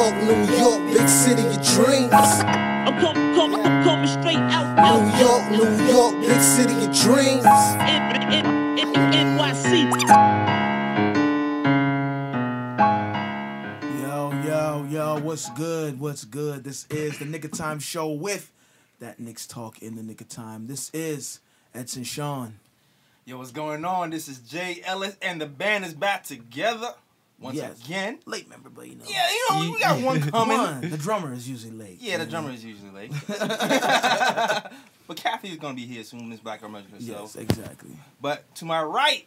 York, New York, big city of dreams. I'm coming, coming, I'm coming straight out, out, New York, New York, big city of dreams. NYC. Yo, yo, yo, what's good? What's good? This is the Knick of Time show with that Knicks talk in the Knick of Time. This is Edson Sean. Yo, what's going on? This is Jay Ellis, and the band is back together once Yes. again. Late member, but you know. Yeah, you know, we got one coming. One, the drummer is usually late. Yeah, the you drummer is usually late. but Kathy's gonna be here soon, Miss Black America herself. Yes, exactly. But to my right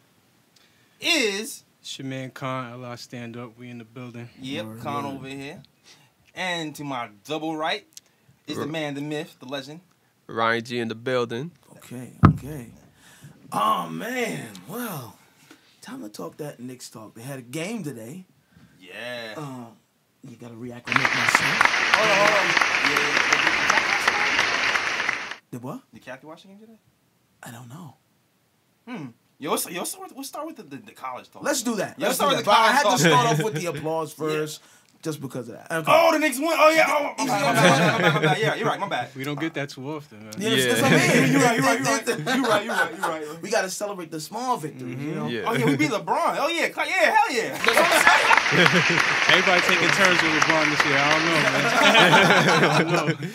is It's your man Khan, Allah stand up. We in the building. Yep, Word, Khan word. over here. And to my double right is the man, the myth, the legend. Ryan G in the building. Okay, okay. Oh man, well, time to talk that Knicks talk. They had a game today. Yeah. Uh, you gotta reacclimate myself. hold on, hold on. Yeah. Did what? Did Kathy watch the game today? I don't know. Hmm. Yo, let's, yo, let's, let's start with the, the, the college talk. Let's do that. Let's let's start that. with But I the had to start off with the applause first, just because of that. Okay. Oh, the Knicks win. Oh yeah. Oh, my bad, my bad, my bad, my bad. Yeah, you're right. My bad. We don't get that too often, man. Yeah, Yeah. that's what I mean. You're right. You're right. You're right. You're right. You're right. You're right. We got to celebrate the small victories, you mm-hmm. know. Yeah. Oh yeah, we beat LeBron. Oh yeah, yeah, hell yeah. Everybody taking turns with LeBron this year. I don't know, man. I don't know.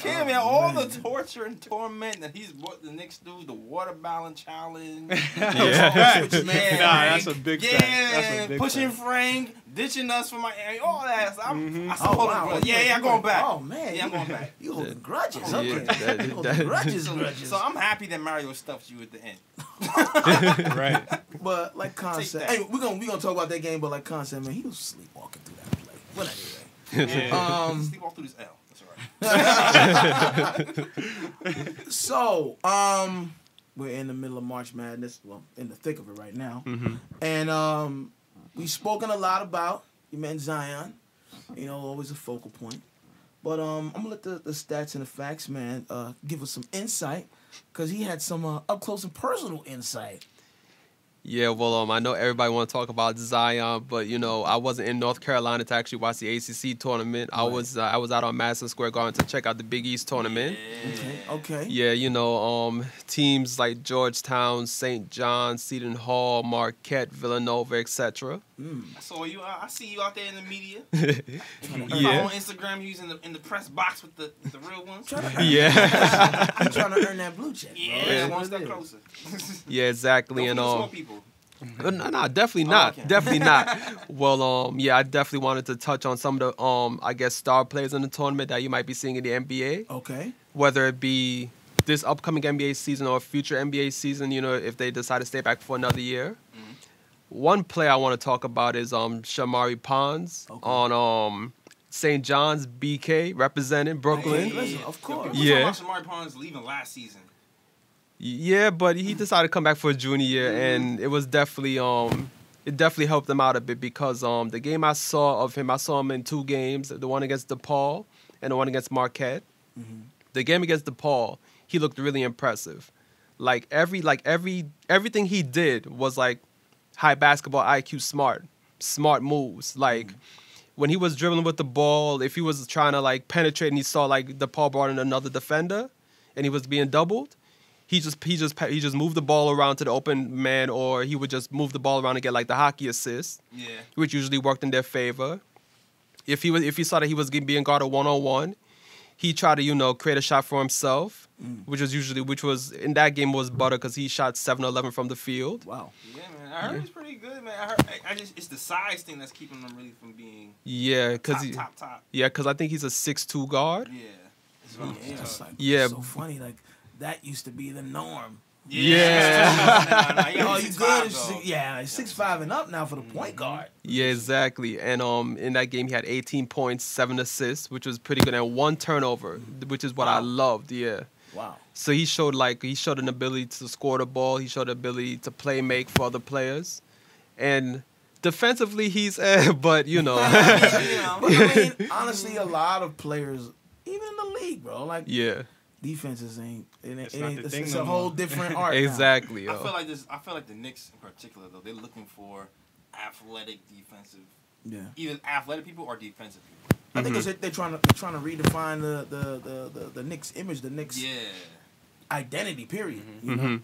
I don't care, man. All the torture and torment that he's brought the Knicks through, the water balance challenge. Yeah. Switch man. Nah, that's a big yeah, fact. Big pushing fact. Frank, ditching us for my all that. So I'm, I Oh, support wow. LeBron. Yeah, yeah, I'm going back. Oh, man. Yeah, I'm going back. You holding grudges. Yeah, Okay. that- holding that- grudges, So, grudges. so I'm happy that Mario stuffed you at the end. Right. but like Con Take said, hey, we're gonna we gonna talk about that game. But like Con said, man, he was sleepwalking through that play. But anyway, Yeah. Um, Sleep through this L. That's all right. so um, we're in the middle of March Madness. Well, in the thick of it right now. And um, we've spoken a lot about you man Zion. You know, always a focal point. But um, I'm gonna let the, the stats and the facts, man, uh, give us some insight, cause he had some uh, up close and personal insight. Yeah, well, um, I know everybody want to talk about Zion, but you know, I wasn't in North Carolina to actually watch the ACC tournament. I was uh, I was out on Madison Square Garden to check out the Big East tournament. Okay, okay. Yeah, you know, um, teams like Georgetown, St. John, Seton Hall, Marquette, Villanova, etc. I saw you. I I see you out there in the media. Yeah. yeah. on Instagram using the in the press box with the with the real ones. Trying yeah, I'm trying to earn that blue check. bro. Yeah, That's one step closer. yeah, exactly, Don't and forget the um. Small people. Uh, No, no, definitely Oh, not. okay. Definitely not. Well, um, yeah, I definitely wanted to touch on some of the, um, I guess, star players in the tournament that you might be seeing in the NBA, Okay. whether it be this upcoming NBA season or future NBA season. You know, if they decide to stay back for another year. Mm-hmm. One player I want to talk about is um Shamorie Ponds Okay. on um St. John's BK representing Brooklyn. Hey, listen, of course. Yeah. talking about Shamorie Ponds leaving last season. Yeah, but he decided to come back for a junior year, and it was definitely um, it definitely helped him out a bit because um, the game I saw of him, I saw him in two games, the one against DePaul and the one against Marquette. The game against DePaul, he looked really impressive. Like every like every everything he did was like high basketball IQ, smart, smart moves. Like when he was dribbling with the ball, if he was trying to like penetrate and he saw like DePaul brought in another defender, and he was being doubled he just he just he just moved the ball around to the open man, or he would just move the ball around and get like the hockey assist, Yeah. which usually worked in their favor. If he was if he saw that he was being guarded one on one, he tried to you know create a shot for himself, mm. which was usually which was in that game was butter because he shot 7-11 from the field. Wow. Yeah, man. I heard he's pretty good, man. I heard. I, I just it's the size thing that's keeping him really from being Yeah, top, because top, top. yeah, because I think he's a six two guard. Yeah. That's what I'm Yeah, it's like, Yeah. so funny. Like that used to be the norm. Yeah. Nah, nah, he Oh, only you good? though. Six, yeah, six five and up now for the Mm-hmm. point guard. Yeah, exactly. And um, in that game, he had 18 points, seven assists, which was pretty good, and one turnover, which is what I Wow. loved. Yeah. Wow. So he showed like he showed an ability to score the ball. He showed the ability to play make for other players, and defensively he's eh, but you know, You know, But I mean, honestly, a lot of players, even in the league, bro, like yeah, defenses ain't. It. It's It not ain't the it's, thing it's no a whole more. different art. now. exactly. I feel like this. I feel like the Knicks in particular, though, they're looking for athletic defensive, Yeah. either athletic people or defensive people. I think it's they're trying to they're trying to redefine the the the the, the Knicks image, the Knicks Yeah, identity. Period. Mm-hmm. You know?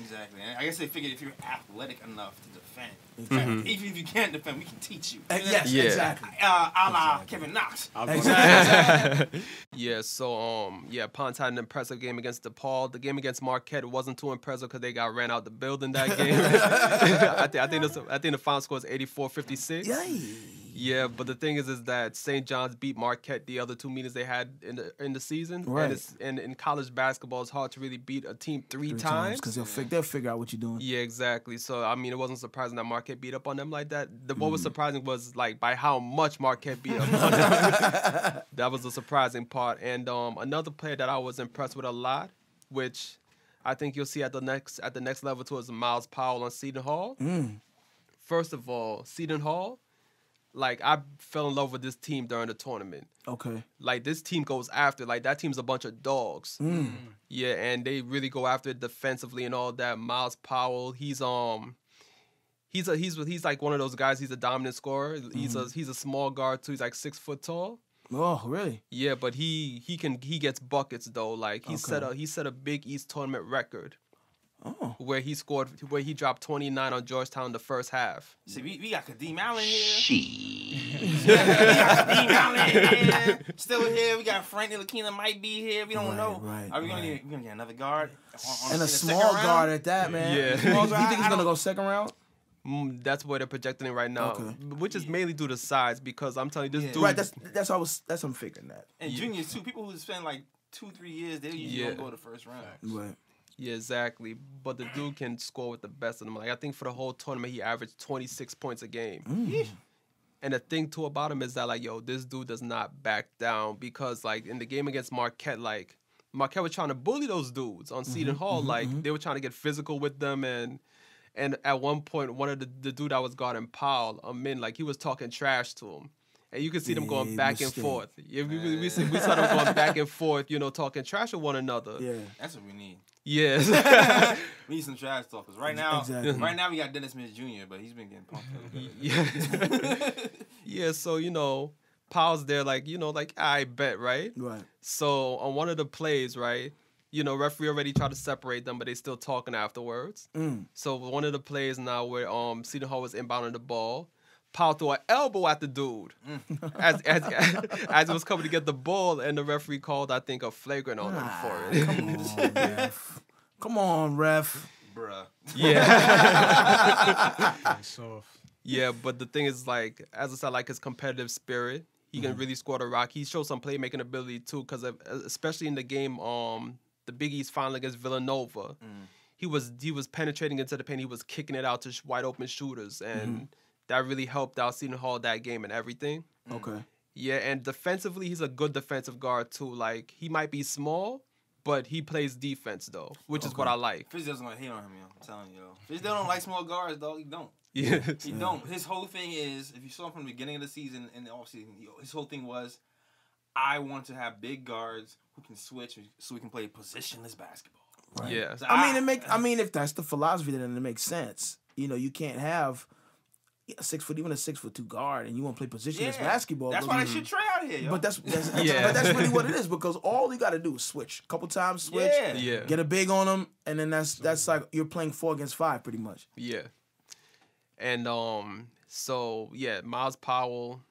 exactly. And I guess they figured if you're athletic enough to defend, Exactly. even if you can't defend, we can teach you. Uh, yes, Yeah. exactly. Uh, a la Kevin Knox. I was gonna- Exactly. Yeah, so um, yeah, Ponds had an impressive game against DePaul. The game against Marquette wasn't too impressive because they got ran out the building that game. I, think I think the, I think the final score was 84-56. Yay. Yeah, but the thing is, is that St. John's beat Marquette the other two meetings they had in the in the season. Right. And, it's, and in college basketball, it's hard to really beat a team three, times. because they'll, fig- they'll figure out what you're doing. Yeah, exactly. So I mean, it wasn't surprising that Marquette beat up on them like that. The, what was surprising was like by how much Marquette beat up on them. that was the surprising part. And um, another player that I was impressed with a lot, which I think you'll see at the next at the next level too, is Myles Powell on Seton Hall. Mm. First of all, Seton Hall, like I fell in love with this team during the tournament. Okay. Like this team goes after like that team's a bunch of dogs. Mm. Yeah, and they really go after it defensively and all that. Myles Powell, he's um he's a he's he's like one of those guys, he's a dominant scorer. He's a mm-hmm. he's a small guard too. He's like six foot tall. Oh, really? Yeah, but he he can he gets buckets though. Like he set a he set a Big East tournament record Oh. where he scored where he dropped 29 on Georgetown the first half. See, we, we got Kadeem Allen here. we got Kadeem Allen here. Still here. We got Frank Ntilikina might be here. We don't Right, know. right, Are we gonna right. get, gonna get another guard? On, on And in a the second small round? guard at that, man. Yeah. Small guard. You think he's gonna go second round? That's where they're projecting it right now, Okay. which is mainly due to size because I'm telling you this Yeah. dude. Right. That's that's how I was. That's I'm figuring that. And Yeah. juniors too. People who spend like two, three years, they usually Yeah. don't go to the first round. Right. Yeah, exactly. But the dude can score with the best of them. Like I think for the whole tournament, he averaged 26 points a game. Mm. And the thing too about him is that like, yo, this dude does not back down because like in the game against Marquette, like Marquette was trying to bully those dudes on Seton mm-hmm, Hall. Mm-hmm, like mm-hmm. they were trying to get physical with them and and at one point, one of the, the dude that was guarding Paul, um, Powell, Amin, like he was talking trash to him. And you could see them Yeah, going back and forth. Yeah, we, we, we, see- we saw them going back and forth, you know, talking trash with one another. Yeah. That's what we need. Yes. We need some trash talkers. Right now, Exactly. right now we got Dennis Smith Jr., but he's been getting pumped. a yeah. yeah, so you know, Powell's there like, you know, like I bet, right? Right. So on one of the plays, right, you know, referee already tried to separate them, but they still talking afterwards. Mm. So one of the plays now where um Seton Hall was inbounding the ball, Powell threw an elbow at the dude as, as as it was coming to get the ball, and the referee called, I think, a flagrant on him for it. Come on, ref. Come on, ref. Bruh. yeah. That's soft. Yeah, but the thing is, like, as I said, like his competitive spirit, he can really score the rock. He showed some playmaking ability too, because especially in the game, um, the Big East final against Villanova, mm. he was he was penetrating into the paint. He was kicking it out to sh- wide open shooters, and mm-hmm. that really helped out Seton Hall that game and everything. Mm. Okay. Yeah, and defensively, he's a good defensive guard too. Like he might be small, but he plays defense though, which is what I like. Fizz doesn't gonna hate on him, yo. I'm telling you, yo. Fizz don't like small guards, dog. He don't. Yeah. He don't. His whole thing is, if you saw him from the beginning of the season and the offseason, his whole thing was, I want to have big guards who can switch so we can play positionless basketball. Right. Yeah. So I mean, it make. I mean, if that's the philosophy, then it makes sense. You know, you can't have a six foot, even a six foot two guard, and you want to play positionless basketball. That's why they should Trey out here, yo. But that's, that's, that's Yeah. but that's really what it is because all you got to do is switch a couple times, switch, Yeah. Yeah. get a big on them, and then that's that's like you're playing four against five, pretty much. Yeah. And um, so yeah, Myles Powell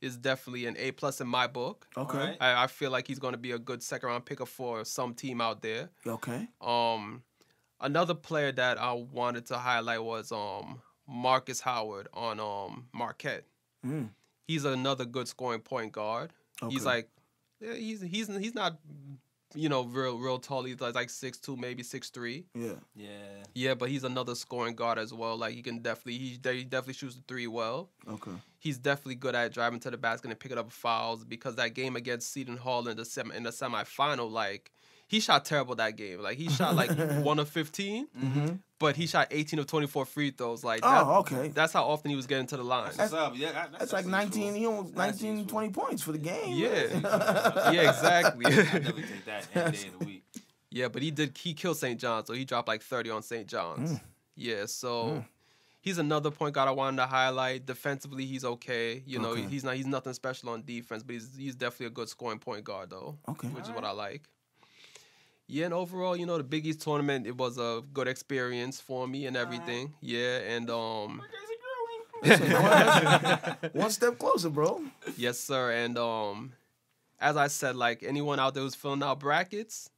is definitely an A plus in my book. Okay, Alright. I, I feel like he's going to be a good second round picker for some team out there. okay, Um, another player that I wanted to highlight was um Marcus Howard on um Marquette. Mm. He's another good scoring point guard. He's like, yeah, he's he's he's not, you know, real real tall. He's like like six two, maybe six three. yeah, yeah. Yeah, but he's another scoring guard as well. Like he can definitely he, he definitely shoots the three well. okay, He's definitely good at driving to the basket and picking up fouls because that game against Seton Hall in the sem- in the semifinal, like he shot terrible that game. Like he shot like one of 15 but he shot eighteen of twenty four free throws. Like that- Oh, okay. That's how often he was getting to the line. That's what's up. Yeah, that- That's like useful. 19, he almost That's 19, 20 points for the game. Yeah, yeah, exactly. I definitely take that any day of the week. Yeah, but he did. He killed St. John's, so he dropped like thirty on St. John's. Mm. Yeah, so he's another point guard I wanted to highlight. Defensively, he's okay. You know, Okay. he's not he's nothing special on defense, but he's he's definitely a good scoring point guard though. Okay. which is what I like. Yeah, and overall, you know, the Big East tournament it was a good experience for me and everything. Yeah, and um, One step closer, bro. yes, sir, and um, as I said, like anyone out there who's filling out brackets,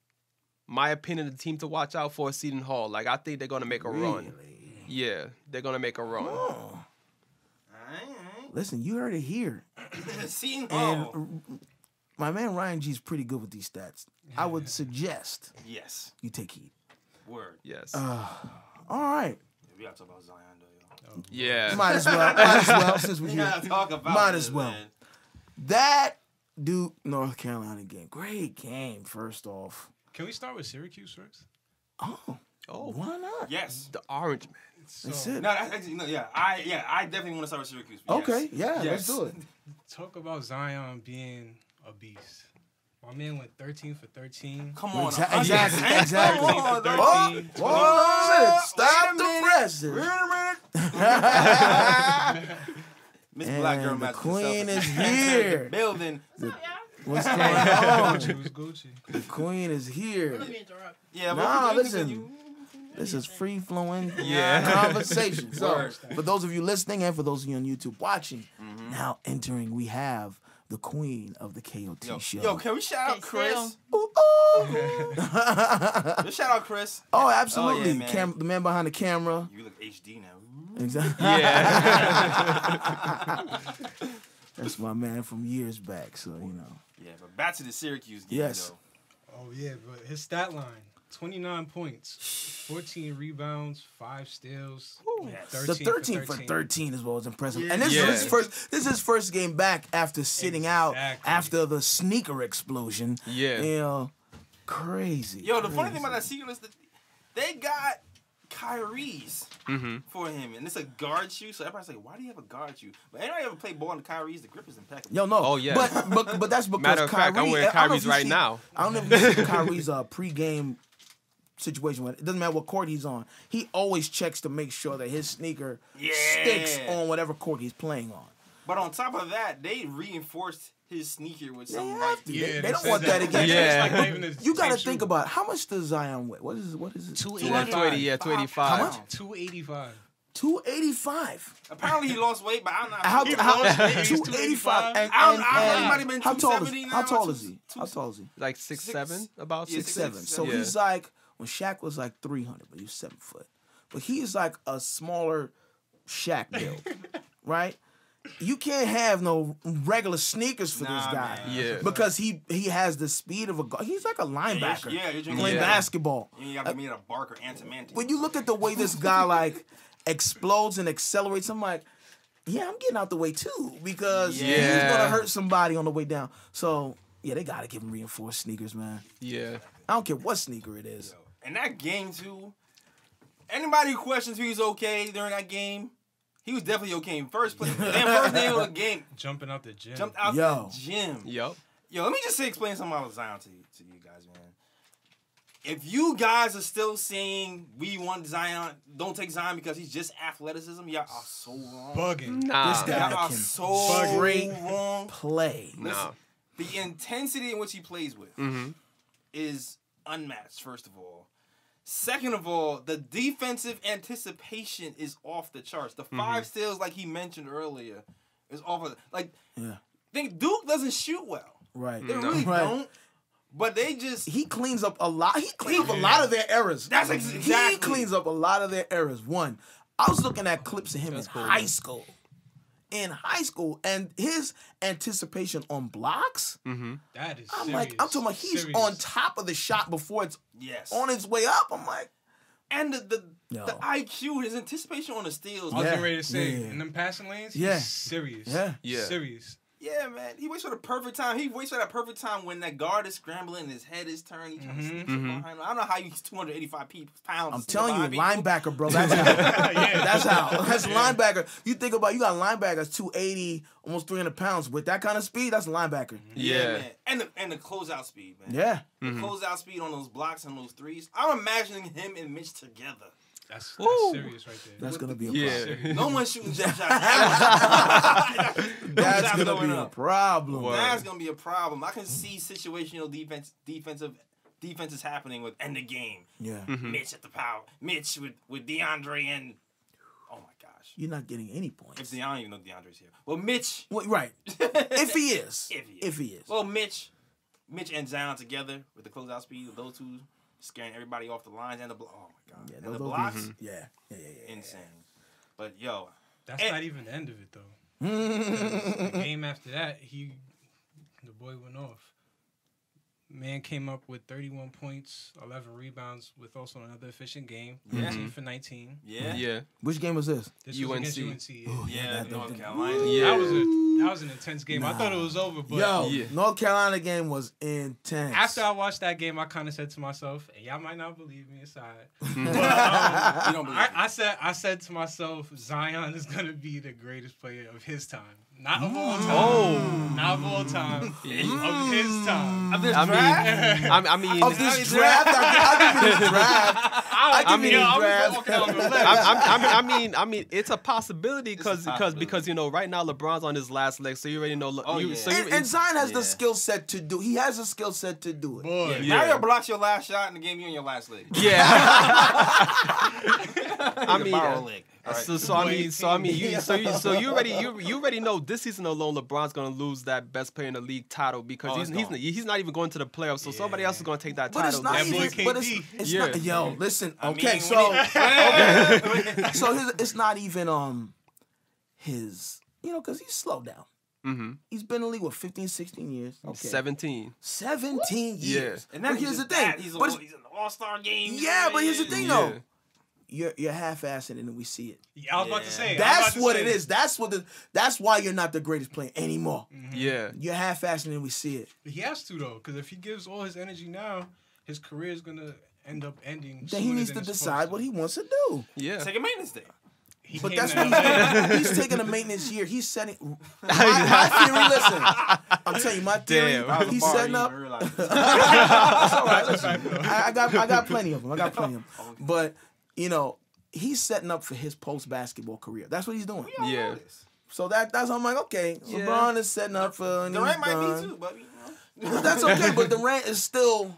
my opinion, the team to watch out for is Seton Hall. Like I think they're gonna make a run. Yeah, they're gonna make a run. Oh, Alright, listen, you heard it here. alright. Seton And Hall. r- my man Ryan G is pretty good with these stats. I would suggest Yes. you take heed. Word. Yes. Uh, all right. We gotta talk about Zion though, yo. Oh, yeah. Might as well. Might as well since we We here. talk about Might this, as well. man. That Duke North Carolina game. Great game, first off. Can we start with Syracuse first? Oh, oh, why not? Yes. the Orange Man. So, That's it. No, I, I, no, yeah, I yeah, I definitely want to start with Syracuse. Yes. Okay, yeah, let's do it. Talk about Zion being a beast. My man went 13 for 13. Come on, Exa- 100%. exactly, exactly. Come on, Thirteen. dog. Thirteen. Whoa, whoa, Wait a stop the minute. presses. Wait a minute. Miss Black Girl the Magic queen is here. the Building. What's going Gucci on? was Gucci. The queen is here. Yeah, Nah, listen. You, This is free flowing Yeah. conversation. So, for those of you listening and for those of you on YouTube watching, Mm-hmm. now entering, we have the queen of the KOT yo, show. yo, can we shout out Chris? Ooh, ooh. Let's shout out Chris. oh, absolutely. Oh, man. Cam- the man behind the camera. You look HD now. Exactly. Yeah. That's my man from years back. So you know. Yeah, but back to the Syracuse game Yes. though. Oh, yeah, but his stat line 29 points, 14 rebounds, 5 steals. Yes. The 13 13 for 13 is what was impressive. Yeah. And this Yeah. is his first this is his first game back after sitting out after the sneaker explosion. Yeah. You know, crazy. Yo, the funny thing about that secret is that they got Kyrie's hmm for him, and it's a guard shoe. So everybody's like, "Why do you have a guard shoe?" But anybody ever play ball in the Kyrie's? The grip is impeccable. Yo, no. Oh, yeah. But but but that's because Matter of fact, I'm wearing I don't know if Kyrie's right see- now. I don't know if you see Kyrie's uh, pregame situation. When it doesn't matter what court he's on, he always checks to make sure that his sneaker sticks on whatever court he's playing on. But on top of that, they reinforced his sneaker with They some have like to. Yeah, they, they don't want that again. Yeah. It's like not even the You got to think shoe. about how much does Zion weigh? What is what is it? 285. 280, yeah, 285. How much? 285. Two eighty five. Apparently he lost weight, but I'm not. How, He how, lost weight. 285. And, I don't- and, I don't and he might have been how tall is 270 How tall is he? two- How tall is he? Like six, Six- seven, about yeah, seven. So Yeah. he's like when Shaq was like three hundred, but he was seven foot. But he is like a smaller Shaq build, right? You can't have no regular sneakers for Nah, this guy man. Yeah. because he he has the speed of a guard. He's like a linebacker yeah, you're drinking playing Yeah. basketball. You got to meet a Barker Antimanti. When you look at the way this guy like explodes and accelerates, I'm like, yeah, I'm getting out the way too because he's gonna hurt somebody on the way down. So yeah, they gotta give him reinforced sneakers, man. Yeah. I don't care what sneaker it is. And that game too. Anybody who questions if he was okay during that game, he was definitely okay in first place. Damn, first name of the game Jumping out the gym. jumped out Yo. the gym. Yup. Yo, let me just say, explain something about Zion to you, to you guys, man. If you guys are still saying we want Zion, don't take Zion because he's just athleticism, y'all are so wrong. Bugging. Nah. This guy- Y'all are so straight wrong. Play. Nah. The intensity in which he plays with Mm-hmm. is unmatched, first of all. Second of all, the defensive anticipation is off the charts. The 5 mm-hmm. steals, like he mentioned earlier, is off of like Yeah. think Duke doesn't shoot well. Right. They really Right. don't. But they just He cleans up a lot. He cleans up a lot of their errors. That's ex- He cleans up a lot of their errors. One, I was looking at clips of him in cool, high man. school. In high school, and his anticipation on blocks. Mm-hmm. That is I'm serious. like, I'm talking about he's Serious. on top of the shot before it's yes. on its way up. I'm like, and the the, Yo. the IQ, his anticipation on the steals. I was Yeah. getting ready to say, Yeah. in them passing lanes, Yeah. he's serious. Yeah. Yeah. Serious. Yeah, man. He waits for the perfect time. He waits for that perfect time when that guard is scrambling and his head is turned. He trying to sneak Mhm. Mm-hmm. behind him. I don't know how he's 285 pounds. I'm telling you, behind people. linebacker, bro. That's how. yeah. That's how. That's linebacker. You think about you got linebackers 280, almost 300 pounds with that kind of speed. That's a linebacker. Mm-hmm. Yeah. man. And the and the closeout speed, man. Yeah. The mm-hmm. closeout speed on those blocks and those threes. I'm imagining him and Mitch together. That's, that's serious right there. That's gonna be a Yeah. problem. No one's shooting jump shots. That's gonna going be a problem. Word. That's gonna be a problem. I can see situational defense, defensive defenses happening with end of game. Yeah, mm-hmm. Mitch at the power. Mitch with with DeAndre and oh my gosh. you're not getting any points. If points. De- I don't even know DeAndre's here. Well, Mitch. Well, right. if he is. If he is. If he is. Well, Mitch, Mitch and Zion together with the closeout speed of those two, scaring everybody off the lines and the blo- oh my god, yeah, and the those- blocks, Yeah, yeah, yeah, yeah. yeah. insane. But yo, That's And- not even the end of it though. the game after that, he the boy went off. Man came up with 31 points, 11 rebounds, with also another efficient game. 13 for 19. yeah, Yeah. Which game was this? This UNC. was against UNC. Yeah. yeah, that- North that- Carolina. Yeah. That was a that was an intense game. I thought it was over, but Yo, Yeah. North Carolina game was intense. after I watched that game, I kind of said to myself, and y'all might not believe me aside, but um, You don't believe I, me. I said I said to myself, Zion is gonna be the greatest player of his time, not of all time, Oh. not of all time, of his time. Of this I draft? mean, I, I mean, of this draft, I'll give you this draft. I, I mean, yo, I'm draft. walking on the left. I, I, I, mean, I mean, I mean, it's a possibility because because because you know right now LeBron's on his last leg, so you already know. Oh, you, yeah. so you, And, and Zion has the skill set to do. He has a skill set to do it. Boy, Yeah. Mario blocks your last shot in the game. You on your last leg. yeah. I mean, borrow leg. All right. so, so I mean, so I mean, you, so you, so you already you you already know this season alone, LeBron's gonna lose that best player in the league title because Oh, he's he's, he's not even going to the playoffs, so somebody else is gonna take that But title. it's not That this boy even. But it's, it's Yeah. not. Yo, listen. I Okay, mean, so when so his, it's not even um his. You know, because he's slowed down. Mm-hmm. He's been in the league what 15, 16 years. Okay. Seventeen. 17 years. and now but here's the thing. bad. He's, but he's in the All Star game. Yeah, but here's the thing, Yeah. though. You're you're half-assing it, and we see it. Yeah, I was about to say. That's to what say, it is. That's what the. That's why you're not the greatest player anymore. Mm-hmm. Yeah. You're half-assing, and we see it. He has to though, because if he gives all his energy now, his career is gonna end up ending. Then he needs than to decide supposed what he wants to do. Yeah. Take a maintenance day. He But that's what LA. he's, he's taking a maintenance year. He's setting. My, my theory, listen. I'm telling you, my theory. Damn. I was a He's bar, setting up. didn't realize it. That's all right. Listen, I, I got I got plenty of them. I got plenty of them. Oh, but you know, he's setting up for his post basketball career. That's what he's doing. We all know Yeah. this. So that that's I'm like, okay, Yeah. LeBron is setting up for. And Durant might be too, but you know. But that's okay. But Durant is still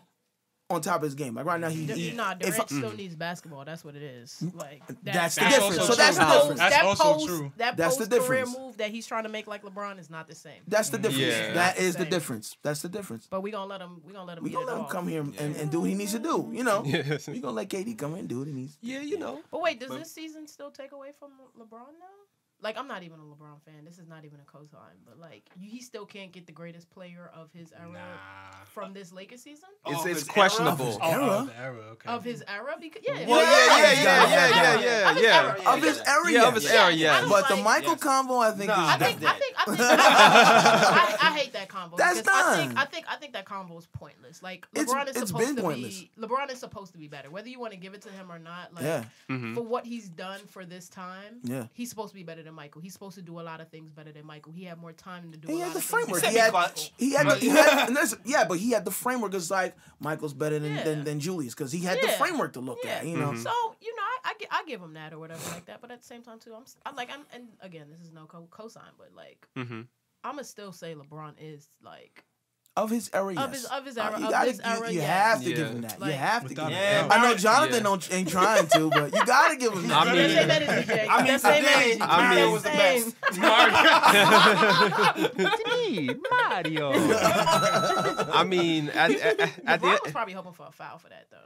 on top of his game. Like right now, he. D- he nah, if Durant I- still mm. needs basketball. That's what it is. Mm. Like That's the That's difference. So that's the difference. That's that also post, true. That That's the post career difference. move that he's trying to make like LeBron is not the same. That's the difference. Yeah. That is the Same. difference. That's the difference. But we gonna let him. We gonna let him. We gonna let him off. come here and, and, and do what he needs to do. You know, Yeah. we gonna let KD come in and do what he needs. Yeah, you know. But wait, does But- this season still take away from LeBron now? Like, I'm not even a LeBron fan. This is not even a cosign. But like, he still can't get the greatest player of his era Nah. from this Lakers season. It's Oh, it's his era? questionable. Oh, Era? of era, okay. Of his era, because yeah, Well, yeah, yeah, yeah, yeah, yeah, yeah, yeah, yeah. Of his era, Yeah, of his era, yeah. don't But the Michael Yes. combo, I think, Nah, is I that's think. I think, I think, I, I hate that combo. That's because I think. I think, I think that combo is pointless. Like It's- LeBron is it's supposed been to pointless. be, LeBron is supposed to be better. Whether you want to give it to him or not, like yeah, Mhm. for what he's done for this time, Yeah. he's supposed to be better than Michael. He's supposed to do a lot of things better than Michael. He had more time to do. he a lot had the of things framework. He had, Semi-clutch. he had, he had, and yeah, but he had the framework. It's like Michael's better than Yeah. than, than Julius because he had the framework to look Yeah. at. You know, So you know, I, I, I give him that or whatever like that. But at the same time too, I'm s- I like I'm and again, this is no co- cosign, but like Mhm. I'm gonna still say LeBron is like of his era, yes. Of his- of his Uh, era, you of gotta, this you, era, you yes. have to Yeah. give him that. you Like- have to give Without him a Yeah, doubt. I know Mario- Jonathan Yeah. don't ain't trying to, but you gotta give him that. I mean- Say that is the J. I mean, That same today, energy. I Mario mean- was the Same. best. Mario. I mean, at, at, at LeBron was the probably hoping for a foul for that though.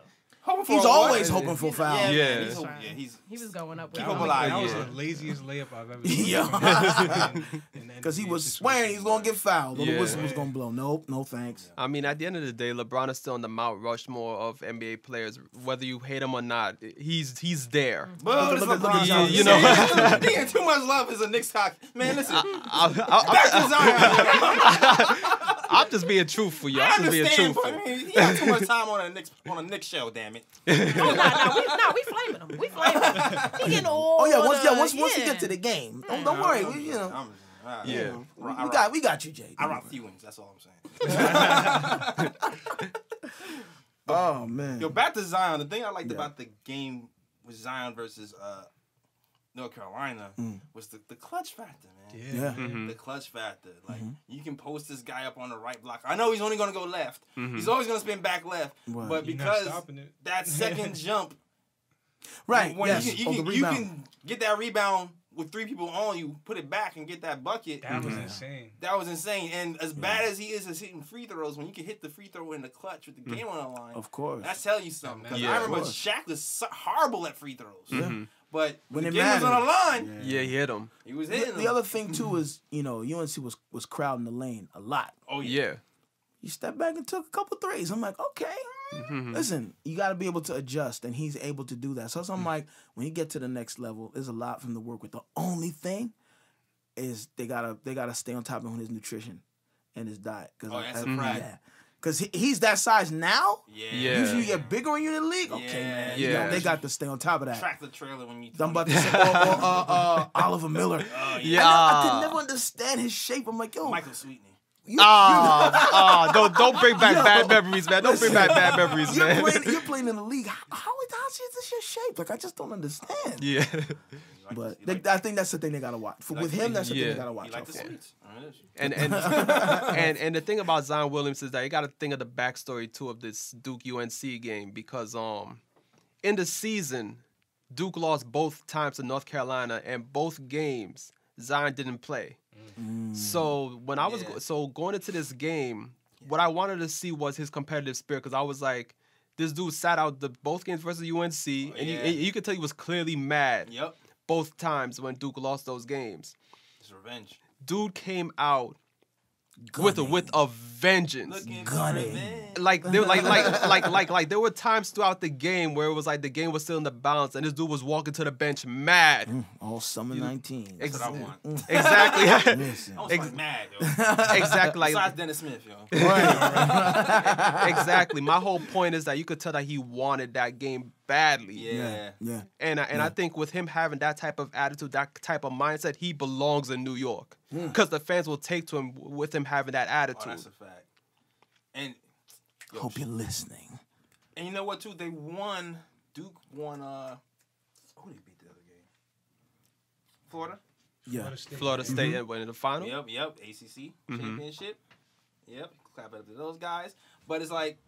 Hoping for He's a what? always hoping for fouls. Yeah, Yeah. man, he's, He's yeah, he's He was going up with Keep him alive. That was Yeah. the laziest layup I've ever seen. Yeah. Because he was situation. swearing he's gonna get fouled. Or the whistle was gonna blow. Nope, no thanks. I mean, at the end of the day, LeBron is still on the Mount Rushmore of NBA players. Whether you hate him or not, he's he's there. Well, Look this at- look LeBron look at you know. Yeah, too much love is a Knicks cock. Man, listen. I, I, Back to Zion. I'm just being truthful, y'all. I I'm just being truthful. I mean, he had too much time on a Knicks on a Knicks show. Damn it. Oh, nah, nah, we, nah, we flaming him. We flaming him. He getting all Oh yeah, once the- yeah, once once we get to the game, don't, don't worry. We, you know, I'm, all right, Yeah. you know, we, I we got we got you, Jay. I rock feelings. That's all I'm saying. Oh man. Yo, back to Zion. The thing I liked Yeah. about the game was Zion versus uh, North Carolina mm. was the, the clutch factor, man. Yeah. Yeah. Mm-hmm. The clutch factor. Like mm-hmm. you can post this guy up on the right block. I know he's only gonna go left. Mm-hmm. He's always gonna spin back left. Right. But You're because that second jump, Right. when yes. you, can, you, oh, can, you can get that rebound with three people on you, put it back and get that bucket. That was insane. That was insane. And as bad as he is at hitting free throws, when you can hit the free throw in the clutch with the mm. game on the line, Of course. that's tell you something. Because Yeah, I remember. Shaq was so horrible at free throws. Mm-hmm. But when, When the it game was on the line, Yeah, he hit him. he was The, hitting the them. other thing too is, you know, UNC was was crowding the lane a lot. Oh yeah. Yeah. You step back and took a couple threes. I'm like, okay. Mm-hmm. Listen, you got to be able to adjust, and he's able to do that. So, so I'm mm. like, when you get to the next level, there's a lot from the work with. The only thing is they gotta they gotta stay on top of his nutrition and his diet. Cause Oh, that's I- a fact. Yeah. Cause he, he's that size now. Yeah. Yeah. Usually you get bigger when you're in the league. Okay, Yeah. man. You know, Yeah. they got to stay on top of that. Track the trailer when you. I'm about to say, or, or, uh, uh, Oliver Miller. Oh, Yeah. I, I could never understand his shape. I'm like, yo, Michael Sweetney. you, Ah, ah, don't don't bring back bad memories, man. Don't bring back bad memories, you're, man. playing, you're playing in the league. How, how, how is this your shape? Like, I just don't understand. Yeah. Like, But they, like, I think that's the thing they gotta watch. For, with him, that's the thing they gotta watch like out for. sweets. Oh, And and and and the thing about Zion Williams is that you got to think of the backstory too of this Duke UNC game because um in the season Duke lost both times to North Carolina and both games Zion didn't play. So when I was Yeah. go- so going into this game, what I wanted to see was his competitive spirit because I was like. This dude sat out the both games versus UNC, and you, yeah. and you could tell he was clearly mad Yep. Both times when Duke lost those games. It's revenge. Dude came out with a with a vengeance Looking Gunning. for like there like like like like like there were times throughout the game where it was like the game was still in the balance and this dude was walking to the bench mad. Mm, all summer 19. Ex- That's what I want. Mm, mm. exactly. Listen. I was Ex- like mad, yo. exactly like Besides Dennis Smith, yo. exactly. My whole point is that you could tell that he wanted that game badly. Yeah. Yeah, yeah. And I, and I think with him having that type of attitude, that type of mindset, he belongs in New York because the fans will take to him with him having that Oh, attitude. that's a fact. And yo, Hope you're listening. and you know what too? They won. Duke won. Uh, who did he beat the other game? Florida. Yeah. Florida State. Florida State and went in the final. Yep, yep. ACC championship. Yep. Clap it up to those guys. But it's like,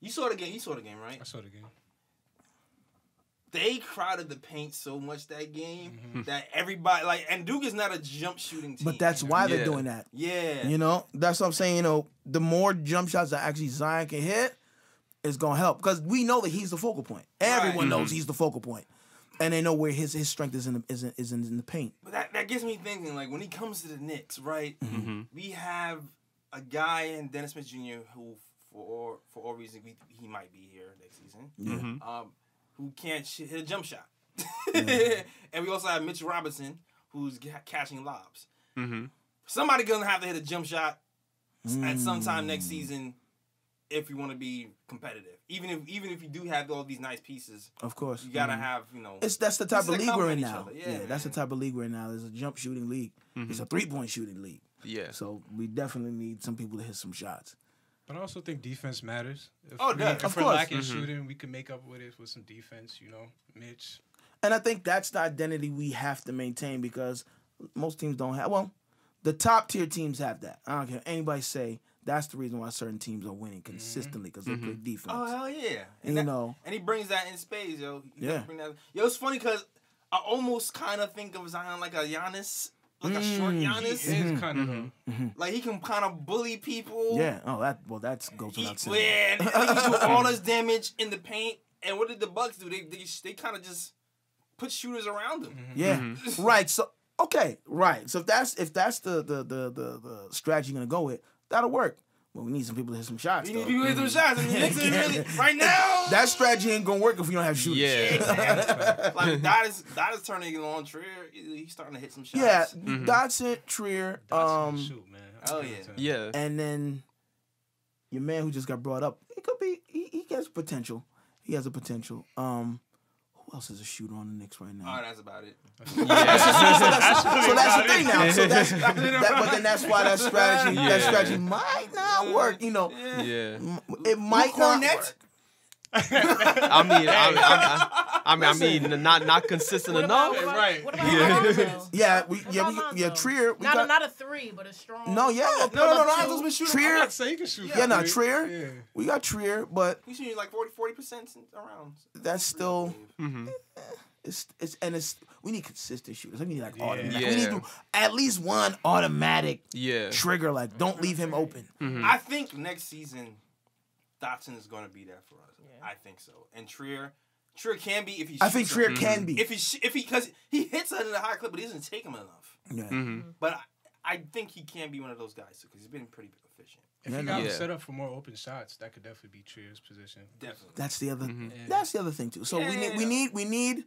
you saw the game. You saw the game, right? I saw the game. They crowded the paint so much that game that everybody like. And Duke is not a jump shooting team. But that's why they're Yeah. doing that. yeah. You know, that's what I'm saying. You know, the more jump shots that actually Zion can hit, is gonna help because we know that he's the focal point. Everyone knows he's the focal point, and they know where his his strength is in the is in, is in, in the paint. But that, that gets me thinking, like when he comes to the Knicks, right? Mm-hmm. We have a guy in Dennis Smith Jr. who, for for all reasons, we, he might be here next season. Mm-hmm. Um, who can't sh- hit a jump shot, mm-hmm. and we also have Mitch Robinson who's ca- catching lobs. Mm-hmm. Somebody gonna have to hit a jump shot s- at some time next mm. season if you want to be competitive. Even if even if you do have all these nice pieces, Of course, you gotta mm-hmm. have you know. It's that's the type of league we're in now. Yeah. Yeah, that's the type of league we're in now. It's a jump shooting league. It's mm-hmm. a three point shooting league. Yeah. So we definitely need some people to hit some shots. But I also think defense matters. If Oh, we, yeah, if of we're course. lacking mm-hmm. shooting, we can make up with it with some defense. You know, Mitch. And I think that's the identity we have to maintain because most teams don't have. Well, the top tier teams have that. I don't care what anybody say. That's the reason why certain teams are winning consistently mm-hmm. because they play mm-hmm. defense. Oh hell yeah! And you that- know- and he brings that in spades, yo. You Yeah. Bring that. Yo, it's funny because I almost kind of think of Zion like a Giannis, like a short Mm. Giannis. He is kind of mm-hmm. though. Mm-hmm. Like he can kind of bully people. yeah. Oh, that well, that's goes He, without saying. yeah, and he do all this damage in the paint. And what did the Bucks do? They they, they kind of just put shooters around him. Mm-hmm. Yeah. Right. So okay. Right. So if that's if that's the the the the, the strategy you're gonna go with, that'll work. But we need some people to hit some shots. You need though. people to hit them shots. And the Knicks ain't really right now. That strategy ain't gonna work if we don't have shooters. Yeah. like that is that is turning on Trier. He's starting to hit some shots. Yeah. Dotson, Trier, That's um, shoot, man. oh, yeah. it to. Yeah. and then your man who just got brought up. He could be. He, he has potential. He has a potential. Um, who else is a shooter on the Knicks right now? Oh, that's about it. so that's the thing now. So that's that, but then that's why that strategy that strategy might not work. You know, Yeah. It might not Kornet? work. I mean, I, I, I, I mean, I mean, not not consistent What enough. about, what about, Right. what about Yeah. Lonzo? Yeah, we What yeah about we, yeah Trier. We not, got a, not a three, but a strong. no yeah No, no, no, Lonzo's been shooting. Trier. I'd say you can shoot. Yeah, no three. Trier. Yeah. We got Trier, but He's shooting like 40 percent around. that's still hmm it's it's and it's we need consistent shooters. We need like Yeah. automatic. Yeah. We need to, at least one automatic Yeah. trigger. Like don't leave him open. Mhm. I think next season, Dotson is going to be there for us. Yeah. I think so. And Trier, Trier can be if he. I think shoots Trier them. can be. If he if he because he hits it in a high clip, but he doesn't take him enough. yeah. hmm But I, I think he can be one of those guys because he's been pretty efficient. If Yeah, you got him Yeah. set up for more open shots, that could definitely be Trier's position. Definitely. That's the other. Mhm. Yeah. That's the other thing too. So we Yeah. need we need we need.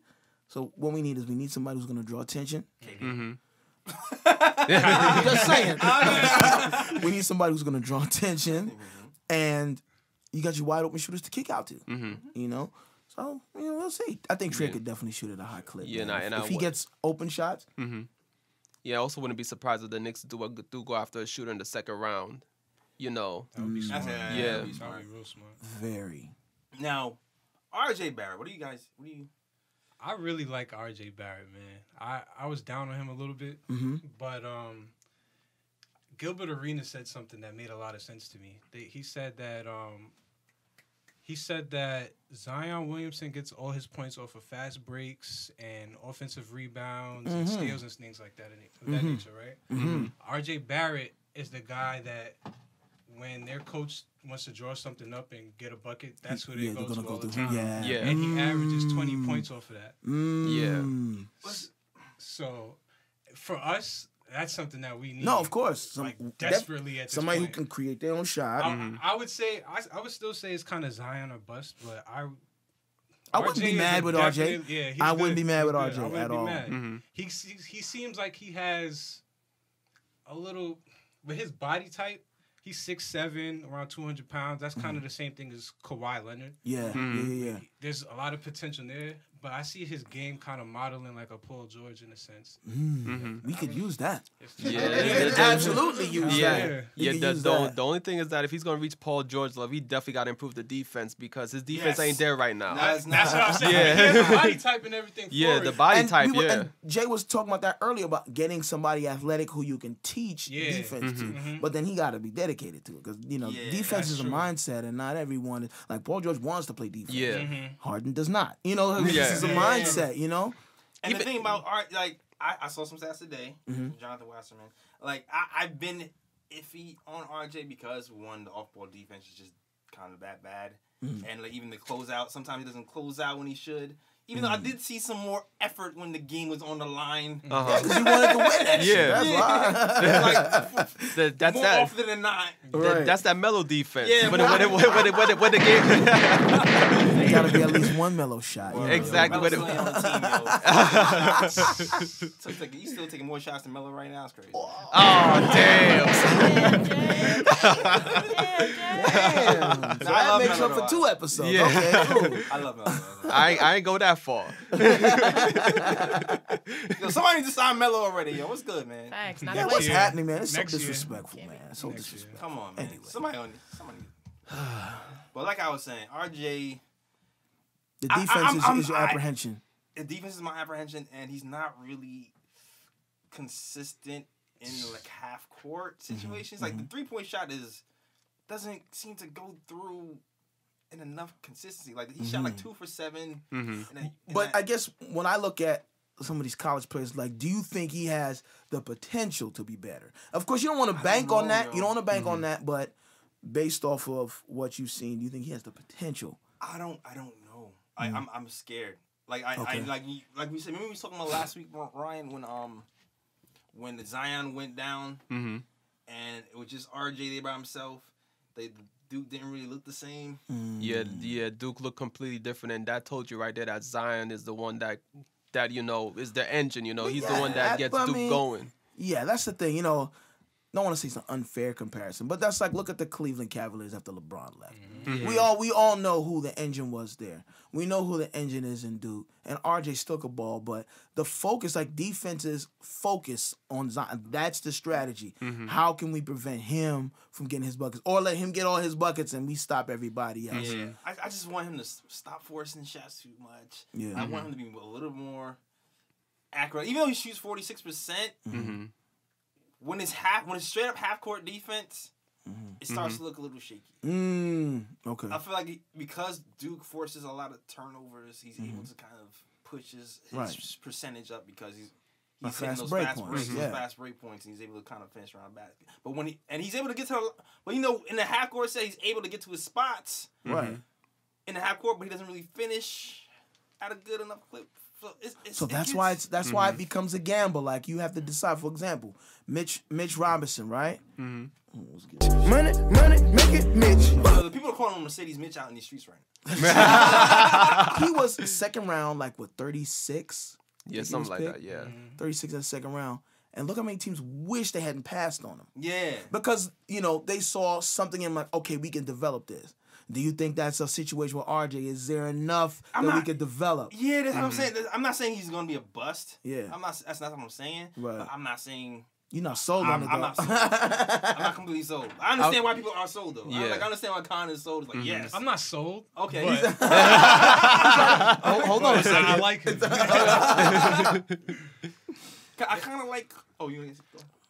So what we need is we need somebody who's gonna draw attention. hmm just saying. we need somebody who's gonna draw attention, and you got your wide open shooters to kick out to. hmm You know, so you know, we'll see. I think Trey Yeah. could definitely shoot at a high clip. Yeah, man. and I- if, I he would- gets open shots, hmm Yeah, I also wouldn't be surprised if the Knicks do a, do go after a shooter in the second round. You know. That would be That's- smart. yeah, Yeah. that'd be smart. real smart. very. Now, R.J. Barrett, what do you guys? What do you? I really like RJ Barrett, man. I, I was down on him a little bit, hmm but um, Gilbert Arenas said something that made a lot of sense to me. They, he said that um, he said that Zion Williamson gets all his points off of fast breaks and offensive rebounds and Mhm. steals and things like that, of that Mhm. nature, right? hmm RJ Barrett is the guy that when their coach wants to draw something up and get a bucket, that's who they yeah, go to gonna all go the time. Yeah. Yeah. And he averages 20 Mm. points off of that. Mm. So for us, that's something that we need. No, of course. Some, like def- desperately at this somebody who can create their own shot. I, Mhm. I would say I, I would still say it's kind of Zion or bust, but I I wouldn't RJ be mad with RJ. Yeah, he's I wouldn't be mad He's with good. RJ I wouldn't at be all. mad. hmm He he seems like he has a little with his body type. He's six seven, around two hundred pounds. That's Mm-hmm. kind of the same thing as Kawhi Leonard. Yeah, Mhm. yeah, yeah, yeah. There's a lot of potential there, but I see his game kind of modeling like a Paul George in a sense. Mm. Mhm. We could use that. Yeah, We yeah, could absolutely use Yeah, that. Yeah. We yeah. The, the, that. the only thing is that if he's gonna reach Paul George level, he definitely got to improve the defense because his defense Yes. ain't there right now. That's That's what I'm saying. Yeah. He has the body type and everything. yeah, for the body And type. we were- yeah. and Jay was talking about that earlier about getting somebody athletic who you can teach Yeah. defense to. Mhm. But then he got to be dedicated to it because you know Yeah, defense is a true. mindset, and not everyone is like Paul George wants to play defense. yeah. Mhm. Harden does not. You know, Yeah. Is a mindset. You know. And the Even- thing about art, like I, I saw some stats today, Mhm. Jonathan Wasserman. Like I, I've been iffy on RJ because one, the off-ball defense is just kind of that bad, Mhm. and like even the closeout, sometimes he doesn't close out when he should. Even though I did see some more effort when the game was on the line. Yeah, Uh-huh. because he wanted to win that shit. Yeah. That's why. like That- that's more that. often than not. that- Right. That's that Melo defense. Yeah, when, it, when, it, when, it, when, it, when the game. There got to be at least one Melo shot. you know? Exactly. Melo's What it- still on the team, yo. So it's like, he's still taking more shots than Melo right now. It's crazy. oh damn. Yeah, Jay. Yeah, Damn. So I that love makes up for two episodes. Yeah. Okay, cool. I love Melo. I ain't, I ain't go that far. Yo, somebody just signed Melo already. Yo, what's good, man? Facts. Not Yeah, what's year. happening, man? It's so Next year. disrespectful, Can't man. so Next year. disrespectful. Come on, man. Anyway. Somebody on somebody. but like I was saying, RJ, The I- I- defense I'm- is, I'm- is your I- apprehension. the defense is my apprehension, and he's not really consistent in like half court Mm-hmm. situations. Like the three point shot is doesn't seem to go through in enough consistency. Like he shot like two for seven. hmm in a- in Mm-hmm. But that- I guess when I look at some of these college players, like, do you think he has the potential to be better? Of course, you don't want to don't bank on that. yo. You don't want to bank Mm-hmm. on that, but based off of what you've seen, do you think he has the potential? I don't I don't know. I, I'm I'm scared. Like I, Mm. Okay. I like you- like we said. Remember we was talking about last week, Ryan, when um when the Zion went down hmm and it was just RJ there by himself. They the Duke didn't really look the same. Yeah, yeah. Duke looked completely different, and that told you right there that Zion is the one that that you know is the engine. You know, he's the one that I- gets but I Duke mean, going. Yeah, that's the thing. You know, don't want to say it's an unfair comparison, but that's like look at the Cleveland Cavaliers after LeBron left. Mm-hmm. We all we all know who the engine was there. We know who the engine is in Duke, and RJ still could ball, but the focus, like defenses, focus on Zion. That's the strategy. Mm-hmm. How can we prevent him from getting his buckets, or let him get all his buckets and we stop everybody else? Yeah, I, I just want him to stop forcing shots too much. Yeah. I want him to be a little more accurate. Even though he shoots forty six percent, Mm-hmm. When it's half, when it's straight up half court defense, mm-hmm. it starts mm-hmm. to look a little shaky. Mm, okay. I feel like because Duke forces a lot of turnovers, he's able mm-hmm. to kind of push his, his Right. percentage up because he's he's hitting fast those break fast points, breaks, those fast break points, and he's able to kind of finish around the basket. But when he and he's able to get to, the, but you know, in the half court set, he's able to get to his spots Right. in the half court, but he doesn't really finish at a good enough clip. So it's, it's So that's gets- why it's that's why it mm-hmm. becomes a gamble. Like you have to decide. For example, Mitch Mitch Robinson, right? Get- Money, money, make it Mitch. You know, the people are calling him Mercedes Mitch out in these streets right now. he was second round, like what thirty six. Yeah, something like that. Yeah. Mm-hmm. Thirty six in the second round, and look how many teams wish they hadn't passed on him Yeah. because you know they saw something in like, okay, we can develop this. Do you think that's a situation with RJ? Is there enough I'm that we could develop? Yeah, that's what I'm mm-hmm. saying. I'm not saying he's gonna be a bust. Yeah. I'm not. That's not what I'm saying. Right. But I'm not saying You're not sold on I'm- it. I'm though. not sold. I'm not completely sold. I understand why people are sold though. I, like I understand why Kon is sold. It's like mm-hmm. yes. I'm not sold. Okay. but- hold, hold on a I second. like him. I kind of like. Oh, you.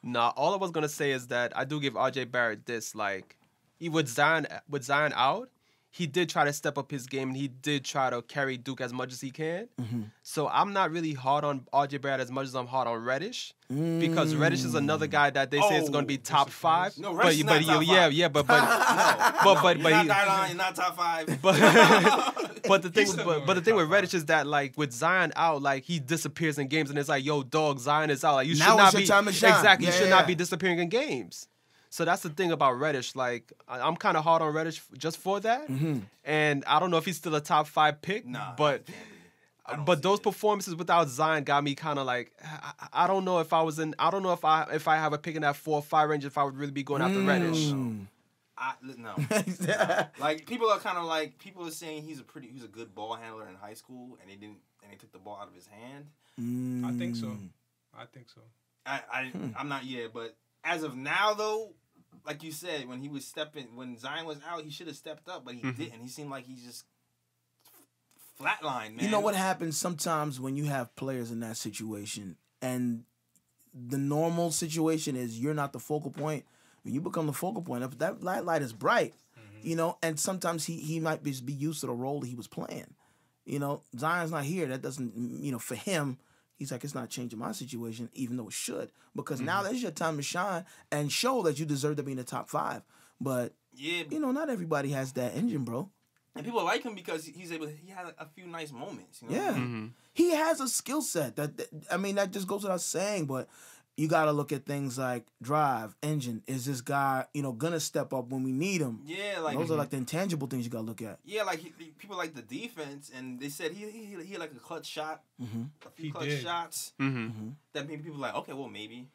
Nah, all I was gonna say is that I do give RJ Barrett this like, he with Zion with Zion out, he did try to step up his game and he did try to carry Duke as much as he can. Mm-hmm. So I'm not really hard on RJ Barrett as much as I'm hard on Reddish because Reddish is another guy that they say is gonna be Oh, top five. No, but Reddish is but not top yeah five. yeah but but but but You're but not guideline. You're not top five. but but the thing He's with, still but, but the thing with Reddish is that like with Zion out, like he disappears in games and it's like, yo, dog, Zion is out. Like you Now should not be exactly. Yeah, you should yeah, not yeah. be disappearing in games. So that's the thing about Reddish. Like I- I'm kind of hard on Reddish f- just for that, Mm-hmm. and I don't know if he's still a top five pick. Nah, but but those it. performances without Zion got me kind of like I, I I don't know if I was in I don't know if I if I have a pick in that four or five range if I would really be going after Reddish. Mm. I, no. Like people are kind of like people are saying he's a pretty he's a good ball handler in high school and he didn't and he took the ball out of his hand. I think so. Mm. I think so. I, I Hmm. I'm not yet, but as of now though, like you said, when he was stepping when Zion was out, he should have stepped up, but he Mm-hmm. didn't. He seemed like he just flatlined, man. You know what happens sometimes when you have players in that situation, and the normal situation is you're not the focal point. When you become the focal point, if that light light is bright, you know, and sometimes he he might be, be used to the role that he was playing. You know, Zion's not here. That doesn't, you know, for him, he's like, it's not changing my situation, even though it should, because now mm-hmm. that's your time to shine and show that you deserve to be in the top five. But Yeah, you know, not everybody has that engine, bro. and people like him because he's able. He had a few nice moments. You know? Yeah. Mm-hmm. He has a skill set that, that- I mean that just goes without saying, but you got to look at things like drive, engine. Is this guy, you know, gonna step up when we need him? Yeah, like Those are like the intangible things you got to look at. Yeah, like he, he- people like the defense, and they said he he, he had like a clutch shot, Mm-hmm. a few He clutch did. shots Mm-hmm. that made people like, okay, well maybe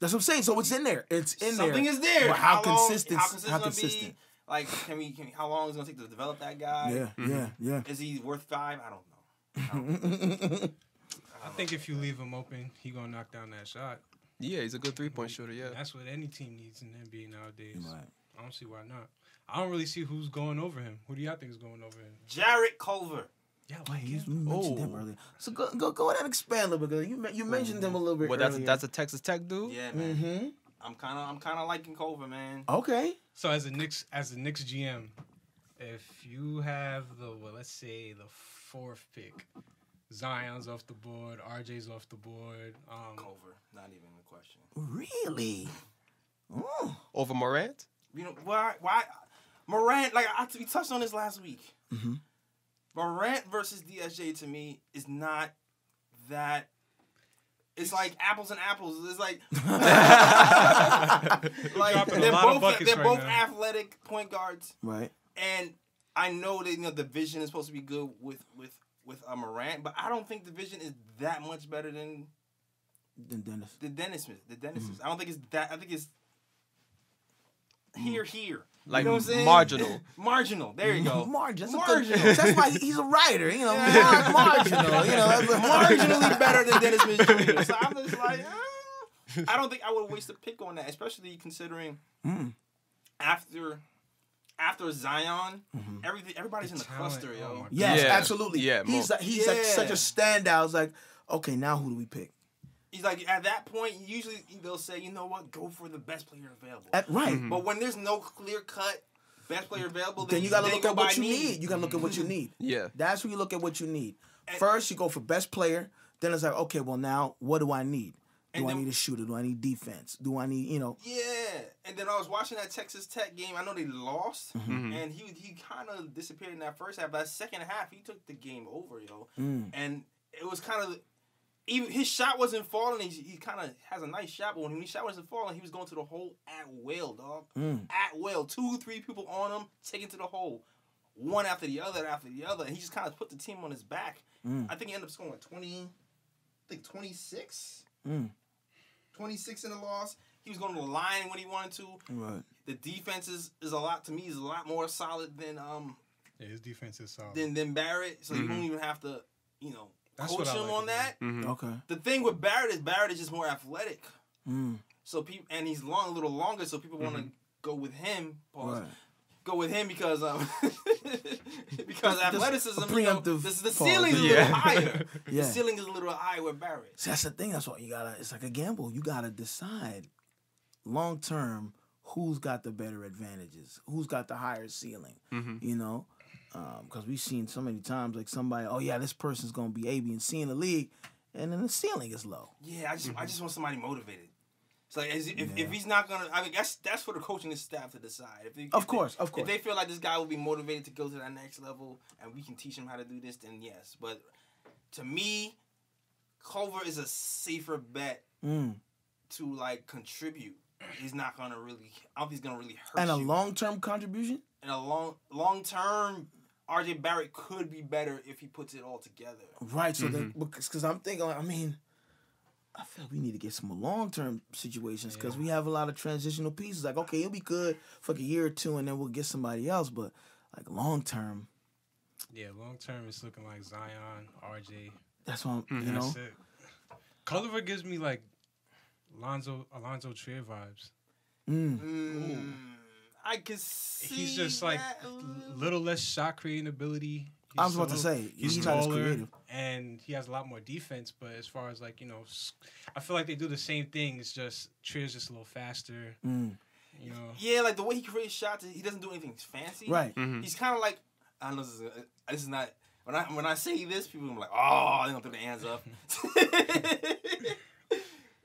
That's what I'm saying. So it's in there. It's in there. something there. is there. But how, long- consistent? How consistent? How consistent? Be? Like, can we? Can, how long is it gonna take to develop that guy? Yeah, yeah, yeah. Is he worth five? I don't know. I don't know. I think if you leave him open, he gonna knock down that shot. Yeah, he's a good three point shooter. Yeah. That's what any team needs in the NBA nowadays. Right. I don't see why not. I don't really see who's going over him. Who do y'all think is going over him? Jarrett Culver. Yeah, Wait, like you, him. you mentioned him Oh. earlier. So go go go ahead and expand a little bit. You you mentioned him a little bit Well, that's a, that's a Texas Tech dude. Yeah, man. mm-hmm. I'm kind of I'm kind of liking Culver, man. Okay. So as a Knicks as a Knicks GM, if you have the well, let's say the fourth pick, Zion's off the board, RJ's off the board. Um, Culver, not even a question. Really? Oh. Over Morant. You know why? Why Morant? Like I, we touched on this last week. Mhm. Morant versus DSJ to me is not that. It's like apples and apples. It's like like they're both they're right both now. athletic point guards, Right. and I know that you know the vision is supposed to be good with with with uh, Morant, but I don't think the vision is that much better than Then Dennis. the Dennis Smith. The Dennis Mm-hmm. Smith. I don't think it's that. I think it's here, here. Like you know what I'm saying? marginal. marginal. There you go. Margin. That's, Marginal. good, that's why he's a writer. You know, mar- marginal. You know, that's a marginally better than Dennis Smith Jr. So I'm just like, eh, I don't think I would waste a pick on that, especially considering Mm. after after Zion, everything everybody's in the talent, cluster, oh yo. my Yes, Yeah. absolutely. Yeah, he's like, he's like such a standout. It's like, okay, now who do we pick? He's like at that point, usually they'll say, you know what, go for the best player available. At, right. Mm-hmm. But when there's no clear cut best player available, Then you gotta look go at what you need. need. You gotta look at what you need. Yeah. That's when you look at what you need. And- First, you go for best player. Then it's like, okay, well now, what do I need? Do And I then- need a shooter? Do I need defense? Do I need, you know? Yeah, and then I was watching that Texas Tech game. I know they lost, Mm-hmm. and he he kind of disappeared in that first half. But that second half, he took the game over, yo. Mm. And it was kind of even his shot wasn't falling. He, he kind of has a nice shot, but when his shot wasn't falling, he was going to the hole at will, dog. Mm. At will, two, three people on him, taking to the hole, one after the other after the other, and he just kind of put the team on his back. Mm. I think he ended up scoring like twenty, I think twenty six. Mm. 26 in a loss. He was going to the line when he wanted to. Right. The defense is, is a lot to me is a lot more solid than um Yeah, his defense is solid. than than Barrett. So you don't even have to you know That's coach him like on that. Mm-hmm. Okay. The thing with Barrett is Barrett is just more athletic. Mm. So people and he's long a little longer. So people want to go with him. Pause. Right. Go with him because um because Just- just athleticism. a You know, preemptive the, the ceiling is a little higher. Yeah. The ceiling is a little higher with Barrett. See, that's the thing. That's why you gotta. It's like a gamble. You gotta decide long term who's got the better advantages, who's got the higher ceiling. You know, because we've seen so many times like somebody, oh yeah, this person's gonna be A, B, and C in the league, and then the ceiling is low. Yeah, I just Mm-hmm. I just want somebody motivated. It's like as, if, if he's not gonna, I mean, that's that's for the coaching staff to decide. If they, Of if course, they, of course. If they feel like this guy will be motivated to go to that next level, and we can teach him how to do this, then yes. But to me, Culver is a safer bet Mm. to like contribute. He's not gonna really. I don't think he's gonna really hurt And a long term contribution. And a long long term. RJ Barrett could be better if he puts it all together. Right. So then, because I'm thinking, I mean, I feel like we need to get some long term situations because we have a lot of transitional pieces. Like, okay, it'll be good for like a year or two, and then we'll get somebody else. But like long term, yeah, long term, it's looking like Zion, RJ. that's what I'm, you know. That's it. Culliver gives me like Alonzo Alonzo Trier vibes. Mm. Mm, I can see. He's just like that a l- little little less shot creating ability. I He's was about to say, little- he's he's not as taller creative. and he has a lot more defense. But as far as like you know, I feel like they do the same thing. It's just Trier's just a little faster. Mm. You know, Yeah, like the way he creates shots, he doesn't do anything fancy. Right. He's kind of like I don't know. This is, this is not when I when I say this, people are like, oh, they don't throw their hands up.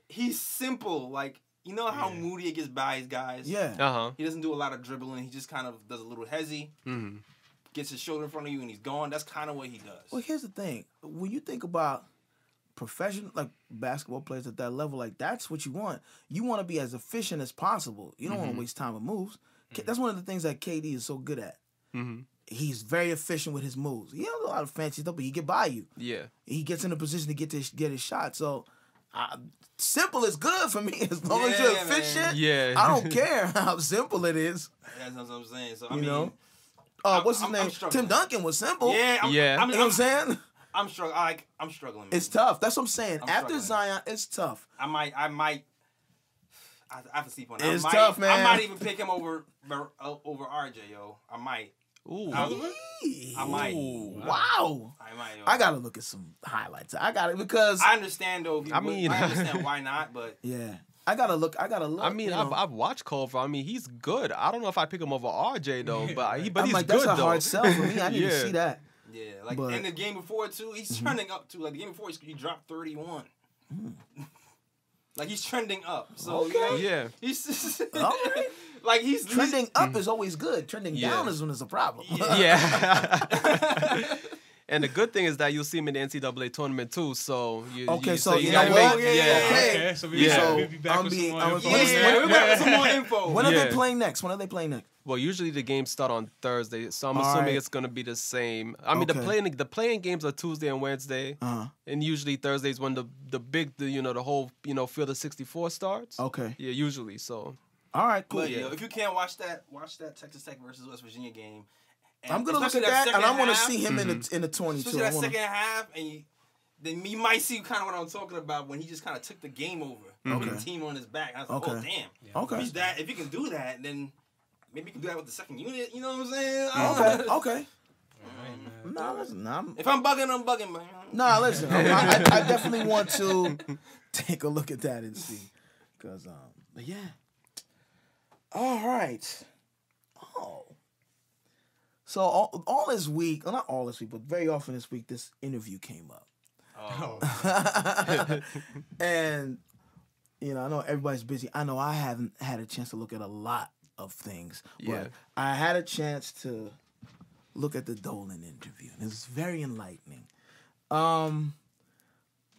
He's simple. Like you know how Yeah. Mudiay gets by his guys. Yeah. Uh huh. He doesn't do a lot of dribbling. He just kind of does a little hezzy, hmm gets his shoulder in front of you, and he's gone. That's kind of what he does. Well, here's the thing: when you think about professional, like basketball players at that level, like that's what you want. You want to be as efficient as possible. You don't want to waste time with moves. K That's one of the things that KD is so good at. hmm He's very efficient with his moves. He don't do a lot of fancy stuff, but he get by you. Yeah. He gets in a position to get this, get his shot. So. Uh, simple is good for me as long as you're man. efficient. Yeah. I don't care how simple it is. That's what I'm saying. So I You mean, know? Uh, what's his I'm- I'm name? Tim Duncan was simple. yeah, I'm, Yeah. I'm, You know I'm, what I'm saying? I'm struggling. I like. I'm struggling. Man. It's tough. That's what I'm saying. I'm After struggling. Zion, it's tough. I might. I might. I, I have to sleep on it. It's I might, tough, man. I might even pick him over uh, over RJ, yo. I might. Ooh. I, I might. Wow. I might. Yo. I gotta look at some highlights. I got it because I understand though. If I mean- I understand why not, but yeah, I gotta look. I gotta look. I mean, I've, know. I've watched Culver. I mean, he's good. I don't know if I pick him over RJ though, but he, but I'm he's like, good that's a though. hard sell for me. I didn't Yeah. see that. yeah, like But- in the game before too, he's mm-hmm. trending up too. Like the game before, he, he dropped thirty one. Mm. like he's trending up. So you know, Okay. Yeah. he's All right. like he's Trending up is always good. Trending Yeah. down is when it's a problem. Yeah. And the good thing is that you'll see him in the NCAA tournament too. So you, Okay, you, so you you gotta make- what? yeah. Yeah. okay, so we Yeah. yeah. we'll be back I'm with being- some more I'm- info. when is- yeah, when- we got some more info. when are Yeah. they playing next? When are they playing next? Well, usually the games start on Thursday, so I'm All assuming right. it's gonna be the same. I mean, the playing the playing games are Tuesday and Wednesday, Uh huh. and usually Thursdays when the the big the you know the whole you know field of 64 starts. Okay. Yeah, usually. So All right, cool. But yo, if you can't watch that, watch that Texas Tech versus West Virginia game. And I'm gonna look at that, and second I want to see him in the in the 22. Especially I that wanna- second half, and you, then you might see kind of what I'm talking about when he just kind of took the game over, Okay. with the team on his back. I was like, Okay. oh damn. Okay. If, he's that, if he can do that, then maybe he can do that with the second unit. You know what I'm saying? I Okay, okay. All right, man. No, listen, I'm, If I'm bugging, I'm bugging, man. no, listen. I, I, I definitely want to take a look at that and see, cause um, but yeah. All right. So all, all this week, well, not all this week, but very often this week, this interview came up. Oh, and you know, I know everybody's busy. I know I haven't had a chance to look at a lot of things. Yeah. But I had a chance to look at the Dolan interview, and it was very enlightening. Um,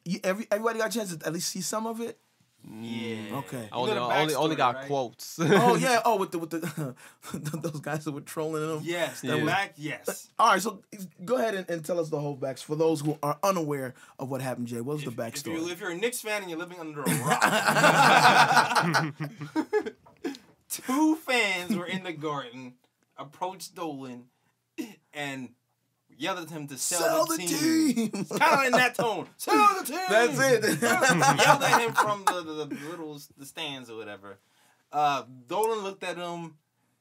you, every everybody got a chance to at least see some of it. Yeah. Okay. I only, the only, only got right? quotes. oh yeah. Oh, with the with the those guys that were trolling them. Yes, the Yeah. back, yes. All right, so go ahead and, and tell us the whole backs for those who are unaware of what happened. Jay, what's the If, backstory? you, if you're a Knicks fan and you're living under a rock, two fans were in the garden, approached Dolan, and yelled at him to sell, Sell the, the team. team. Kind of in that tone. Sell the team. That's it. yelled at him from the, the, the little the stands or whatever. Uh, Dolan looked at him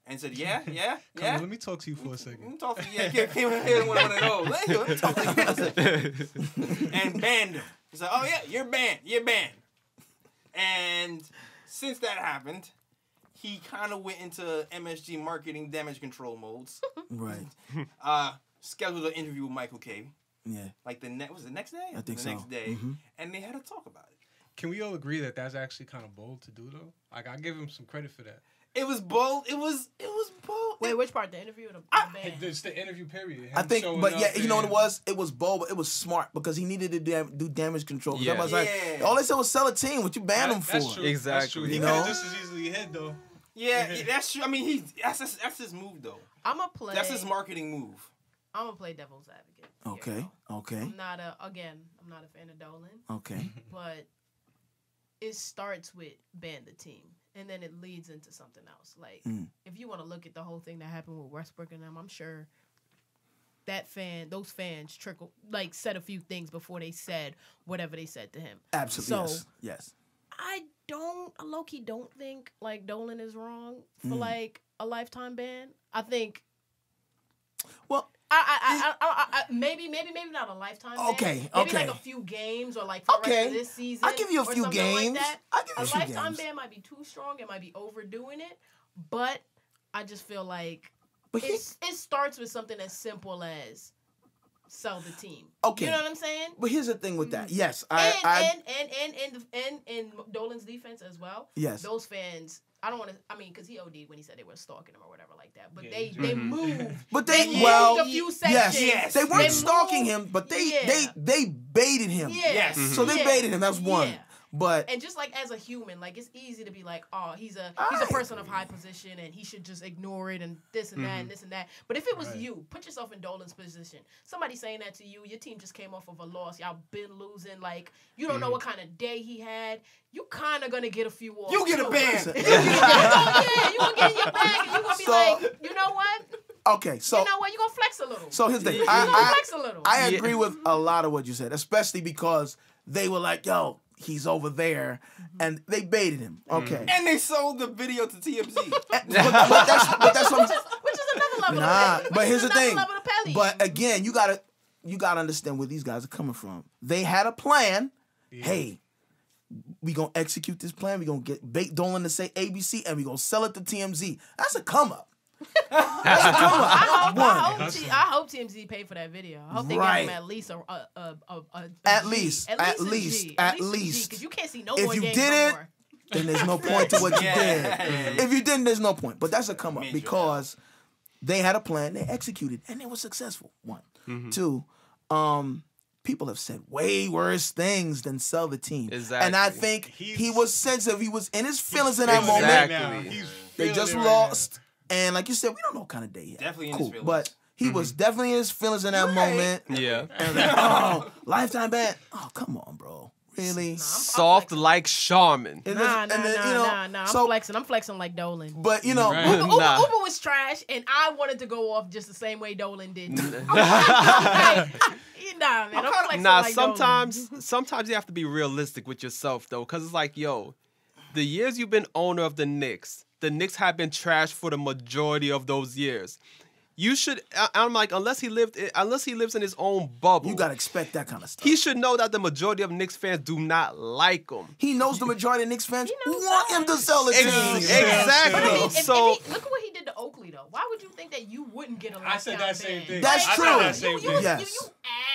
and said, "Yeah, yeah, come yeah." on, let me talk to you for a second. Let second. me talk to you. Yeah, came, came in here with one of those. Let me, let me talk to you for a second. and banned him. He's like, oh yeah, you're banned. You're banned. And since that happened, he kind of went into MSG marketing damage control modes. right. Uh, scheduled an interview with Michael Kay Yeah. Like the next was the next day? I think the so. next day, Mhm. and they had to talk about it. Can we all agree that that's actually kind of bold to do though? Like I give him some credit for that. It was bold. It was it was bold. Wait, which part? The interview or the, I- the band? It's the interview period. I think, but yeah, you know what it was? It was bold, but it was smart because he needed to dam- do damage control. Yeah. everybody's Yeah. like, all they said was sell a team. What you ban That- him for? That's true. That's Exactly. true. He You could know? have just as easily hit though. yeah, yeah, that's true. I mean, he that's that's, that's his move though. I'm gonna play. That's his marketing move. I'm gonna play devil's advocate. Okay, okay, I'm not a again. I'm not a fan of Dolan, okay. but it starts with ban the team, and then it leads into something else. Like Mm. if you want to look at the whole thing that happened with Westbrook and them, I'm sure that fan, those fans, trickle like said a few things before they said whatever they said to him. Absolutely. So- yes. Yes. I don't, low key, don't think like Dolan is wrong for Mm. like a lifetime ban. I think Well, I, I, I, maybe, maybe, maybe not a lifetime. ban. Okay, maybe okay. like a few games or like for the rest Okay. of this season. I'll give you a few games. Like. I'll give you A a few lifetime games. ban might be too strong. It might be overdoing it, but I just feel like But he, it starts with something as simple as sell the team. Okay. you know what I'm saying? but here's the thing with that. Mm-hmm. Yes, I, and, I, and, and and and and and Dolan's defense as well. yes. Those fans, I don't want to. I mean, because he OD'd when he said they were stalking him or whatever like that. But Yeah, they he's they right. moved. Mm-hmm. But They they, moved well, a few yes, sections. Yes. they weren't They stalking moved- him, but they, Yeah. they, they baited him. Yeah. Yes. So they Yeah. baited him. That's one. Yeah. But And just like as a human, like it's easy to be like, oh, he's a he's a person of high position and he should just ignore it and this and that and mm-hmm. this and that. But if it was Right. you, put yourself in Dolan's position. Somebody saying that to you, your team just came off of a loss. Y'all been losing. Like you don't know mm-hmm. what kind of day he had. You kind of gonna get a few off. You get a too. ban. Listen. You gonna get- oh, yeah, you gonna get in your bag and you gonna be So- like, you know what? okay, so you know what? You gonna flex a little. so here's the thing. you I, flex a little. I, I Yeah. agree with a lot of what you said, especially because they were like, "Yo, he's over there," Mm-hmm. and they baited him. Okay, And they sold the video to TMZ. but, but that's but that's what I'm which is another level Nah, of petty. but Which here's the another thing. level of petty. But again, you gotta you gotta understand where these guys are coming from. They had a plan. Hey, we gonna execute this plan. We gonna get bait Dolan to say ABC, and we gonna sell it to TMZ. That's a come up. That's a come up. I hope, One. I, hope T- I hope TMZ paid for that video. I hope they Right. gave him at least a a a, a, a At G. least, at at least, least, at least. because you can't see no If more you games did no it, more. then there's no point to what you Yeah. did. If you didn't, there's no point. But that's a come up Major because they had a plan, they executed, and they were successful. One, two. Um, people have said way worse things than sell the team, and I think He's- he was sensitive. He was in his feelings in that Feeling it moment. right He's They just it right lost, and like you said, we don't know what kind of day he had. Definitely in his cool, feelings. but he was mm-hmm. definitely in his feelings in that Right. moment. Yeah. And like, oh, lifetime ban. Oh, come on, bro. Really? I'm Soft flexing. like Charmin. And Nah, nah, and then, nah, you know, nah, nah. I'm so- flexing. I'm flexing like Dolan. But you know, Right. Uber, Uber, Nah. Uber was trash, and I wanted to go off just the same way Dolan did. like, nah, man, I'm flexing Nah, like Dolan. sometimes sometimes you have to be realistic with yourself though, because it's like, yo, the years you've been owner of the Knicks, the Knicks have been trash for the majority of those years. You should. I- I'm like, unless he lived, unless he lives in his own bubble, you gotta expect that kind of stuff. he should know that the majority of Knicks fans do not like him. He knows the majority of Knicks fans He knows want him to sell the Ex- team. exactly. But I mean, if, So- if he, look at what he did to Oakley, though. Why would you think that you wouldn't get a I said lockdown that same ban? thing. That's Like, true. you- that same you, thing. Yes. you, you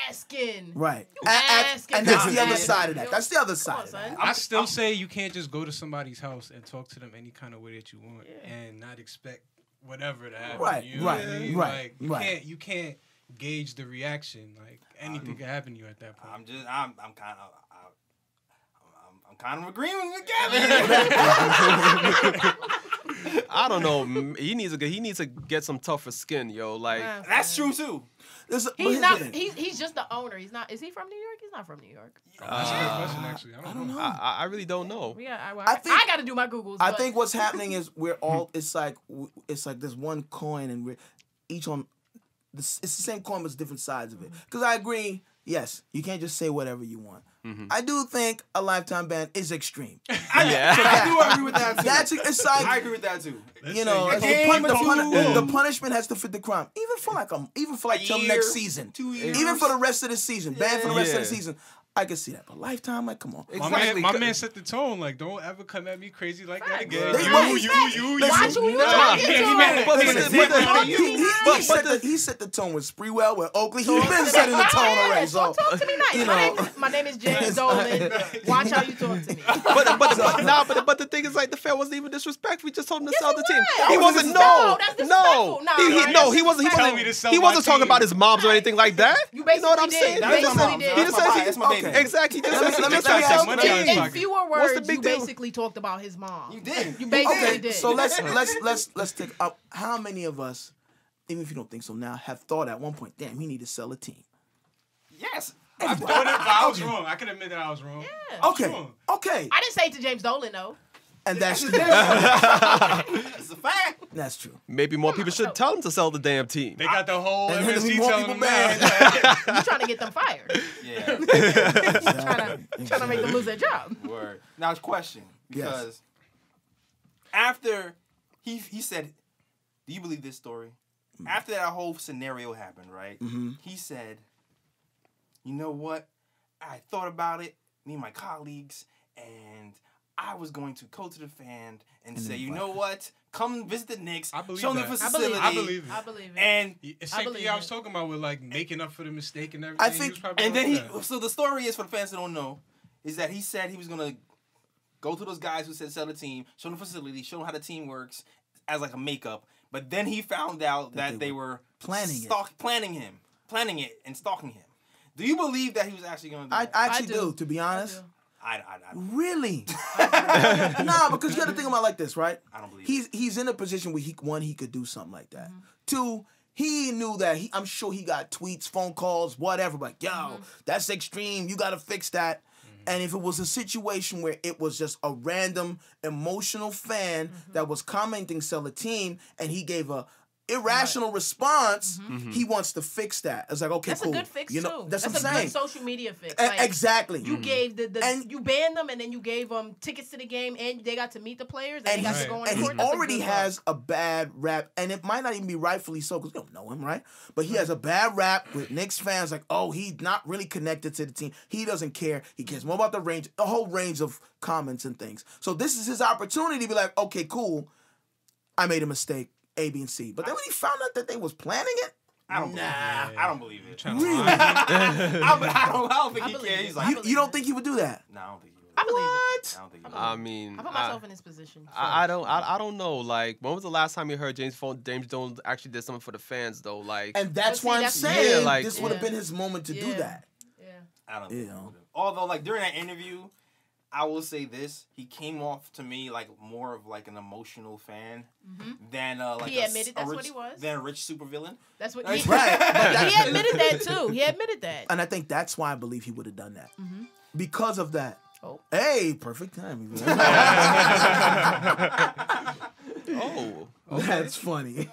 asking. Right. You A- a- asking and that's the other side of that. That's the other Come on, side of son. that. I still say you can't just go to somebody's house and talk to them any kind of way that you want Yeah. and not expect whatever to happen. Right, you know right, what I mean? right, Like, you right. can't you can't gauge the reaction. Like anything could happen to you at that point. I'm just, I'm, I'm kind of, I'm, I'm kind of agreeing with Gavin. I don't know. He needs to get. He needs to get some tougher skin, yo. Like, Nah, That's true too. This- but He's not. thing. He's, he's just the owner. He's not. Is he from New York? He's not from New York. That's a good question, actually. I don't, I don't know. know. I, I I really don't know. We got, I, I I, think- I got to do my googles. I but- think what's happening is we're all. It's like it's like this one coin and we're each on. This, it's the same coin, but it's different sides of it. Mm-hmm. Because I agree. Yes, you can't just say whatever you want. Mm-hmm. I do think a lifetime ban is extreme. Yeah. I do agree with that too. That's it's like I agree with that too. you know, the, pun- the, pun- the punishment has to fit the crime, even for like a, even for like till year, next season, two years. even for the rest of the season, ban for the rest of the season. I can see that, but lifetime, like, come on. My Exactly. man, my man set the tone. Like, don't ever come at me crazy like that again. They- You, well, you, he's- you, you. Watch who you Nah. talking Yeah, he set the, he set the tone with Sprewell, with Oakley. He's been setting the tone already. So, talk to me nice. you my, know. name, my name is James Dolan. Watch how you talk to me. But but, but nah, but but the thing is like the fan wasn't even disrespectful. We just told him to Yes, sell the team. He wasn't no no. disrespectful. Nah, He, he, right, no, he wasn't. He wasn't. me to sell He wasn't talking about his moms or anything like that. You You know what I'm saying? did. That You is my basically mom. did. He just my says mom. he, That's my baby. exactly. He just Let me- says let me- just let me says ask sell you- the money out team. his In fewer words, you basically talked about his mom. You did. You basically did. so let's let's let's let's take up. How many of us, even if you don't think so now, have thought at one point, damn, he need to sell a team. Yes. I've thought it, but I was wrong. I can admit that I was wrong. Yeah. Okay, Sure. okay, I didn't say it to James Dolan though. And that's true. That's a fact. That's true. Maybe more people should tell him to sell the damn team. They got the whole And then MSG more telling people them now. mad. You trying to get them fired? Yeah. trying to trying to make them lose their job. Word. Now, it's question because after he he said, "Do you believe this story?" Mm. After that whole scenario happened, right? Mm-hmm. He said, "You know what? I thought about it, me and my colleagues, and I was going to go to the fan and, say, you know what? Come visit the Knicks, I believe show them the. I believe facility. I believe it. I believe it. and It's I believe thing I was talking about with like making up for the mistake and everything. I He think- was And then he, that. so the story is for the fans that don't know, is that he said he was gonna go to those guys who said sell the team, show them the facility, show them how the team works as like a makeup. But then he found out that, they they, were planning it. stalk, planning him, planning it, and stalking him. Do you believe that he was actually gonna do I, that? I actually I do. do. to be honest. Do. I, I, I, Really? nah, because you got to think about it like this, right? I don't believe He's he's in a position where he one he could do something like that. Mm-hmm. Two, he knew that he. I'm sure he got tweets, phone calls, whatever. Like, yo, Mm-hmm. that's extreme. You got to fix that. Mm-hmm. And if it was a situation where it was just a random emotional fan Mm-hmm. that was commenting sell a team, and he gave a irrational response, he wants to fix that. It's like, okay, Mm-hmm. That's cool. a good fix you know, too. That's, That's, what a I'm good saying. social media fix. E- Like, exactly. You gave the, the And- you banned them and then you gave them tickets to the game and they got to meet the players and, and, they got he's- to go on and the he court. That's a already good has look. a bad rap, and it might not even be rightfully so because we don't know him, right? But he has a bad rap with Knicks fans, like, oh, he's not really connected to the team. He doesn't care. He cares more about the range, a whole range of comments and things. So this is his opportunity to be like, okay, cool, I made a mistake, A, B, and C. But then when he found out that they was planning it, I don't nah. believe it. I don't believe it. Trying to Really? lie. I, I don't, I don't think I he believe cares. He's like, you, you don't think he would do that? no, I don't think he would. I believe it. What? I don't think he would. I mean, I put I- myself in his position. I, I don't I, I don't know. Like, when was the last time you heard James Fo- James Jones actually did something for the fans though? Like, And that's why I'm that's- saying Yeah, like- this would have Yeah. been his moment to do that. yeah. I don't You think know. Although, like during that interview, I will say this: he came off to me like more of like an emotional fan than uh, like He a s- admitted a that's rich, what he was. Than a rich supervillain. That's what Right. he, Right. That- he admitted that too. He admitted that. And I think that's why I believe he would have done that. because of that. Oh. Hey, perfect timing. Oh, That's funny.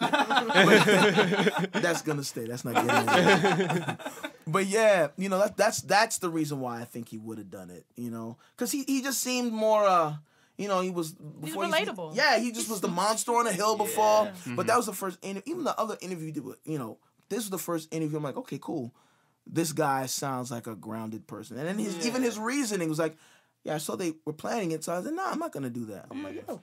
That's gonna stay. That's not getting in. But yeah, you know that that's that's the reason why I think he would have done it. You know, because he he just seemed more. uh you know, he was before relatable. yeah, he just was the monster on the hill before. But that was the first interview. Even the other interview, did with, you know, this was the first interview. I'm like, okay, cool. This guy sounds like a grounded person. And then his even his reasoning was like, yeah, I saw they were planning it, so I said, nah, I'm not gonna do that. I'm like, yo,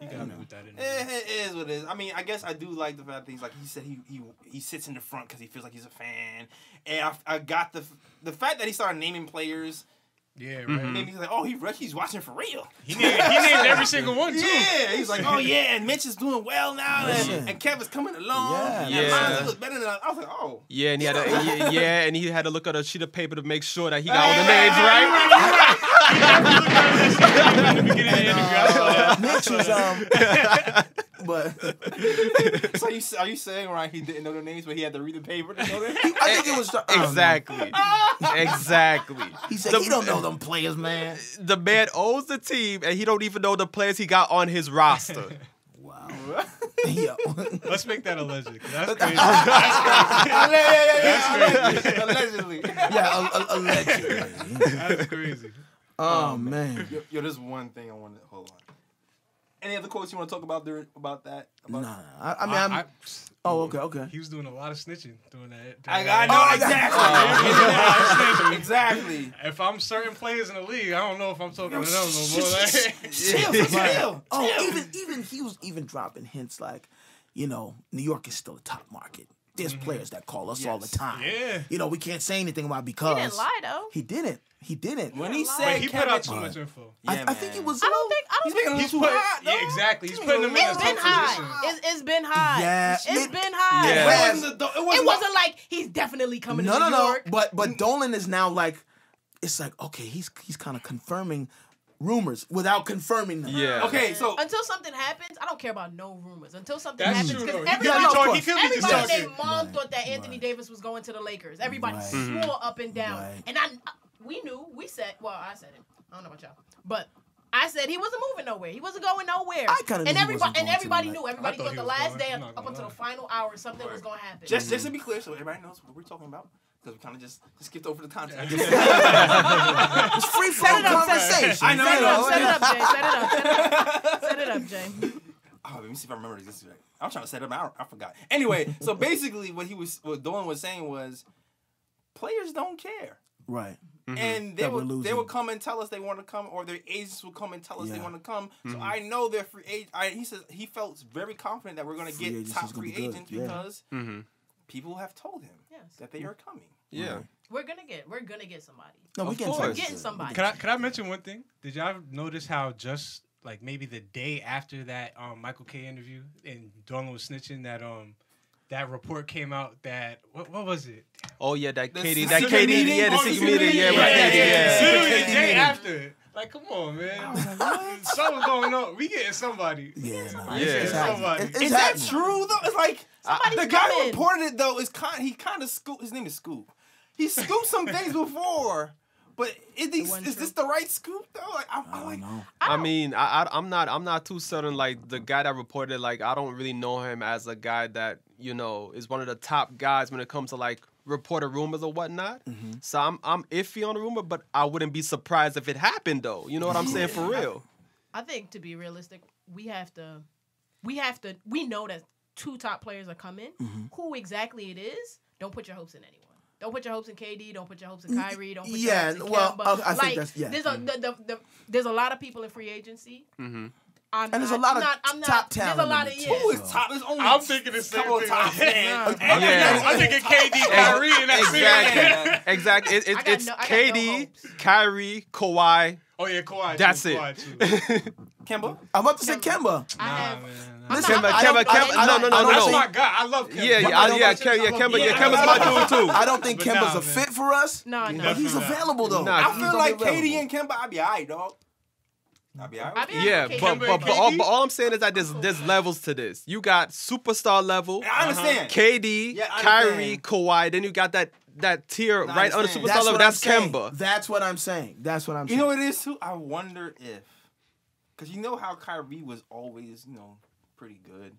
You gotta put that in. There. It is what it is. I mean, I guess I do like the fact that he's like he said he he, he sits in the front because he feels like he's a fan, and I, I got the the fact that he started naming players Yeah, right. Mm-hmm. made me like, oh, he he's watching for real. He named, he named every single one too. Yeah, he's like, oh yeah, and Mitch is doing well now, Listen. and, and Kevin's coming along. Yeah, and Yeah. Lonzo looks better than I, I was like, oh, yeah, and he had a, yeah, yeah, and he had to look at a sheet of paper to make sure that he got all the names right. In the beginning of the interview, I saw that. Mitch was um, but so you are you saying right? He didn't know their names, but he had to read the paper to know their I think it was I don't. Exactly, exactly. He said he don't know them players, man. The man owns the team, and he don't even know the players he got on his roster. Wow. Yo. Let's make that a legend. 'cause That's crazy. yeah, yeah, yeah, Allegedly. yeah, a, a, allegedly. That's crazy. Oh man. Yo, yo, there's one thing I want to hold on. Any other quotes you want to talk about during about that? Nah, About, nah. I, I mean, I'm. I- oh, okay, okay. He was doing a lot of snitching doing that. I, during I that. know Oh, exactly. exactly. If I'm certain players in the league, I don't know if I'm talking to them no more. Like, Chill, chill. Oh, even even he was even dropping hints like, you know, New York is still a top market. There's mm-hmm. players that call us all the time. Yeah. You know, we can't say anything about because He because didn't lie though. He didn't. He didn't. When he But but said he put out too much info. I, Yeah, I think he was. I don't think. I don't He's think. He's put, too hot. yeah, exactly. He's putting him in a It's been tough high. position. It's, it's been high. Yeah, It's it- been high. Yeah. It wasn't, the, it It wasn't, wasn't like he's definitely coming no, to no, New no. York. But but Dolan is now like, it's like okay, he's he's kind of confirming rumors without confirming them. Yeah. Okay, so Until something happens, I don't care about no rumors. Until something That's happens, because Though. He could be Yeah, everybody, no, of talking. He course. could be just everybody and talking. their mom Right. thought that Anthony Right. Davis was going to the Lakers. Everybody Right. swore mm-hmm. up and down, Right. and I, we knew. We said, well, I said it. I don't know about y'all, but. I said he wasn't moving nowhere. He wasn't going nowhere. I kinda and knew he everybody wasn't and going to everybody knew. Everybody thought thought the last going. day up gonna until the final hour something was going to happen. just just to be clear, so everybody knows what we're talking about, because we kind of just, just skipped over the content. It's free Set it up, conversation. I know, set it I up, know. set it up, Jay. Set it up, set it up, set it up, Jay. Oh, let me see if I remember this right. I'm trying to set it up. I, I forgot. Anyway, so basically, what he was, what Dolan was saying was, players don't care, Right. and they That would they would come and tell us they want to come, or their agents would come and tell us they want to come. So I know they're free agent. I, he says he felt very confident that we're going to get top free agents yeah. because Mm-hmm. People have told him Yes. that they are coming. Yeah. We're gonna get, we're gonna get somebody. No, we Of can. course. We're getting somebody. Could I could I mention one thing? Did y'all notice how just like maybe the day after that um, Michael Kay interview and Dolan was snitching that um that report came out that what what was it? Oh yeah, that The KD, that KD, meeting? yeah, the secret secret meeting, yeah, meeting. right, Yeah, KD, yeah, yeah. yeah. Literally the day after. Like, come on, man. Something's going on. We getting somebody. Yeah, no, Yeah. it's, it's. Somebody. It's, it's Is that true though? It's like Somebody's the guy who reported it though is kind. He kind of scoop. His name is Scoop. He scooped some things before, but is, these, is this the right scoop though? Like I, I I don't like. know. I mean, I, I I'm not I'm not too certain. Like the guy that reported, like I don't really know him as a guy that you know is one of the top guys when it comes to like reported rumors or whatnot. Mm-hmm. So I'm I'm iffy on the rumor, but I wouldn't be surprised if it happened though. You know what I'm saying for real? I think to be realistic, we have to, we have to, we know that two top players are coming. Mm-hmm. Who exactly it is? Don't put your hopes in anyone. Don't put your hopes in KD. Don't put your hopes in Kyrie. Don't put yeah, your hopes in well, Kemba. I- I think like, that's- yeah. There's a the, the, the, there's a lot of people in free agency. Mm-hmm. I'm And there's a lot I'm of not, I'm not, top There's a talent lot of yeah. Who is top? There's only I'm thinking the same thing. of top men. Nah. Yeah. I'm thinking KD, Kyrie, and that's Exactly. it. Exactly. It, it, it's no- I got no KD. Kyrie, Kawhi. Oh yeah, Kawhi. That's too, it. Kawhi too. Kemba. I'm about to say Kemba. I Nah, man. Listen, Kemba, don't- Kemba, I Kemba. don't- No, no, no, no, That's no. my guy. I love Kemba. Yeah, yeah, I- yeah, mention Ke- yeah, Kemba, yeah, Kemba's my dude too. I don't think Kemba's nah, a man. fit for us. No, no. But he's available though. Nah, I feel like be KD and Kemba. I'd be alright, dog. I'd be alright. I mean, Yeah, okay, but but, but, all, but all I'm saying is that there's there's levels to this. You got superstar level, I understand. KD, Yeah, I Kyrie, understand. Kawhi. Then you got that that tier I right under understand. superstar That's level. That's I'm saying. Kemba. That's what I'm saying. That's what I'm saying. You saying. know what it is too? I wonder if, because you know how Kyrie was always, you know, pretty good,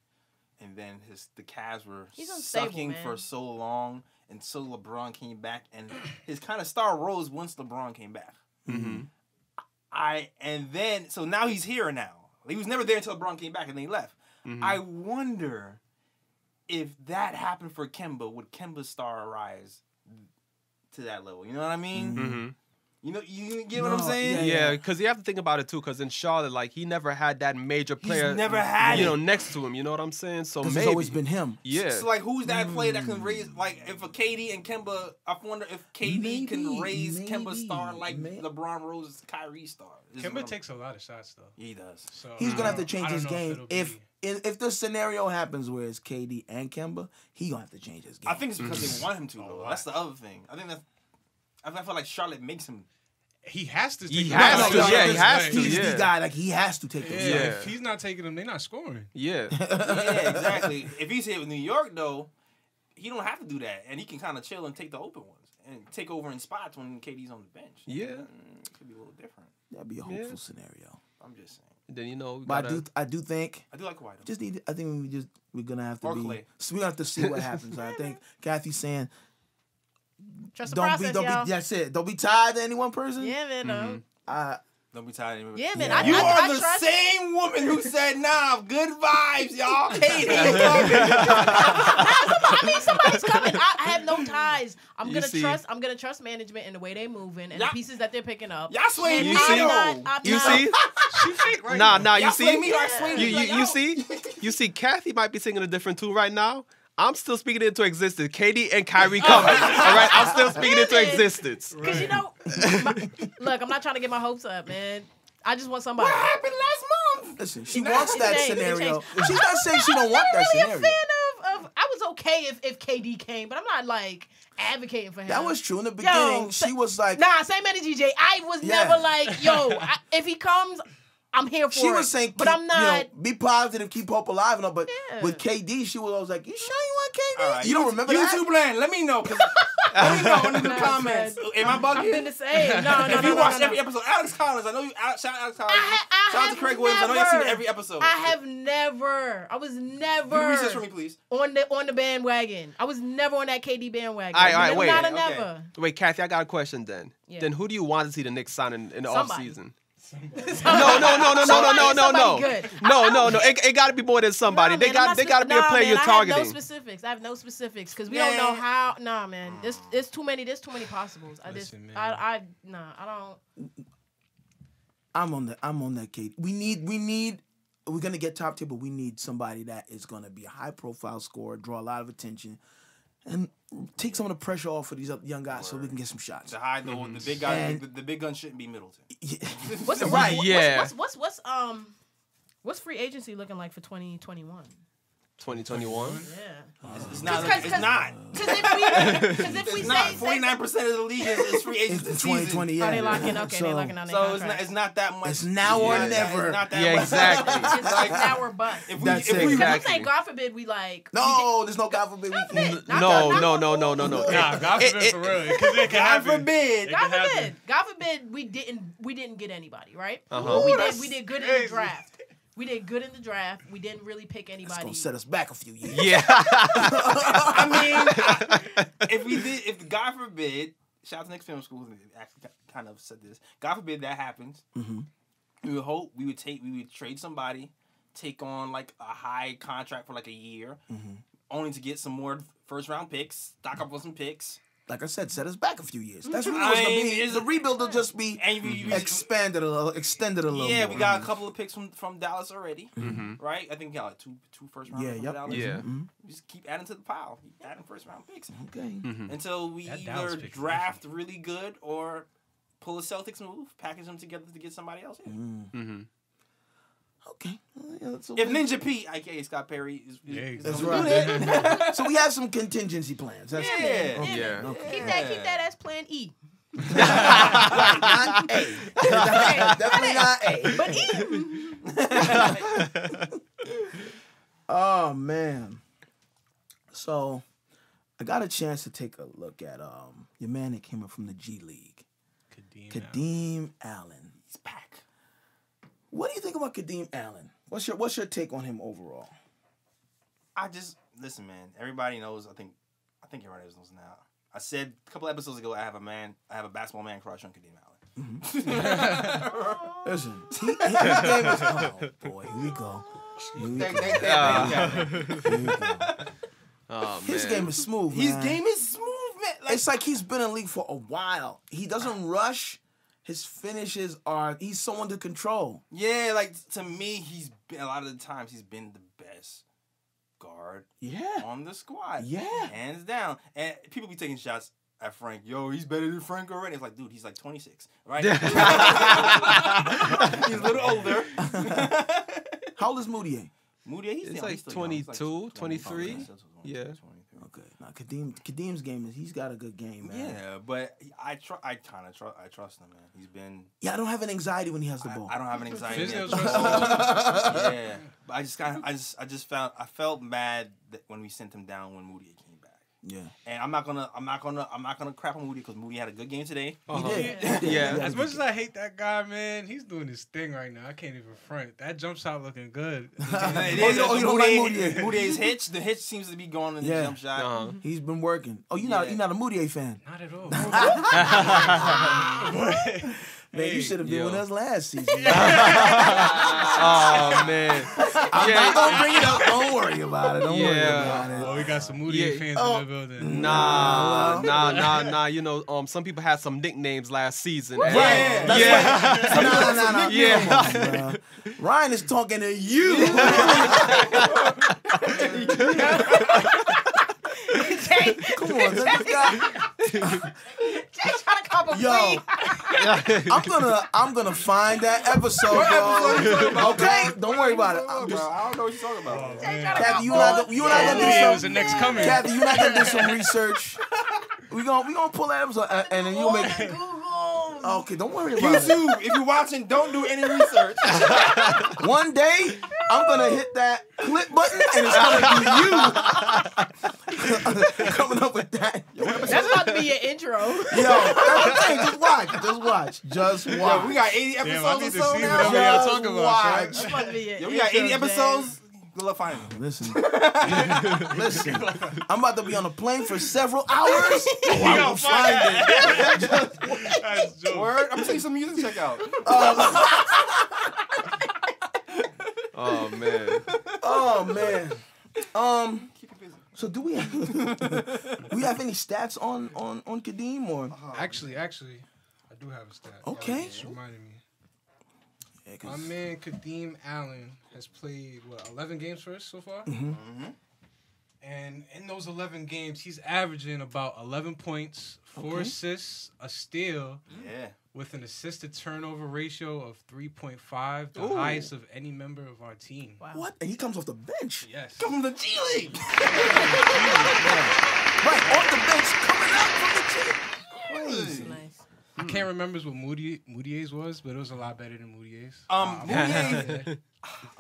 and then his the Cavs were unstable, sucking man. for so long, and so LeBron came back, and his kind of star rose once LeBron came back. Mm-hmm. I and then so now he's here now. He was never there until LeBron came back and then he left. Mm-hmm. I wonder if that happened for Kemba, would Kemba's star rise to that level? You know what I mean? Mm-hmm. You know, you get what I'm saying? Yeah. Yeah, because you have to think about it too. Because in Charlotte, like he never had that major player. never had you it. know next to him. You know what I'm saying? So Because maybe it's always been him. yeah. So like, who's that player that can mm. raise like if a KD and Kemba? I wonder if KD can Maybe, raise Kemba's star like may- LeBron rose Kyrie star. Is Kemba takes a lot of shots though. He does. So He's I gonna have to change his game if if if the scenario happens where it's KD and Kemba, he gonna have to change his game. I think it's because they mm. want him to. Though. That's the other thing. I think that's. I I feel like Charlotte makes him. he has to. Take He take has a to, of yeah, he has Like, to, he's yeah. the guy like he has to take Yeah, those. Yeah. if he's not taking them, they're not scoring. yeah. Yeah, exactly. if he's here with New York though, he don't have to do that, and he can kind of chill and take the open ones and take over in spots when KD's on the bench. Yeah. Mm, it could be a little different. That'd be a hopeful Yeah. scenario. I'm just saying. then you know. we But I gotta- do I do think I do like Kawhi though. just need I think we just we're gonna have to Or be Clay. so we gonna have to see what happens. I think Kathy's saying Trust don't process, be don't y'all. be that's it. Don't be tied to any one person. yeah, man. no. Uh, Don't be tired of him. Yeah, man. Yeah. I, You I, are I the trust. same woman who said, "Nah, good vibes, y'all." Katie, I mean, somebody's coming. I, I have no ties. I'm You gonna see- trust. I'm gonna trust management and the way they moving and Yeah. the pieces that they're picking up. y'all sway me. You I'm see? not- I'm You not- see? She fake right Nah, now. nah. Y'all You sway see? me. I sway You me. you, Like, you see? You see? Kathy might be singing a different tune right now. I'm still speaking into existence. KD and Kyrie coming. all right, I'm still speaking into existence. Cause you know, my- look, I'm not trying to get my hopes up, man. I just want somebody. What happened last month? listen, she It wants that changed, scenario. changed. She's not saying she don't want I'm that not really scenario. a fan of, of. I was okay if, if KD came, but I'm not like advocating for him. That was true in the beginning. she was like, Nah, same energy, Jay. I was Yeah. never like, yo, I, if he comes, I'm here for she it. was saying, but keep- I'm not. You know, be positive, keep hope alive, and all. But Yeah. with KD, she was always like, "You sure you want KD? All right. You don't remember YouTube that? land. Let me know. know. 'cause- let me know in the comments. man. Am I I've been bugging? the same. No, no, If no, you no, watch no, every episode, Alex Collins, I know you. Shout out Alex Collins. I I shout out to have Craig Williams. I know you've seen every episode. I have never. I was Do never research for me, please. on the on the bandwagon. I was never on that KD bandwagon. All right, all right, wait. Not a Okay. never. Wait, Kathy, I got a question then. Yeah. Then who do you want to see the Knicks sign in, in the off Somebody. season? No, no, no, no, no, no, no, no, no. good. No, I- I no, no. It, it got to be more than somebody. Nah, they man, got they got to be a player man, you're targeting. I have no specifics. I have no specifics because we don't know how. Nah, man. There's there's too many. There's too many possibles. I just Listen. I I nah. I don't. I'm on the I'm on that KD. We need we need we're gonna get top tier, but we need somebody that is gonna be a high profile scorer, draw a lot of attention, and take some of the pressure off of these young guys so we can get some shots. The high, the, the big guy, And- the, the big gun shouldn't be Middleton. What's the, Right, What's, yeah. What's, what's what's um what's free agency looking like for 2021? 2021. Yeah. It's not. Cause- It's cause- not. Because if we because if we not. say Forty nine percent of the league is, is free agents in this 2020, season. yeah. Oh, they locking. Okay, so, they locking on their So it's not. It's not that much. It's now or Yeah, never. It's not that Yeah, much. exactly. It's like now or bust. If we, That's if it. we, Because I'm Exactly. saying, God forbid, we like. we No, there's no God forbid we get- can. Not- No, not- no, no, no, no, no. Nah, God forbid for real. Because it can God forbid. God forbid. God forbid we didn't we didn't get anybody, right? Uh-huh. We did we did good in the draft. We did good in the draft. We didn't really pick It's anybody. gonna set us back a few years. Yeah. I mean, if we did, if God forbid, shout out to Next Film School, who actually kind of said this. God forbid that happens. Mhm. We would hope we would take, we would trade somebody, take on like a high contract for like a year, only to get some more first round picks, stock up on some picks, Like I said, set us back a few years. That's really I what's gonna be. it's- The rebuild will just be and you, you, expanded a little, extended a little. yeah, more. we got a couple of picks from from Dallas already, Mhm. right? I think we got like two two first round Yeah, yep. Dallas. Yeah. Mhm. Just keep adding to the pile, keep adding first round picks. Okay. Until we That either draft really good or pull a Celtics move, package them together to get somebody else in. Okay. Yeah, If. Ninja P, aka Scott Perry, is, is, is That's gonna right. do that, so we have some contingency plans. That's Yeah. good. Okay. Yeah. Okay. Keep that keep that as plan E. Not A. Definitely not A. But E. Oh man. So I got a chance to take a look at um your man that came up from the G League, Kadeem. Allen. Kadeem Allen. He's back. What do you think about Kadeem Allen? What's your What's your take on him overall? I just listen, man. Everybody knows. I think. I think everybody knows now. I said a couple episodes ago. I have a man. I have a basketball man crush on Kadeem Allen. Mm-hmm. Listen, he, his game is. Oh boy, here we go. Here we go. they- they- they- Here we go. Oh, His game is smooth. His game is smooth, man. Like, It's like he's been in league for a while. He doesn't rush. His finishes are. He's someone to control. yeah, like to me, he's been a lot of the times he's been the best guard Yeah. on the squad. Yeah. hands down. And people be taking shots at Frank. Yo, he's better than Frank already. It's like, dude, he's like 26, right? he's a little older. How old is Mudiay? Mudiay, he's It's young. like He's young. He's like 22, 23. he's still 22, Yeah. 23. Okay. Now Kadeem Kadeem's game is he's got a good game, man. Yeah, but I tr- I kind of trust I trust him, man. He's been Yeah, I don't have an anxiety when he has the I, ball. I don't have an anxiety. Fizz yet. knows what's yeah, but I just kind I just I just felt I felt mad that when we sent him down when Moody came back. Yeah. And I'm not gonna I'm not gonna I'm not gonna crap on Moody because Moody had a good game today. Uh-huh. He did. He did. Yeah. He had a As much as. I hate that guy, man, he's doing his thing right now. I can't even front. That jump shot looking good. It Oh, you don't- you don't like Mudiay? Mudiay's hitch. The hitch seems to be going in the jump shot. Uh-huh. He's been working. Oh, you not Yeah. you not a Moody fan? Not at all. Man, you should have been yo. with us last season. Oh man. I'm Yeah. not gonna bring it up. Don't worry about it. Don't worry about it. Oh, we got some Moody Yeah. fans Oh. in the building. Nah, well. nah, nah, nah. You know, um, some people had some nicknames last season. and- Right. That's Yeah. No, no, no, no. Yeah. Come on, bro. Ryan is talking to you. Jay, Come on, this guy. Jay trying to come up Yo. I'm gonna I'm gonna find that episode, bro. Okay, don't worry about it. I'm just, I don't know what you're talking about. Jay Kathy, you and I, you and I gonna Moody was do the some. next coming. Kathy, you and I gonna do some research. We gonna we gonna pull that episode and, and then you All make. The Okay, don't worry about it. YouTube, if you're watching, don't do any research. One day, I'm gonna hit that clip button and it's gonna be you coming up with that. Yo, That's about to be your intro. that's the thing. Just watch. Just watch. Just watch. Yo, we got 80 Damn, I episodes need or to so see now. whatever y'all Just talking about. watch. That's about to be your Yo, we got intro, 80 Jay. episodes. Good luck finding them. Listen, listen. I'm about to be on a plane for several hours. Oh, I will find it. That's dope. Word, I'm gonna send you some music to check out. Oh man. Oh man. Um. Keep it busy. So do we have we have any stats on on on Kadeem or? Actually, actually, I do have a stat. Okay. You just reminded me. Yeah, 'cause- My man Kadeem Allen has played what 11 games for us so far, Mm-hmm. and in those 11 games, he's averaging about 11 points, four Okay. assists, a steal, Yeah. with an assist to turnover ratio of 3.5, the Ooh. highest of any member of our team. Wow. what? And he comes off the bench. Yes. Come from the G League. Right off the bench, coming out from the team. Crazy. Nice. I can't remember what Moody Mudiay's was, but it was a lot better than Mudiay's. Um, Uh, Mudiay-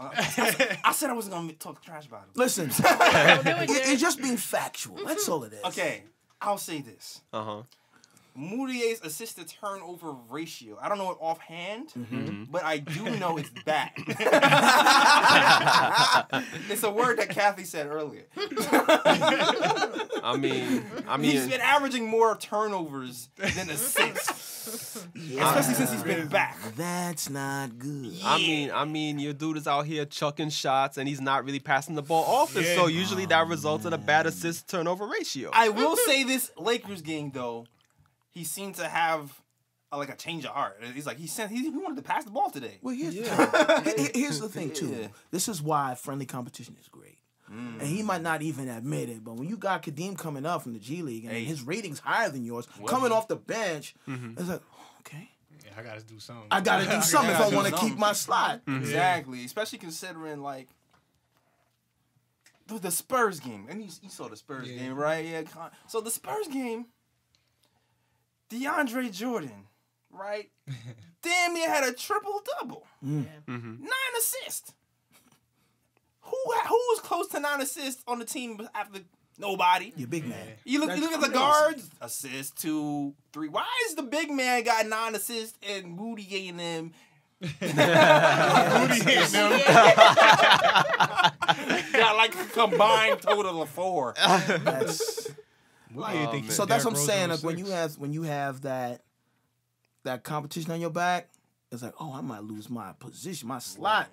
I said I wasn't gonna talk trash about him. Listen, it, it- it's just being factual. That's all it is. Okay, I'll say this. Uh huh. Mudiay's assist to turnover ratio. I don't know it offhand, Mm-hmm. but I do know it's bad. it's a word that Kathy said earlier. I mean, I He's mean, been averaging more turnovers than assists, especially since he's been back. That's not good. I mean, I mean, your dude is out here chucking shots and he's not really passing the ball often. So usually that results in a bad assist turnover ratio. I will say this Lakers game though, he seemed to have uh, like a change of heart. He's like he sent he, he wanted to pass the ball today. Well, here's, the, thing. Here's the thing too. Yeah. This is why friendly competition is great. And he might not even admit it, but when you got Kadeem coming up from the G League and Hey. his rating's higher than yours, coming off the bench, mm-hmm. it's like, oh, okay, Yeah, I gotta do something. I gotta do something if gotta I want to keep my slot. Mm-hmm. Exactly, especially considering like the, the Spurs game, and you, you saw the Spurs Yeah. game, right? Yeah. So the Spurs game, DeAndre Jordan, right? Damn near had a triple double, mm. mm-hmm. nine assists. Who ha- who was close to nine assists on the team after Nobody. You're a big man. You look, you look at the guards. Assist two, three. Why is the big man got nine assists and Moody and them? got like a combined total of four. That's, Why do you think so that's what I'm saying. Like when you have when you have that that competition on your back, it's like, oh, I might lose my position, my slot.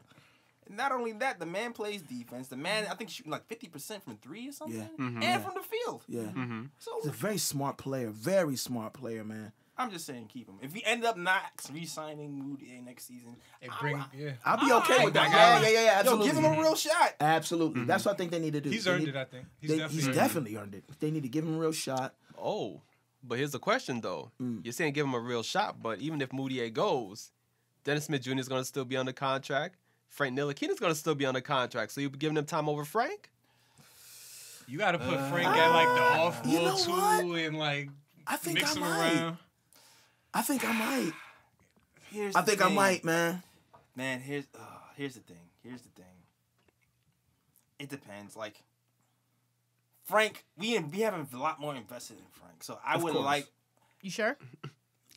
Not only that, the man plays defense. The man, mm-hmm. I think, shooting like fifty percent from three or something, mm-hmm. Yeah. and from the field. Yeah, mm-hmm. So he's a very smart player. Very smart player, man. I'm just saying, keep him. If he end up not re-signing Moody next season, It I'm- bring, yeah. I'll be I'm okay alright with that. with Yeah, that. yeah, yeah, yeah. Yo, Absolutely. give him a real shot. Absolutely. That's what I think they need to do. He's They earned need- it, I think. He's they- definitely he's earned it. definitely earned it. They need to give him a real shot. Oh, but here's the question though. Mm. You're saying give him a real shot, but even if Mudiay goes, Dennis Smith Jr. is going to still be under contract. Frank Ntilikina is going to still be under contract. So you're giving him time over Frank? You got to put Frank at like the off Uh, you know too what? and like I think mix I him might. around. I think I might. Here's I the think I might, man. Man, here's uh, here's the thing. Here's the thing. It depends. Like Frank, we we have a lot more invested in Frank, so I Of would course. like. You sure?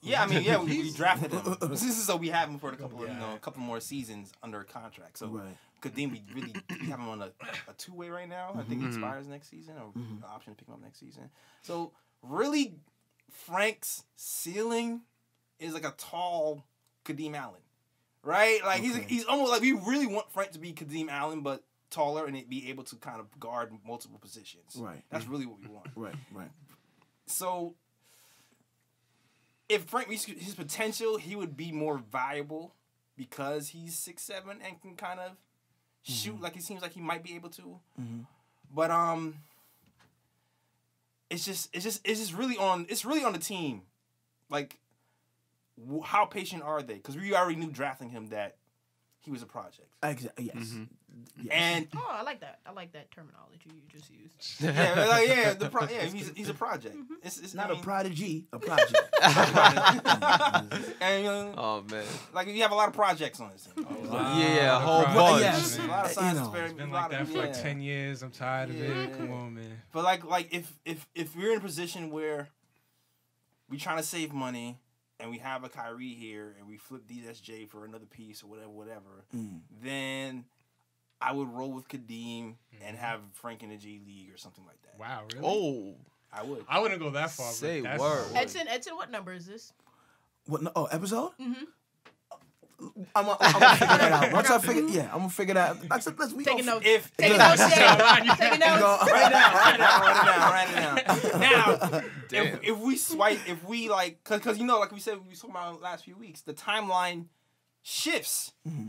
Yeah, I mean, yeah, we, we drafted him. So we have him for a couple, of, you know, a couple more seasons under a contract. So Right. Kadeem, we really we have him on a, a two way right now. I think it mm-hmm. expires next season, or mm-hmm. the option to pick him up next season. So really, Frank's ceiling is like a tall Kadeem Allen, right? Like he's Okay. he's almost like we really want Frank to be Kadeem Allen, but taller and it be able to kind of guard multiple positions. Right. That's mm-hmm. really what we want. Right, right. So if Frank reached his potential, he would be more viable because he's six seven and can kind of shoot like it seems like he might be able to. But um, it's just it's just it's just really on it's really on the team, like wh- how patient are they? Because we already knew drafting him that he was a project. Exactly. Yes. yes. And Oh, I like that. I like that terminology you just used. yeah, like, yeah, the pro- yeah, he's, he's a project. It's, it's not I a mean, prodigy, a project. And uh, Oh man. like you have a lot of projects on this team. yeah, a whole Right, bunch. yes. A lot of You science know. experiments. It's been like that of- for like ten years. I'm tired of it. Come on, man. But like, like if if if we're in a position where we're trying to save money and we have a Kyrie here and we flip DSJ for another piece or whatever, whatever, Mm. then I would roll with Kadeem Mm-hmm. and have Frank in the G League or something like that. Wow, really? Oh, I would. I wouldn't go that far. but Say that's word. Edson, Edson, what number is this? What? No, oh, episode? Mhm. I'm, gonna- I'm gonna figure that out. Once I figure, yeah, I'm gonna figure that. out. That's let's we Taking gonna- notes. If Taking notes, Taking notes. right now, right now, right now, right now. Now, if, if we swipe, if we like, cause, cause you know, like we said, we was talking about last few weeks, the timeline shifts. Mm-hmm.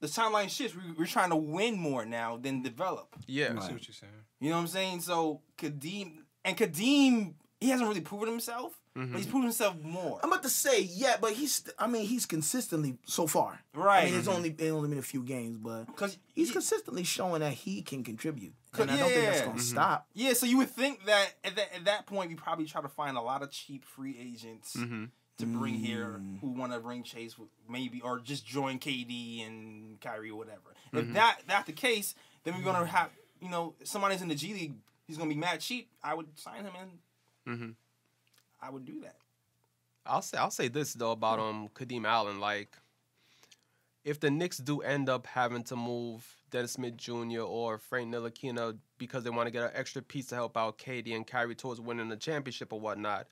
The timeline shifts. We, we're trying to win more now than develop. yeah. I see what you're saying. You know what I'm saying? So Kadeem and Kadeem, he hasn't really proven himself, but he's proven himself more. I'm about to say yeah, but he's. I mean, he's consistently so far. Right. I Right. mean, it's only it only been a few games, but Because he's consistently showing that he can contribute, Co- and I don't think that's gonna Mhm. stop. Yeah, so you would think that at that, at that point we probably try to find a lot of cheap free agents Mm-hmm. to bring here Mm. who want to bring Chase maybe or just join KD and Kyrie or whatever. Mm-hmm. If that that's the case, then we're gonna have you know somebody's in the G League. He's gonna be mad cheap. I would sign him in. I would do that. I'll say I'll say this though about um Kadeem Allen. Like, if the Knicks do end up having to move Dennis Smith Jr. or Frank Ntilikina because they want to get an extra piece to help out KD and Kyrie towards winning the championship or whatnot,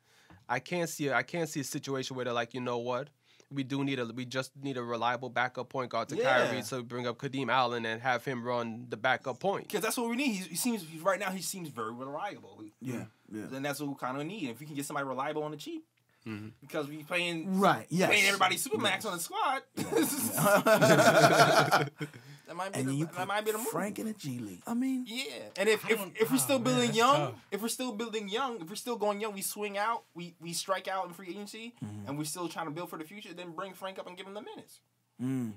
I can't see I can't see a situation where they're like, you know what, we do need a we just need a reliable backup point guard to Yeah. Kyrie, so bring up Kadeem Allen and have him run the backup point. Because that's what we need. He's, he seems right now. He seems very reliable. Yeah, yeah. Then that's what we kind of need. If we can get somebody reliable on the cheap, mm-hmm. because we playing Right. Yes. paying everybody supermax on the squad. that might be And the, then you that put might be the move. Frank in the G League. I mean, Yeah, and if if, if we're oh, still man, building that's young, tough. if we're still building young, if we're still going young, we swing out, we we strike out in free agency, Mm-hmm. and we're still trying to build for the future. Then bring Frank up and give him the minutes. mm,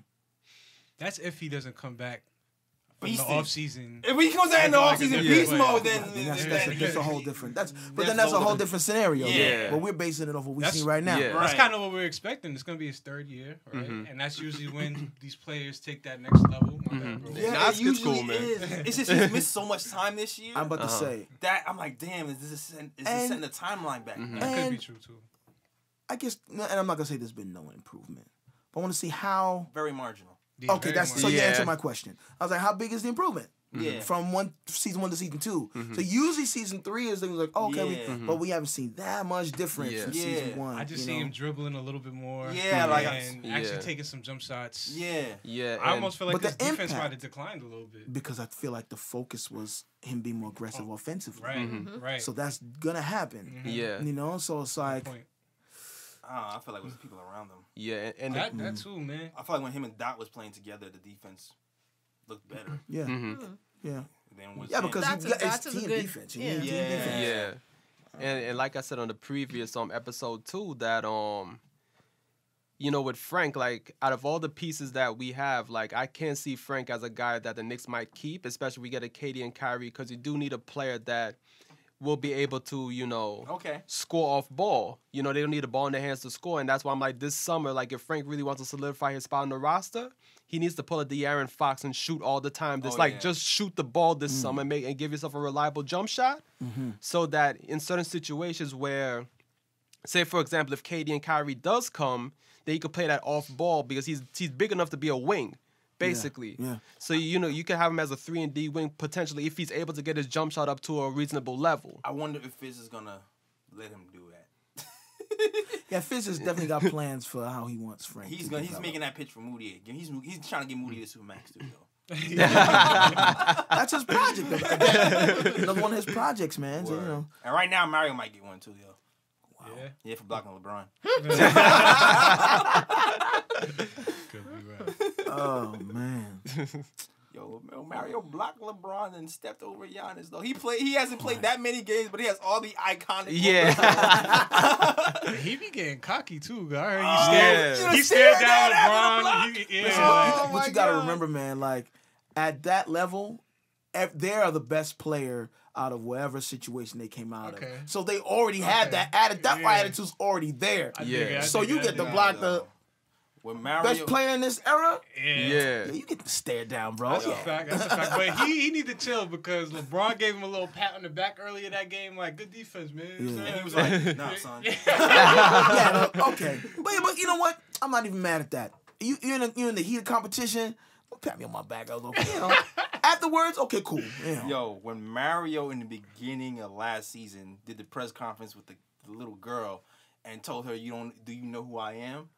That's if he doesn't come back in the beast. off season. If he comes out in the off season beast player. mode, then Then then- that's, that's, a, that's a whole different. That's but That's then that's a a whole whole different scenario. Yeah. But we're basing it off what we That's- see right now. yeah. That's kind of what we're expecting. It's gonna be his third year, right? Mhm. And that's usually when these players take that next level. My bad, bro. Yeah, Nah, it usually cool, man. is. It's just he's missed so much time this year. I'm about to Uh-huh. say. that I'm like, damn, is this setting, is this setting the timeline back? Mhm. That could be true too. I guess, and I'm not gonna say there's been no improvement, but I want to see how. Very marginal. Yeah, Okay, that's much. so you Yeah. answered my question. I was like, how big is the improvement? Yeah. From one season one to season 2 So usually season three is things like okay, we- Yeah. but we haven't seen that much difference Yeah. from Yeah. season one. I just you see know? him dribbling a little bit more. Yeah, like- and actually Yeah. taking some jump shots. Yeah. Yeah, I almost feel like the his defense impact- might have declined a little bit. because I feel like the focus was him being more aggressive offensively. Right, Mhm. right. So that's gonna happen. Mhm. yeah, You know, so it's Good like point. I don't know, I feel like it was the people around them. yeah, and, and That, that too, man. I feel like when him and Dot was playing together, the defense looked better yeah, mhm. yeah, than was yeah, because That's you a- got, it's a team good- defense. You yeah. need team Yeah. defense. yeah. And and like I said on the previous um episode too, that um you know, with Frank, like out of all the pieces that we have, like I can't see Frank as a guy that the Knicks might keep, especially if we get a KD and Kyrie, because you do need a player that will be able to, you know, okay. score off ball. You know, they don't need the ball in their hands to score. And that's why I'm like, this summer, like if Frank really wants to solidify his spot on the roster, he needs to pull a De'Aaron Fox and shoot all the time. Just Oh, like yeah. just shoot the ball this mm. summer and make and give yourself a reliable jump shot. Mm-hmm. So that in certain situations where say for example, if KD and Kyrie does come, then he could play that off ball because he's he's big enough to be a wing. Basically, yeah. So you know you can have him as a three and D wing potentially if he's able to get his jump shot up to a reasonable level. I wonder if Fizz is gonna let him do that. Yeah, Fizz has definitely got plans for how he wants Frank. He's gonna he's making that pitch for Moody. He's he's trying to get Moody to Supermax too, though. That's his project. Another one of his projects, man. So, you know, And right now Mario might get one too, yo. Yeah, Yeah, for blocking LeBron. could be right. Oh man. Yo, Mario blocked LeBron and stepped over Giannis though. He played. He hasn't played that many games, but he has all the iconic. Yeah. he be getting cocky too. I heard Oh, he yeah. stared, he You stared stared down down LeBron. at He, yeah, but oh you- Oh but you got to remember, man. Like at that level, ev- they are the best player out of whatever situation they came out Okay. of. So they already had that attitude. That Yeah. attitude's already there. Yeah. So you get dig to block the When Mario, best player in this era. Yeah. yeah. Yeah, you get to stare down, bro. That's yeah. a fact. That's a fact. But he, he need to chill because LeBron gave him a little pat on the back earlier that game. Like, good defense, man. You Yeah. and he was like, "Nah, son." yeah, no, okay. But, but you know what? I'm not even mad at that. You you in the, you in the heat of competition. Don't pat me on my back, a little. You know. Afterwards, okay, cool. Yeah. Yo, when Mario in the beginning of last season did the press conference with the, the little girl and told her, "You don't? Do you know who I am?"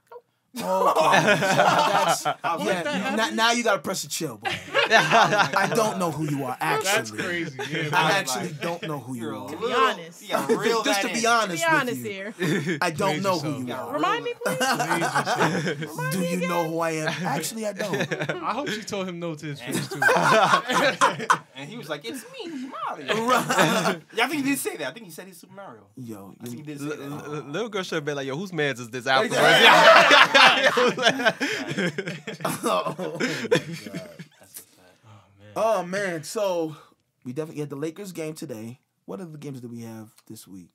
Oh, okay. That's, yeah, like, now, now you gotta press the chill, boy. I don't know who you are That's actually. crazy. Yeah, I man. actually like, don't know who You're you a honest. You gotta Just to be honest, To be honest with you, here. I don't Please know yourself. who you Yeah. are. Remind me, please. Do you know who I am? Actually, I don't. I hope she told him no to his face too. And he was like, "It's me, Mario." yeah, I think he did say that. I think he said he's Super Mario. Yo, I think he did say L- that. l- little girl should have been like, "Yo, whose man's is this afterwards?" Oh, That's oh man, so we definitely had the Lakers game today. What other games do we have this week?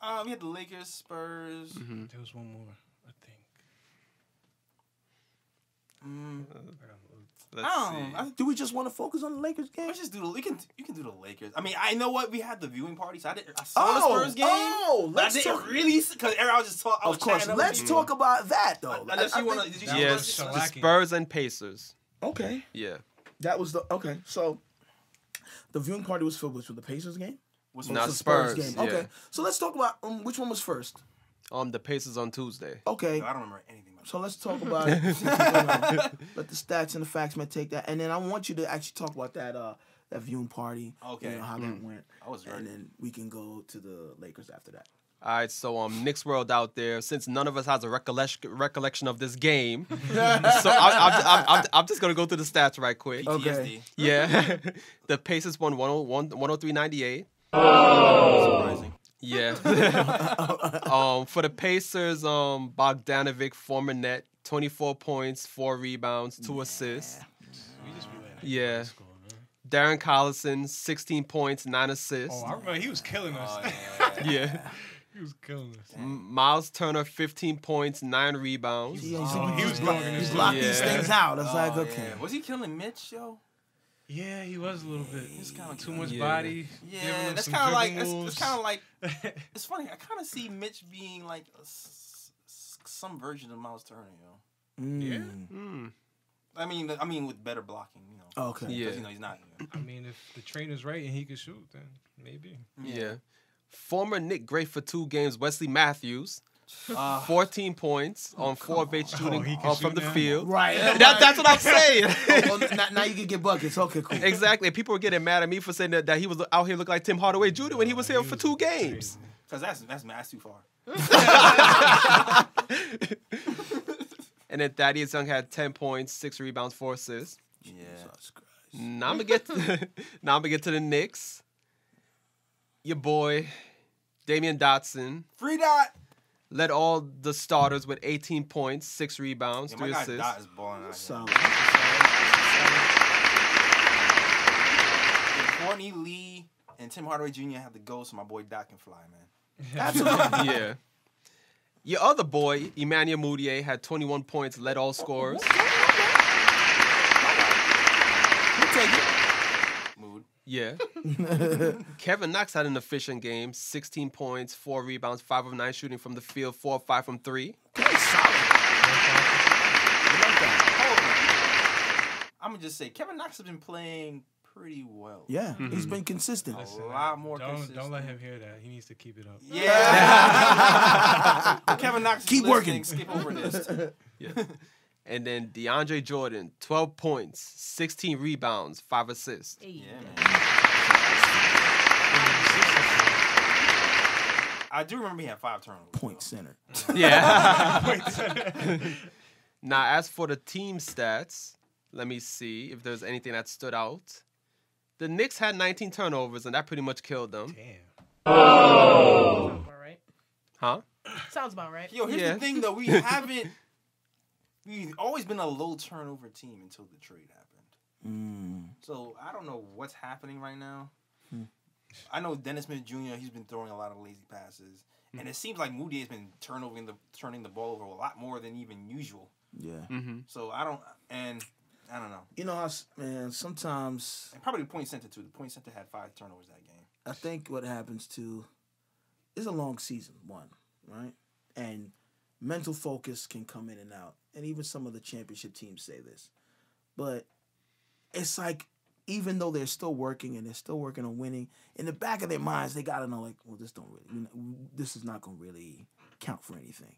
Uh, we had the Lakers, Spurs. There was one more, I think. Mm, Let's I don't see. I, Do we just want to focus on the Lakers game? let's just do the. We can you can do the Lakers. I mean, I know what we had the viewing party, so I did. I saw the Oh, Spurs game. oh, but I let's didn't talk- really because I was just talking. Of course, let's talk about that though. Unless I- you want to. think- Did you see Yes, the- Spurs and Pacers. Okay, Yeah. that was the okay. So the viewing party was filled with the Pacers game. What's Or Not was the Spurs, game. yeah. Okay, so let's talk about um, which one was first. Um, the Pacers on Tuesday. Okay, I don't remember anything about so let's talk about it. You know, let the stats and the facts man take that, and then I want you to actually talk about that uh that viewing party. Okay. you know, how that went. I was ready. and then we can go to the Lakers after that. All right, so um, Knicks World out there. Since none of us has a recollection recollection of this game, so I, I'm, I'm, I'm, I'm just gonna go through the stats right quick. PTSD. Okay. Yeah, the Pacers won 101 103.98. Surprising. Yeah. um, for the Pacers, um, Bogdanovic, former net, 24 points, four rebounds, two assists. We just be letting Yeah. Darren Collison, 16 points, nine assists. Oh, I remember he was killing us. Oh, yeah. yeah. he was killing us. M- Myles Turner, 15 points, nine rebounds. Yeah, Oh, he he was was block, dogging he's us. these things out. It's like Oh, okay. yeah. Was he killing Mitch, yo? Yeah, he was a little bit. He's kinda too much Yeah. body. Yeah, that's kind of like dribble it's, it's kind of like it's funny. I kind of see Mitch being like a s- s- some version of Myles Turner, yo. Yeah. Mm. Mm. I mean, I mean with better blocking, you know. Okay. Yeah. You know he's not. You know. I mean, if the trainer's right and he could shoot, then maybe. Yeah. Former Knick great for two games, Wesley Matthews, Uh, 14 points on four of eight shooting he can uh, from shoot the now? field. Right. That, that's what I'm saying. Oh, well, now, now you can get buckets. Okay, cool. exactly. People were getting mad at me for saying that, that he was out here looking like Tim Hardaway Jr. when he was here for two games. Cause that's that's that's too far. And then Thaddeus Young had 10 points, six rebounds, four assists. Yeah. Jesus Christ. Now I'm gonna get to, now I'm gonna get to the Knicks. Your boy, Damyean Dotson, Free dot. Led all the starters with 18 points, six rebounds, Yeah, my three guy assists. Dot is balling out. here. Solid. Courtney Lee and Tim Hardaway Jr. have to go, so my boy Dot can fly, man. Absolutely. yeah. Your other boy, Emmanuel Mudiay, had 21 points, led all scorers. We'll take it. Mood. Yeah. Kevin Knox had an efficient game, 16 points, four rebounds, five of nine shooting from the field, four of five from three. Okay, solid. I like that. I'm gonna just say Kevin Knox has been playing pretty well. Yeah, he's mm-hmm. been consistent. A Listen, lot more Don't consistent. don't let him hear that. He needs to keep it up. Yeah. Kevin Knox, Keep working. Skip over this. Yeah. And then DeAndre Jordan, 12 points, 16 rebounds, five assists. Yeah, man. I do remember he had five turnovers. Point center. Yeah. now, as for the team stats, let me see if there's anything that stood out. The Knicks had 19 turnovers, and that pretty much killed them. Damn. Oh. Sounds about right. Huh? Sounds about right. Yo, here's Yeah. the thing though, we haven't. We've always been a low turnover team until the trade happened. Mm. So I don't know what's happening right now. I know Dennis Smith Jr. He's been throwing a lot of lazy passes, and it seems like Moody has been turning the turning the ball over a lot more than even usual. Yeah. Mm-hmm. So I don't, and I don't know. You know, how man, sometimes And probably the point center too. The point center had five turnovers that game. I think what happens to is a long season, one, right? And mental focus can come in and out. And even some of the championship teams say this. But it's like even though they're still working and they're still working on winning, in the back of their minds they gotta know like, well, this don't really, you know, this is not gonna really count for anything.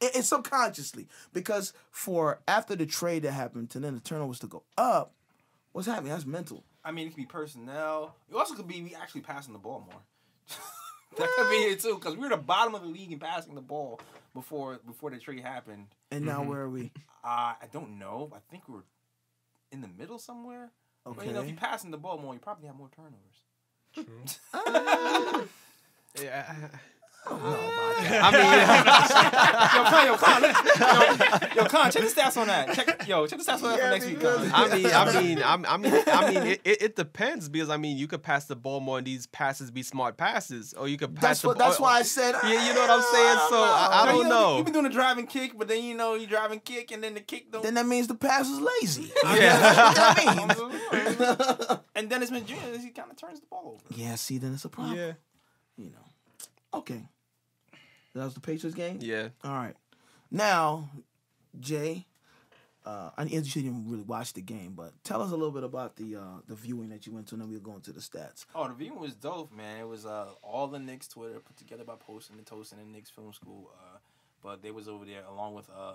It- It's subconsciously because for after the trade that happened to then the turnovers to go up, what's happening? That's mental. I mean, it could be personnel. It also could be we actually passing the ball more. that could be it too, because we were the bottom of the league in passing the ball before before the trade happened. And now where are we? Uh, I don't know. I think we're in the middle somewhere. But you know, if you're passing the ball more, you probably have more turnovers. Yeah. I don't know about that. I mean, yo, Kon, yo, Kon, let's- yo, yo, Kon, check the stats on that. Check, yo, check the stats on that for next week, Kon. I mean, I mean, I mean, I mean, it, it, it depends because I mean, you could pass the ball more, and these passes be smart passes, or you could pass That's the what. ball. That's why I said. Yeah, you know what I'm saying. So I, I Yo, don't you know. You've been doing a driving kick, but then you know you driving kick, and then the kick don't. Then that means the pass is lazy. Yeah. That's what that means. and Dennis Smith Jr. he kind of turns the ball over. yeah. See, then it's a problem. Yeah. You know. Okay. That was the Patriots game. Yeah. All right. Now, Jay, uh, I you didn't really watch the game, but tell us a little bit about the uh, the viewing that you went to, and then we'll go into the stats. Oh, the viewing was dope, man. It was uh, all the Knicks Twitter put together by Posting and Toasting and Knicks Film School. Uh, but they was over there along with uh,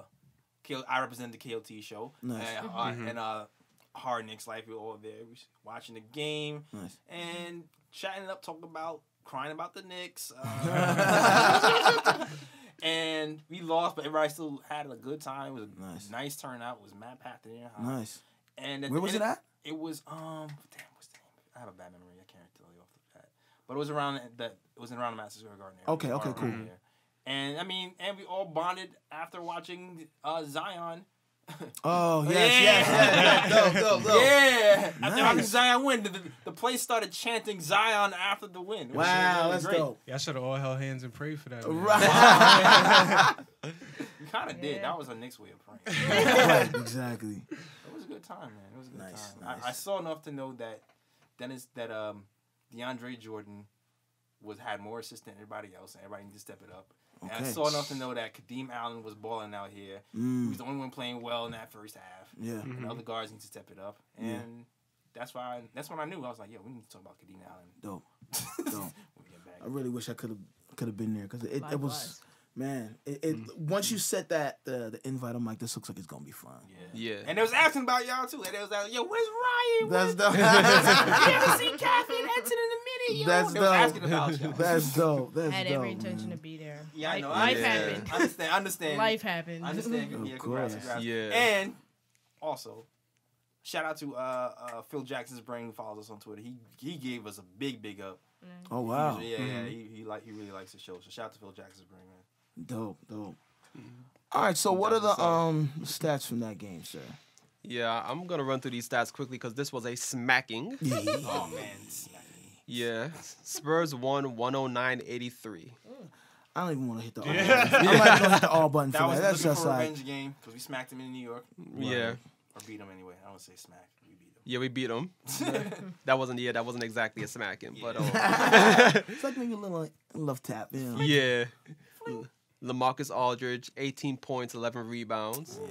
K- I represent the KLT show Nice. and, uh, and uh, Hard Knicks Life. We were all there we watching the game Nice. and chatting it up, talking about crying about the Knicks. Uh, and we lost, but everybody still had a good time. It was a Nice. nice turnout. It was Matt Patton there. Nice. And Where was it at? It was um damn what's the name? I have a bad memory. I can't tell you off the bat. But it was around that it was around the Madison Square Garden area. Okay, okay, cool. there. And I mean, and we all bonded after watching uh, Zion Oh yes, Yeah. yes, yes, yes. Dope, dope, dope. Yeah. After having Nice. Zion win, the, the, the place started chanting Zion after the win. It was Wow, really that's great. dope. Y'all should have all held hands and prayed for that. man. Right. You kind of did. That was a Knicks way of praying. right. Exactly. It was a good time, man. It was a good Nice, time. nice. I, I saw enough to know that Dennis that um DeAndre Jordan was had more assists than everybody else, and everybody needed to step it up. And I saw enough to know that Kadeem Allen was balling out here. He Mm, was the only one playing well in that first half. yeah. Mm-hmm. And other guards need to step it up. And that's why that's when I knew I was like, yo, we need to talk about Kadeem Allen. Dope. Dope. we get back. I really wish I could have could have been there because it, it, was Likewise. Man. It, it once you set that the the invite, I'm like, this looks like it's gonna be fun. Yeah. Yeah. And they was asking about y'all too. And they was like, yo, where's Ryan? That's Where's dope. you ever see Kathy and Edson in a minute, yo? That's they was asking about y'all. That's dope. That's I had dope. every intention man. to be there. Yeah, I Life- know. Life Yeah. happened. I understand. I understand. Life happened. I understand. Of Yeah, course. congrats. Yeah. And also, shout out to uh, uh, Phil Jackson's brain who follows us on Twitter. He he gave us a big big up. Oh wow. Yeah, yeah. He, he like he really likes the show. So shout out to Phil Jackson's brain, man. Dope. Dope. All right. So what are the That's what's up. um stats from that game, sir? Yeah, I'm gonna run through these stats quickly because this was a smacking. Yeah. Oh man. smacking. Yeah, Spurs won 109-83. I don't even want to hit the. all button. I'm not gonna hit the all button for That that. was That's looking just for a like revenge game because we smacked him in New York Yeah, or beat him anyway. I don't say smack. We beat him. yeah, we beat them. that wasn't yeah, that wasn't exactly a smacking, but um, it's like maybe a little like, love tap. You know? yeah. LaMarcus Aldridge, 18 points, 11 rebounds. Yeah.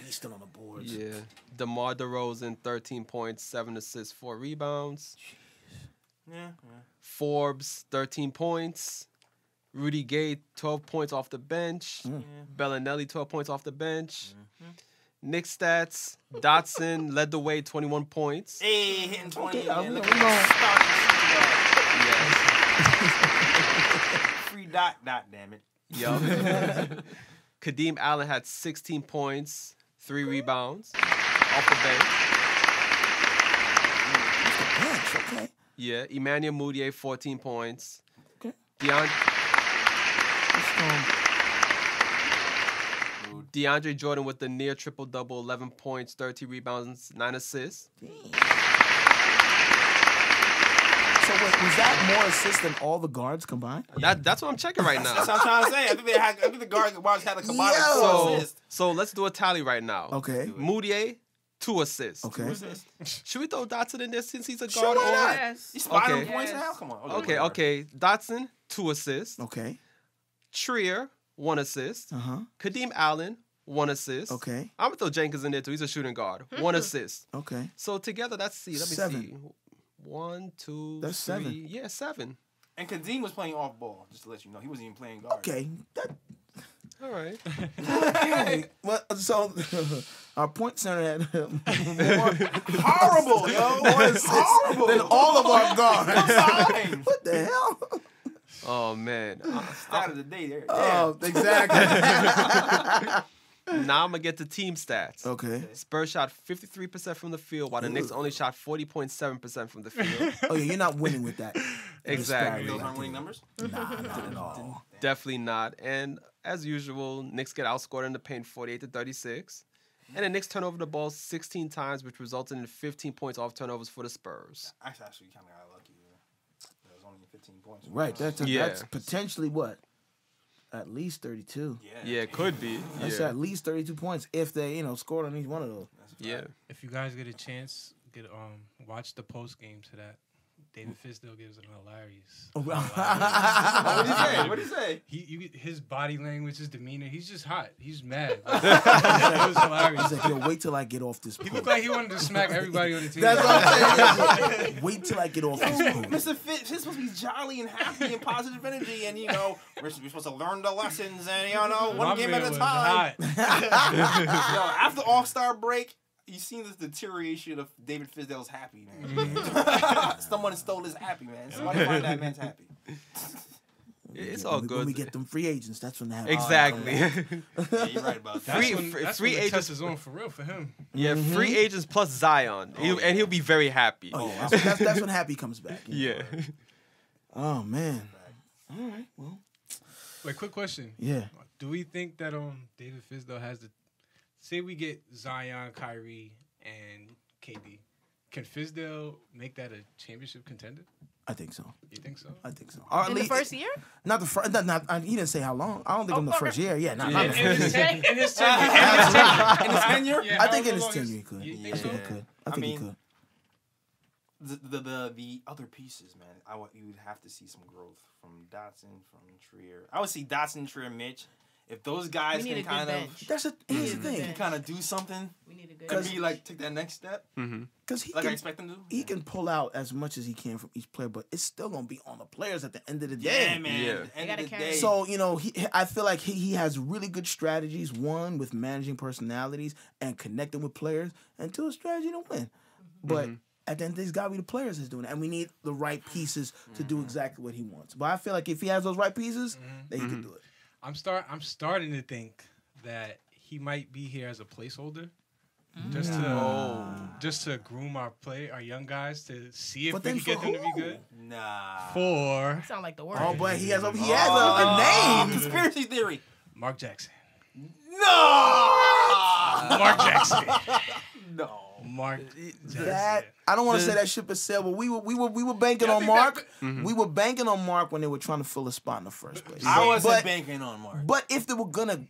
Beasting on the boards. Yeah. DeMar DeRozan, 13 points, 7 assists, 4 rebounds. Yeah. yeah. Forbes, 13 points. Rudy Gay, 12 points off the bench. Mm. Belinelli, 12 points off the bench. Mm-hmm. Nick stats, Dotson led the way, 21 points. Hey, hitting 20. Okay, man. I'm- Look I'm at going- starting Yes. Free dot, dot, damn it. Yup. Kadeem Allen had 16 points, 3 rebounds off the bench. Bench, okay. Yeah. Emmanuel Mudiay, 14 points. Okay. Deon- DeAndre Jordan with the near triple double, 11 points, 30 rebounds, 9 assists. So wait, was that more assists than all the guards combined? That, that's what I'm checking right now. That's now. what I'm trying to say. I think they had. I think the guard watch had a combined Yo. four So, assists. so let's do a tally right now. Okay. Mudiay, 2 assists. Okay. Should we throw Dotson in there since he's a guard? Sure, guard? why or- not? Yes. You spotted Okay. him points Yes. now. Come on. Okay, okay. Dotson, 2 assists. Okay. Trier, 1 assist. Uh huh. Kadeem Allen, 1 assist. Okay. I'm gonna throw Jenkins in there too. He's a shooting guard. One assist. Okay. So together, that's see. Let me Seven. see. One, two, That's seven. Yeah, seven. And Kadeem was playing off ball, just to let you know. He wasn't even playing guard. Okay. That, All right. okay. Well, so our point center had more, Horrible, yo. more Horrible. than all of our guards. What the hell? Oh man. Uh, Start of the day there. Oh, exactly. Now I'm gonna get the team stats. okay. Spurs shot 53% from the field, while the Knicks only shot 40.7% from the field. Oh yeah, you're not winning with that. exactly. Those aren't winning numbers. Nah, not at all. Definitely not. And as usual, Knicks get outscored in the paint 48 to 36. And the Knicks turn over the ball 16 times, which resulted in 15 points off turnovers for the Spurs. I actually kind of got lucky. Yeah. It was only 15 points. Right. That's Yeah. that's potentially what. At least 32. yeah. Yeah, it could be. That's Yeah. at least 32 points if they, you know, scored on each one of those. Yeah. If you guys get a chance, get um watch the post game to that. David Fizdale gives it hilarious. Oh, what did he say? What did he say? He, you, his body language, his demeanor, he's just hot. He's mad. it was hilarious. He's like, yo, wait till I get off this He post. looked like he wanted to smack everybody on the team. That's what I'm saying. wait till I get off this post. Mr. Fitz, he's supposed to be jolly and happy and positive energy, and you know we're, we're supposed to learn the lessons, and you know one My game at a time. hot. Yo, after All Star break, you seen this deterioration of David Fizdale's happy man. Someone stole his happy man. Somebody find that man's happy. It's all we- good. When we get them free agents, that's when they have exactly. Yeah, you're right about that. That's Free- when, free- that's free when the agents- test is on for real for him. yeah, free agents plus Zion. He'll, And he'll be very happy. Oh, yeah. That's, that's, that's when Happy comes back. Yeah. Oh, man. All right. Well, Wait, quick question. yeah. Do we think that um David Fisdale has the say we get Zion, Kyrie, and KD. Can Fizdale make that a championship contender? I think so. You think so? I think so. Or at In the first year? Not the first. Not, not, uh, he didn't say how long. I don't think Oh, in the first year. Yeah, not, In, not in the first his year. ten, in his tenure, in his tenure. In his tenure? Yeah, I think in his tenure he could. You I think so? think he could. I I think he could. the, the the the other pieces, man, I would you would have to see some growth from Dotson, from Trier. I would see Dotson, Trier, Mitch. If those guys We need a can good kind bench. of That's a, here's the thing. bench. kind of do something, We need a good. and be like take that next step, mm-hmm. Because he like I can, expect them to. he can pull out as much as he can from each player, but it's still gonna be on the players at the end of the day. Yeah, man. Yeah. End of the carry- day, So you know, he, I feel like he, he has really good strategies. One with managing personalities and connecting with players, and two a strategy to win. Mm-hmm. But mm-hmm. at the end, of the day, it's got to be the players that's doing it, and we need the right pieces to do exactly what he wants. But I feel like if he has those right pieces, then he can do it. I'm start. I'm starting to think that he might be here as a placeholder, just to mm. just to groom our play, our young guys to see if But we can get for them to be good. nah. For Sound like the word. Oh, but he has a he has a, a oh. name. Conspiracy theory. Mark Jackson. No. Mark Jackson. no. Mark. That I don't want to say that ship has sailed, but we were we were we were banking Yeah, on think that- Mark. Mm-hmm. We were banking on Mark when they were trying to fill a spot in the first place. I wasn't but, banking on Mark. But if they were gonna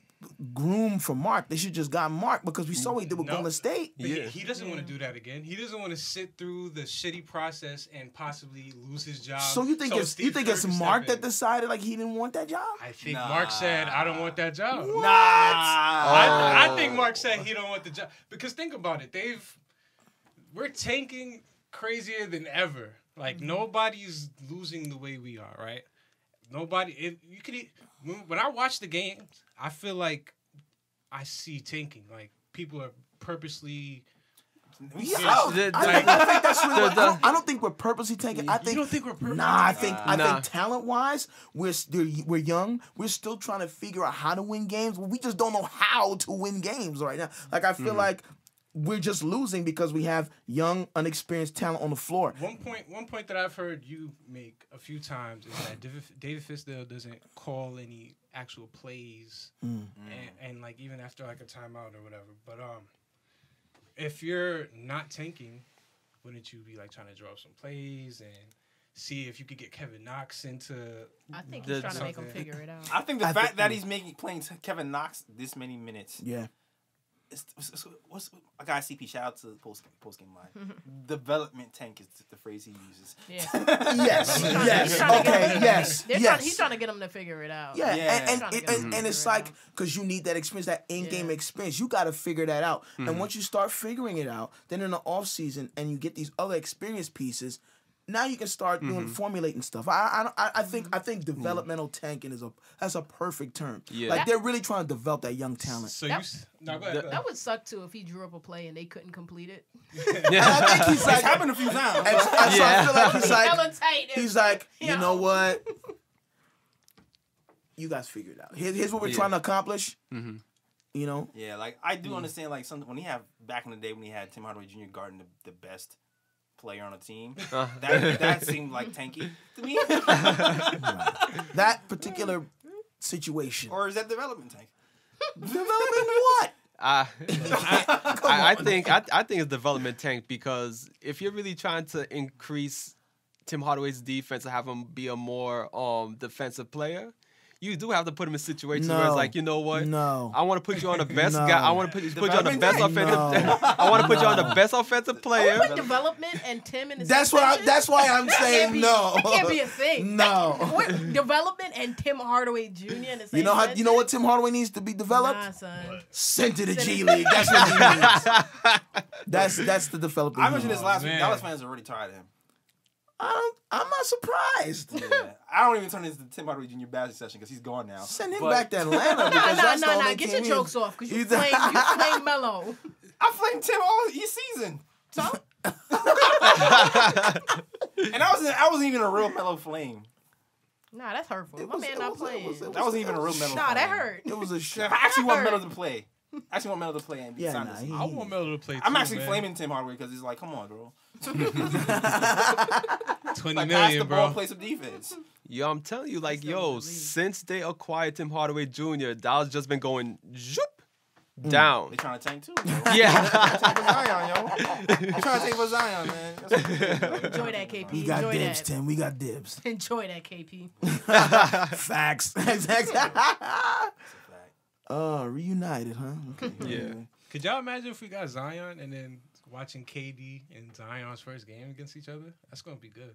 groom for Mark, they should just got Mark because we saw what he did with No. Golden State. But he- Yeah. He, doesn't want to do that again. He doesn't want to sit through the shitty process and possibly lose his job. So you think it's you think Kerr it's Mark that decided like he didn't want that job? I think Nah. Mark said, "I don't want that job." Nah. I, I Oh. think Mark said he don't want the job because think about it. They've we're tanking crazier than ever. Like mm-hmm. nobody's losing the way we are, right? Nobody. It, you could e- when, when I watch the games, I feel like I see tanking. Like people are purposely. Yeah, Yeah, I, the- I think, I think that's really. what- I, don't, I don't think we're purposely tanking. I think You think. don't think we're purposely Nah, I think I Nah. think talent wise, we're st- we're young. We're still trying to figure out how to win games. We just don't know how to win games right now. Like I feel mm-hmm. like we're just losing because we have young, unexperienced talent on the floor. One point, one point that I've heard you make a few times is that David, David Fizdale doesn't call any actual plays, and, and like even after like a timeout or whatever. But um, if you're not tanking, wouldn't you be like trying to draw up some plays and see if you could get Kevin Knox into? I think The- he's trying to make him figure it out. I think the I fact think- that he's making playing Kevin Knox this many minutes. Yeah. It's, what's, what's I got CP? Shout out to the post post game line. Development tank is the phrase he uses. Yeah. Yes. He's trying to- yes. he's trying to get Okay. him- Yes. They're yes. he's trying to get him to figure it out. Yeah, Yeah. and Trying and, to and, and, it's it like because you need that experience, that in-game Yeah. experience. You got to figure that out. And hmm. once you start figuring it out, then in the off season, and you get these other experience pieces, now you can start doing mm-hmm. formulating stuff. I I, I, I think I think mm-hmm. Mm-hmm. developmental tanking is a that's a perfect term. Yeah. Like they're really trying to develop that young talent. So That- s- no go ahead. go ahead. That would suck too if he drew up a play and they couldn't complete it. And I think he's It's like, happened a few times. and, and so I Yeah. feel like he's like, he's like, you Yeah. know what? You guys figure it out. Here, here's what we're Yeah. trying to accomplish. Mm-hmm. You know, Yeah, like I do understand. Like some when he had back in the day when he had Tim Hardaway Jr. guarding the, the best player on a team, Uh, that that seemed like tanky to me. that particular situation. or is that development tank? Development what? I, I, I, I think I, I think it's development tank because if you're really trying to increase Tim Hardaway's defense and have him be a more um defensive player, you do have to put him in situations where it's like, you know what? No. I want to put you on the best No. guy. I want to put, put you on the best tank? offensive. No. I want to put you on the best offensive player. Put development and Tim in the That's same what. I, that's why I'm saying be- no. That can't be a thing. No. What, development and Tim Hardaway Jr. in the same You know how? You know what? Tim Hardaway needs to be developed? Nah, son. Sent to the G League. That's what he needs. That's that's the development. I mentioned this last week. Dallas fans are already tired of him. I don't. I'm not surprised. Yeah. I don't even turn this into Tim Hardaway Jr. Bashing session because he's gone now. Send him But back to Atlanta Nah, because nah, that's nah, nah. Get your team he- jokes off because you He's- flame, you flame Melo. I flamed Tim all e season, So and I wasn't. I wasn't even a real Melo flame. nah, that's hurtful. It My was- man not was- it playing. was- it was- That wasn't even a real Melo. Nah, that hurt. It was a I shot. actually want hurt. Melo to play. I actually want Melo to play and be Yeah, signed nah, he- I want Melo to play. I'm too, actually man. flaming Tim Hardaway because he's like, come on, bro. Twenty Like, pass the million, ball, bro. play some defense. Yo, I'm telling you, like, yo, in since they acquired Tim Hardaway Jr., Dallas just been going zoop. down. They trying to tank too. Yeah. Tank for Zion, yo. They trying to tank for Zion, man. That's what it is, bro. Enjoy that, KP. We got Enjoy dibs, that. Tim. We got dibs. Enjoy that, KP. Facts. Exactly. uh, reunited, huh? Okay. yeah. Could y'all imagine if we got Zion and then watching KD and Zion's first game against each other? That's gonna be good.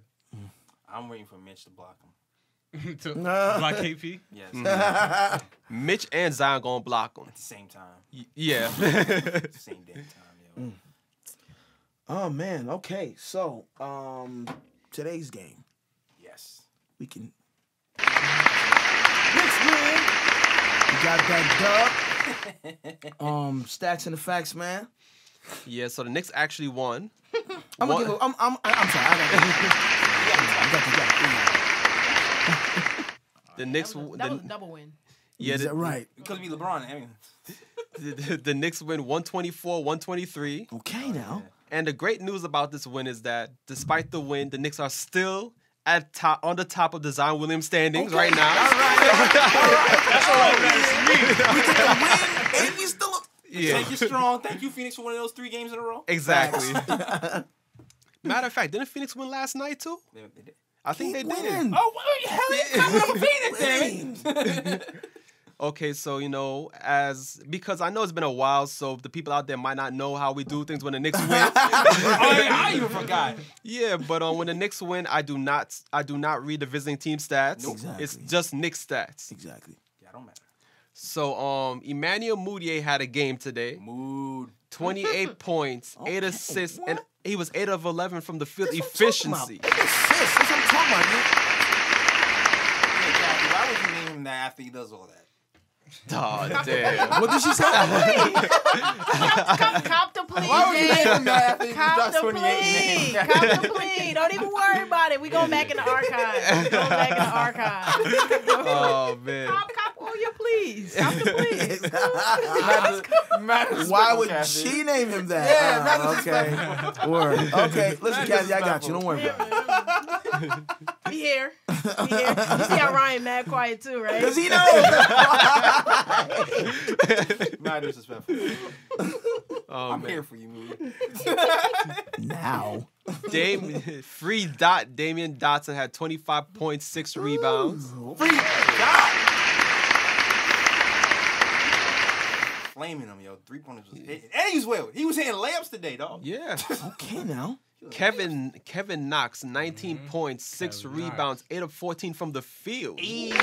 I'm waiting for Mitch to block him. to block KP. Yes. Mm. Mitch and Zion gonna block him. At the same time. Y- Yeah. At the same damn time, yo. Oh man. Okay. So, um, today's game, Yes. we can. Next win. We got that dub. um, stats and the facts, man. Yeah. So the Knicks actually won. I'm One- gonna give. A, I'm. I'm. I'm sorry. I got. I got. I. The Knicks. That was, w- that the, was a double win. yeah. Is The, that right? Because we LeBron. I mean, the, the, the Knicks win 124, 123. Okay, oh, now. And the great news about this win is that despite the win, the Knicks are still at top on the top of the Zion Williamson standings right now. And we still. Yeah. thank you, strong. Thank you, Phoenix, for one of those three games in a row. Exactly. Matter of fact, didn't Phoenix win last night too? They- they did. I think they Keep did. winning. Oh, well, hell yeah, come on, Phoenix, damn it. Okay, so you know, as because I know it's been a while, so the people out there might not know how we do things when the Knicks win. Oh, yeah, I even forgot. yeah, but um, when the Knicks win, I do not, I do not read the visiting team stats. Nope. Exactly. It's just Knicks stats. Exactly. Yeah, I don't matter. So um, Emmanuel Mudiay had a game today. Mood. 28 points, eight assists, what? and he was eight of 11 from the field That's what I'm talking about. efficiency. Eight assists. That's what I'm talking about. man. Hey, Kathy, why would you name him that after he does all that? Oh, damn. What did she say? Cop, cop the plea, Why would you name him that after he Cop drops the 28 plea. names? Cop the plea. Don't even worry about it. We going back in the archive. We going back in the archive. Oh, man. Cop, cop all your pleas. Cop the pleas. Matters Why would Kathy. she name him that? Yeah, Ah, that's okay. Word. Okay. Listen, That's Kathy, I got you. Don't worry about it. Be here. He here. You see how Ryan mad quiet too, right? Cause he knows. Mad disrespectful. Oh, I'm man. here for you, Mood. now. Dame, free dot Damyean Dotson had 25.6 rebounds. Free dot. Flaming him, yo. Three pointers was hitting. And he was well. He was hitting layups today, dog. Yeah. Okay, now. Kevin Kevin Knox, 19 Mm-hmm. points, six Kevin Knox. rebounds, 8 of 14 from the field. Balance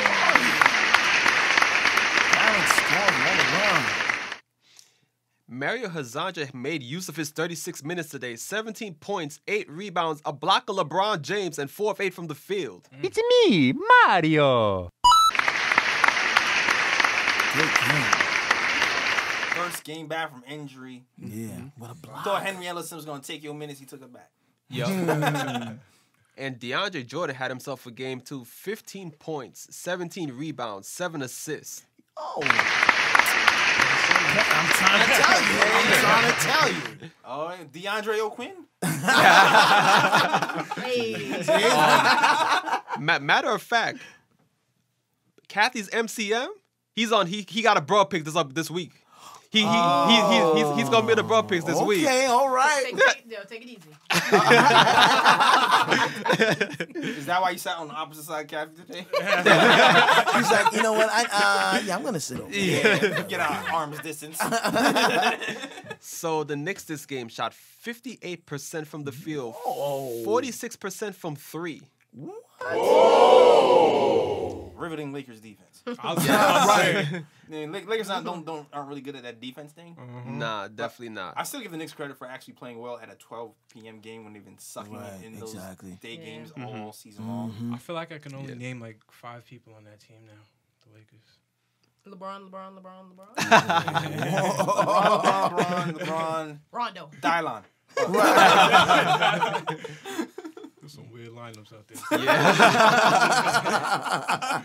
scoring all around. Mario Hezonja made use of his 36 minutes today. 17 points, 8 rebounds, a block of LeBron James, and 4 of 8 from the field. It's me, Mario. Great game. First game back from injury. Yeah. Mm-hmm. What a block. Thought Henry Ellenson was gonna take your minutes. He took it back. Yup. and DeAndre Jordan had himself a game too. 15 points, 17 rebounds, 7 assists. Oh. I'm trying to tell you. I'm trying to tell you. Oh, and DeAndre O'Quinn. Hey. Um, ma- matter of fact, Kathy's MCM, he's on. He he got a bro pick this up this week. He he, he, he he's, he's gonna be in the bro picks this week. Okay, all right. Take, take, yo, take it easy. Is that why you sat on the opposite side of Kathy today? He's like, you know what? I uh yeah, I'm gonna sit over. here. yeah. Get out arm's distance. So the Knicks this game shot 58% from the field, Oh. 46% from three. Riveting Lakers defense. I'll, I'll Right. say, Yeah, Lak- Lakers not, don't don't aren't really good at that defense thing. Nah, definitely not. I still give the Knicks credit for actually playing well at a 12 p.m. game when they've been sucking Right, it in those exactly. day Yeah. games Mm-hmm. all season long. I feel like I can only Yeah. name like five people on that team now. The Lakers. LeBron, LeBron, LeBron, LeBron. LeBron, LeBron, LeBron, Rondo. Dylon. There's some weird lineups out there.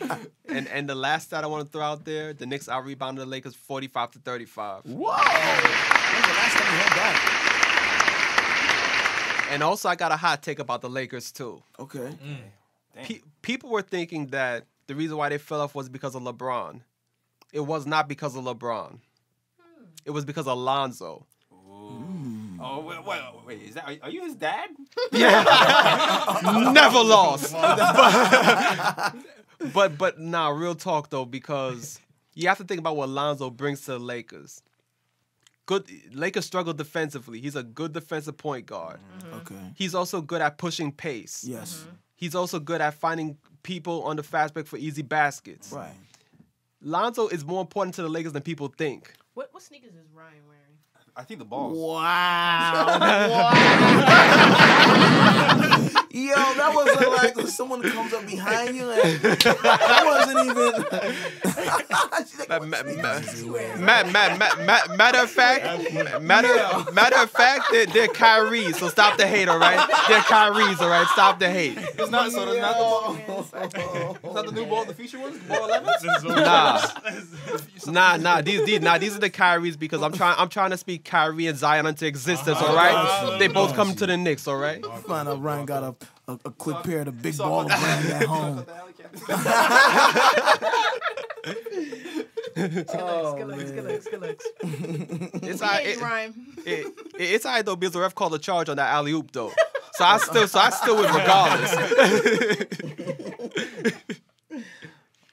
Yeah. and and the last stat I want to throw out there, the Knicks out rebounded the Lakers 45 to 35. Whoa. When's the last time you heard that? And also I got a hot take about the Lakers too. Okay. Mm. Damn. Pe- people were thinking that the reason why they fell off was because of LeBron. It was not because of LeBron. Hmm. it was because of Lonzo. Oh wait, wait, wait, is that are, are you his dad? Yeah, Never lost. but, but but nah, real talk though, because you have to think about what Lonzo brings to the Lakers. Good Lakers struggle defensively. He's a good defensive point guard. Mm-hmm. Okay. He's also good at pushing pace. Yes. Mm-hmm. He's also good at finding people on the fast break for easy baskets. Right. Lonzo is more important to the Lakers than people think. What what sneakers is Ryan wearing? I think the balls. Wow. Yo, that wasn't like someone comes up behind you. And that wasn't even. She's like, Ma- "What ma- sneakers ma- is he wearing?" Ma- ma- ma- ma- matter of fact, matter matter of fact, they're, they're Kyrie, so stop the hate, all right? They're Kyrie's, all right? Stop the hate. It's not so. It's not the ball. It's not the new ball. The future ones. The ball eleven. Nah, nah, nah. These, these, nah. These are the Kyries because I'm trying. I'm trying to speak Kyrie and Zion into existence. All right. They both come to the Knicks. All right. Find out Ryan got a, a, a quick pair of the big ball brand at home. It's Yeah, alright. It, Ryan. it, it, it's alright though because the ref called a charge on that alley oop though. So I still, so I still would regardless.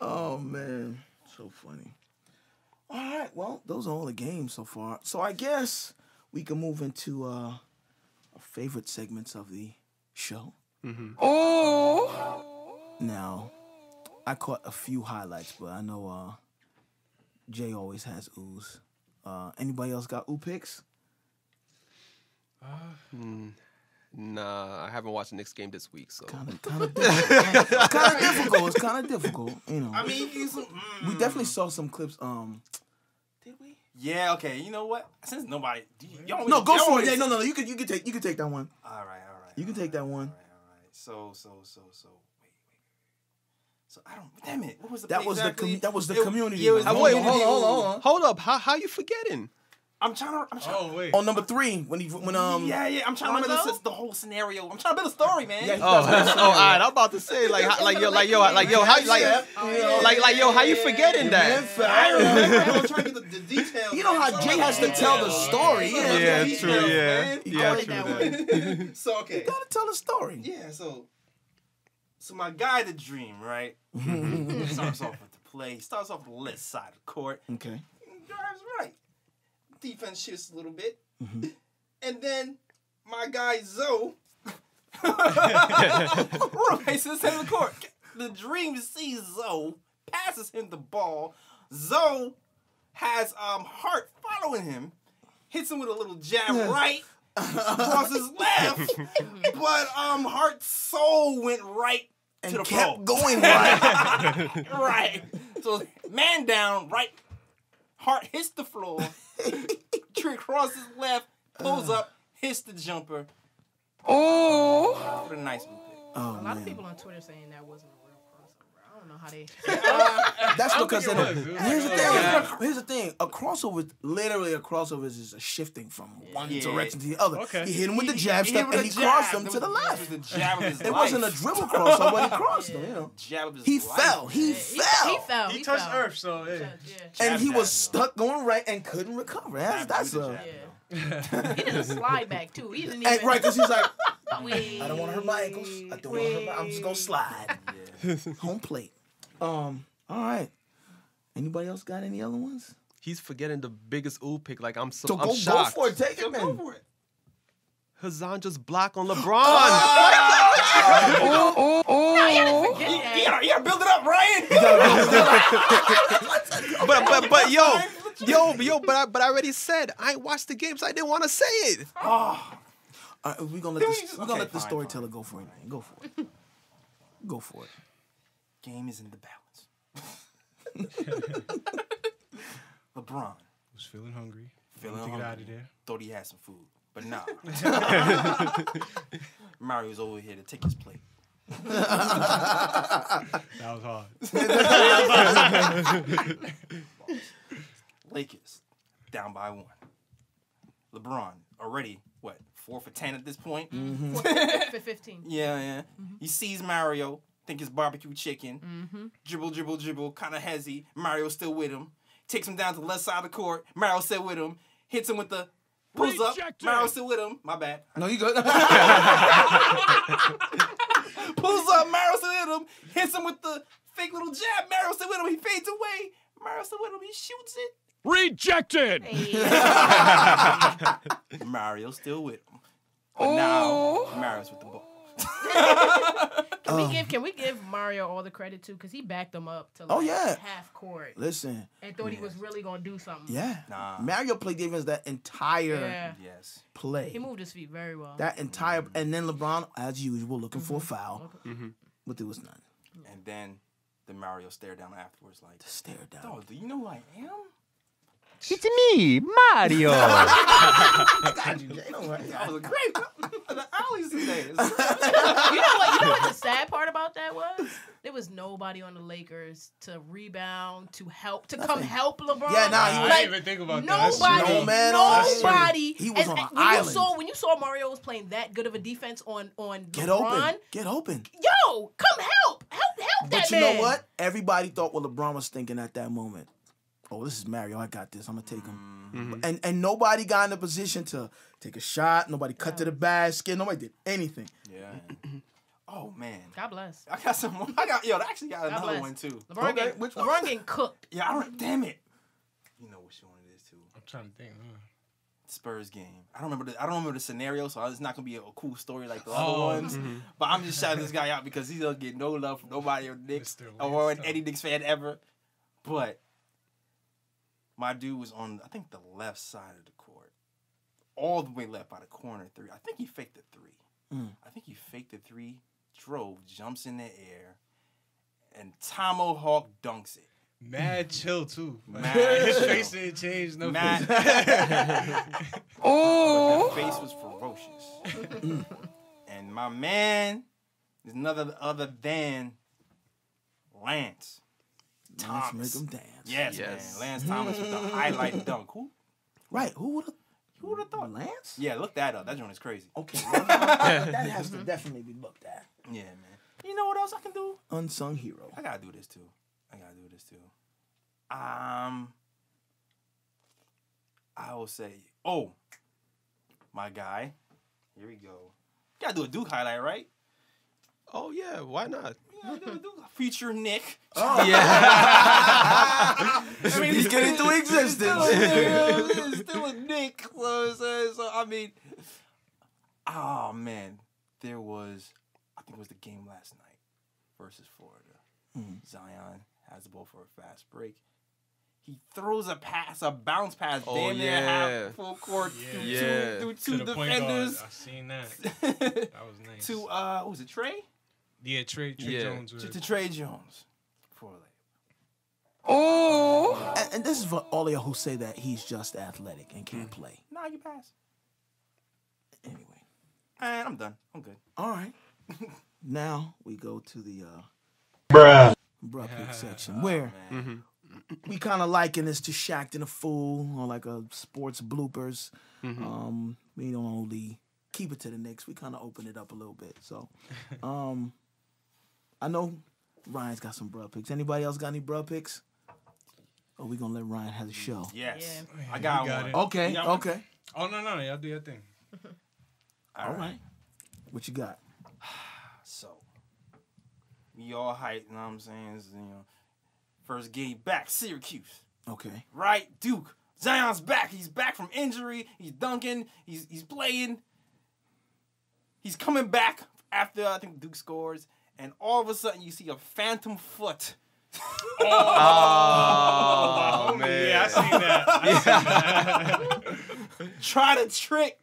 Oh man, so funny. All right, well, those are all the games so far. So I guess we can move into uh, our favorite segments of the show. Mm-hmm. Oh. Now, I caught a few highlights, but I know uh, Jay always has ooze. Uh, anybody else got ooh picks? Nah, I haven't watched the Knicks game this week, so Kind of, kind of, it's kind of difficult. It's kind of difficult, you know. I mean, mm. we definitely saw some clips. Um, did we? Yeah. Okay. You know what? Since nobody, do you, y'all No, go y'all for it. Yeah, no, no, no. You can, you can take, you can take that one. All right. All right. You can all take right, that one. All right. All right. So, so, so, so. Wait, wait. So I don't. Damn it. What was the? That play was the com- that was the It- community it was one. the Ah, wait, community hold on, hold on, hold hold up. How how you forgetting? I'm trying to. I'm trying. Oh wait. On number three, when he, when um, yeah, yeah. I'm trying to remember Lonzo? this, the whole scenario. I'm trying to build a story, man. Yeah, Oh, oh, all right. I'm about to say like, how, like yo, like yo, like yo, how, you like, like, like yo, how you forgetting that? I remember. I'm trying to get the, the details. You know how. Jay has to tell the story. Yeah, Yeah, true. Yeah, yeah, true. that That. one. So okay. You gotta tell the story. Yeah, so so my guy the dream, right? starts off with the play. He starts off the left side of the court. Okay. Drives right. Defense shifts a little bit. And then my guy Zoe races to the center of the court. The dream sees Zoe, passes him the ball. Zoe has um Hart following him, hits him with a little jab right, crosses left, but um Hart's soul went right And to the kept ball. going right. right. So man down, right. heart hits the floor. Tree crosses left, pulls uh. up, hits the jumper. Oh, what a nice move. Oh A lot man, of people on Twitter saying that wasn't a real crossover. I don't know how they. that's because they don't. was. It was Here's the thing. Yeah. Here's the thing. A crossover, literally, a crossover is just a shifting from one Yeah. direction to the other. Okay. He hit him with the jab He step with and he a crossed him That to the left. the jab of his It wasn't a life. dribble crossover when he crossed him. You know, Jab of his he life, fell. He He, fell. he fell. He He touched fell. earth, so yeah. Yeah. and he was stuck going right and couldn't recover. That's that's Jab, a jab. Yeah. he did a slide back too. He didn't even. and, right because he's like, I don't want to hurt my ankles. I don't want to hurt my. I'm just gonna slide. Home plate. Um. All right. Anybody else got any other ones? He's forgetting the biggest ooh pick. Like I'm so, So I'm go, go for it. Take it, Go man. for it. Hezonja's block on LeBron. Oh, Forget You, that. you gotta, you gotta build it up, Ryan. but but but yo, yo, yo, but I but I already said I watched the game, so I didn't want to say it. All right, we're gonna let Then we this, we're gonna okay, let the fine, storyteller go for it, man. Go for it. Go for it. Game is in the balance. LeBron Was feeling hungry. Feeling Feeling to get out hungry. of there. thought he had some food, but nah. Mario's over here to take his plate. That was hard. Lakers down by one. LeBron already what four for ten at this point. Four mm-hmm. For 15. Yeah, yeah. Mm-hmm. He sees Mario, think it's barbecue chicken. Mm-hmm. Dribble, dribble, dribble, kind of hezzy. Mario's still with him. takes him down to the left side of the court. Mario still with him, hits him with the pulls up. Mario still with him. My bad. No, you good. Pulls up. Mario still with him. Hits him with the fake little jab. Mario still with him. He fades away. Mario still with him. He shoots it. Rejected! Mario still with him. But now oh. Mario's with the ball. Can we give Can we give Mario all the credit too? Because he backed them up to like Oh, yeah. half court Listen, and thought he was really gonna do something. yeah. Nah. Mario played defense that entire Yeah. Yes. play. He moved his feet very well. That entire and then LeBron, as usual, looking for a Mm-hmm. foul, but there was none. And then the Mario stare down afterwards like, Stare down. "Dog, do you know who I am?" It's me, Mario! That was a great. the alleys today. you know what? You know what the sad part about that was? There was nobody on the Lakers to rebound, to help, to come help LeBron. Yeah, nah, he I didn't even think about that. Nobody. No man nobody. He was and, on and an when island. You saw when you saw Mario was playing that good of a defense on on Get LeBron. open. Get open. Yo, come help, help, help But that you know what? Everybody thought what LeBron was thinking at that moment. Oh, this is Mario. I got this. I'm gonna take him. Mm-hmm. And and nobody got in a position to take a shot. Nobody cut to the basket. Nobody did anything. Yeah. Oh man. God bless. I got some. more. I got yo. I actually got God another bless. one too. LeBron, Okay, getting, which one? LeBron getting cooked. Yeah. I don't, damn it. You know which one it is too. I'm trying to think. huh. Spurs game. I don't remember. The, I don't remember the scenario, so it's not gonna be a, a cool story like the Oh, other ones. Mm-hmm. But I'm just shouting this guy out because he doesn't get no love from nobody or Knicks Mr. or an Winston. any Knicks fan ever. But my dude was on, I think, the left side of the court, all the way left by the corner three. I think he faked the three. Mm. I think he faked the three, drove, jumps in the air, and Tomahawk dunks it. Mad chill too. Mad His face didn't change. No. Mad. face. But face was ferocious. and my man is another other than Lance. Let's Thomas. make them dance. Yes, Yes. man. Lance Thomas with the highlight dunk. Who Right. Who would have? who would have thought? Lance? Yeah, look that up. That joint is crazy. Okay. well, that has to definitely be looked at. Yeah, man. You know what else I can do? Unsung hero. I gotta do this too. I gotta do this too. Um, I will say, oh, my guy. Here we go. gotta do a Duke highlight, right? Oh yeah, why not? Yeah, do a feature Knick. Oh. Yeah. I mean, He's getting into existence. Still, it's still a Knick. So, so, so I mean, oh man, there was, I think it was the game last night versus Florida. Zion has the ball for a fast break. He throws a pass, a bounce pass, Oh, damn near yeah. half full court Yeah. through Yeah. two, through two the point guard. defenders. I've seen that. That was nice. to uh, what was it Tre? Yeah, Tre, Tre Yeah. Jones. To, Was, to Tre Jones. For like, And, and this is for all of y'all who say that he's just athletic and can't play. nah, you pass. Anyway. And I'm done. I'm good. All right. now we go to the uh Bruh. bruh pick section where Man. we kind of liken this to Shaqtin' a Fool or like a sports bloopers. Um, we don't only keep it to the Knicks. We kind of open it up a little bit. So, um, I know Ryan's got some bruh picks. Anybody else got any bruh picks? Or oh, we gonna let Ryan have the show? Yes. Yeah. Oh, I got, got one. it. Okay. You got one? Okay. oh no, no, no, y'all do your thing. All right. What you got? So, we all hype. you know what I'm saying? It's, you know, first game back, Syracuse, Okay. right? Duke. Zion's back. He's back from injury. He's dunking. He's he's playing. He's coming back after I think Duke scores, and all of a sudden you see a phantom foot. Oh, oh, man. Yeah, I seen that. I seen that. Try to trick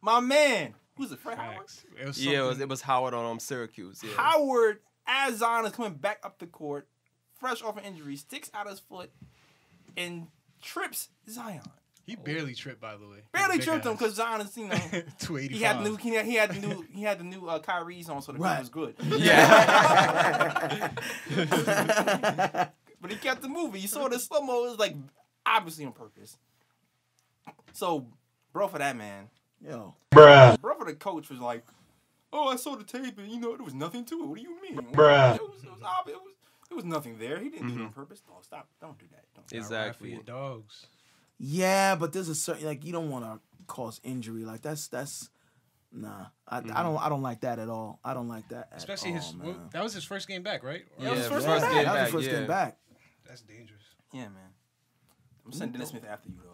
my man. Who's it? Fred that. Howard? It was Yeah, it was, it was Howard on um, Syracuse. Yeah. Howard, as Zion is coming back up the court, fresh off an injury, sticks out his foot and trips Zion. He barely tripped, by the way. Barely Big tripped him because Zion is, you know, 285. he had the new he had, he had the new he had the new uh, Kyrie's on, so the Right. beat was good. Yeah. But he kept the movie. You saw the slow mo. It was like obviously on purpose. So, bro, for that man, Yo. Bruh. bro, for the coach was like, "Oh, I saw the tape, and you know there was nothing to it. What do you mean? Bruh. It was, it was obvious. It was, There was nothing there. He didn't do it on purpose. Oh, stop! Don't do that. Don't. Gotta for Exactly. your dogs. Yeah, but there's a certain like you don't want to cause injury. Like that's that's nah. I, I mm-hmm. don't I don't like that at all. I don't like that. At Especially all, his. man. well, that was his first game back, right? Or Yeah, that was his first first game game that back. was the first yeah. game back. That's dangerous. Yeah, man. I'm sending Dennis Smith after you though.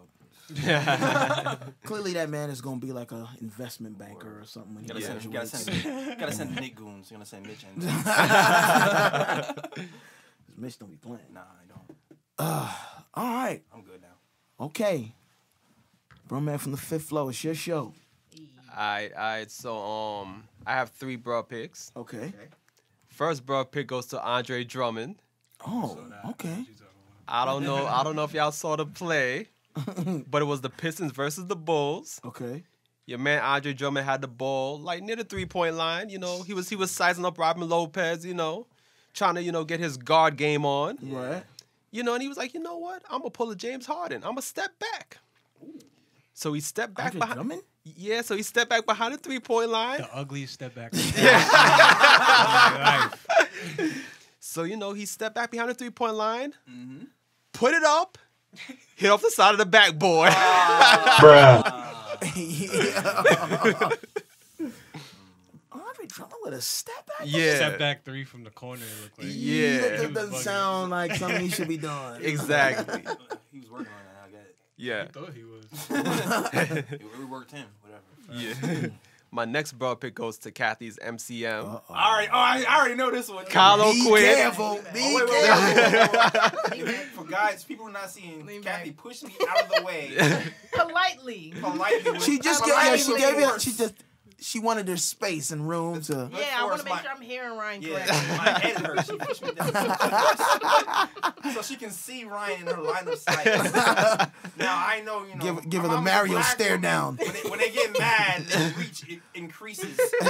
Yeah. Clearly, that man is gonna be like a investment banker or something when he Gotta send, gotta send, gotta send Nick Goons. You're gonna send Mitch and. Mitch don't be playing. nah, I don't. All right, I'm good now. Okay. Bro, man, from the fifth floor, it's your show. Alright, alright. So um, I have three bro picks. Okay. First bro pick goes to Andre Drummond. Oh, okay. I don't know. I don't know if y'all saw the play, but it was the Pistons versus the Bulls. Okay. Your man Andre Drummond had the ball like near the three point line. You know, he was he was sizing up Robin Lopez. You know, trying to you know get his guard game on. Right. You know, and he was like, you know what? I'm gonna pull a James Harden. I'm gonna step back. So he stepped back Andre behind. Drummond? Yeah, so he stepped back behind the three point line. The ugliest step back. yeah. So you know, he stepped back behind the three point line, Mm-hmm. put it up, hit off the side of the backboard. Andre Drummond with a step back. yeah, Step back three from the corner. It looked like. Yeah. That doesn't sound like something he should be doing. exactly. He was working on that. I get Yeah, I thought he was. it. It worked him. Whatever. yeah. My next bro pick goes to Kathy's MCM. Uh-oh. I already, oh, I, I already know this one. Carlo Be Quinn. careful. Be Oh, wait, wait, careful. wait, wait, wait. For guys, people are not seeing Lean Kathy back. push me out of the way. Politely. politely. She just gave, yeah, she gave it. She just she wanted her space and room to. Yeah, I want to make my- sure I'm hearing Ryan Yeah, correctly. my head hurts. She pushed me down. so she can see Ryan in her line of sight. now I know, you know. Give- give her the Mario stare woman. down. When they, when they get mad, the reach it increases.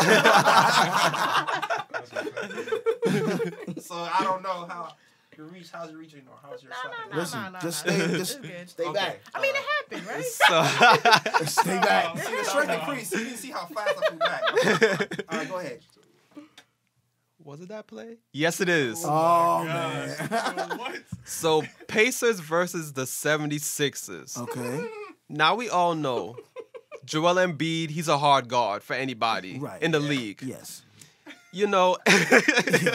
so I don't know how your reach. How's your reach? You know, how's your No, shot? no, no, Listen, no, no, just no. stay- It's just- good. Stay back. I mean, it happened, right? So, Stay back. See the strength increase. You can see how fast I flew back. All right, go ahead. was it that play? Yes, it is. Oh, oh man. what? So Pacers versus the 76ers. Okay. Now we all know Joel Embiid, he's a hard guard for anybody Right. in the league. Yes. You know,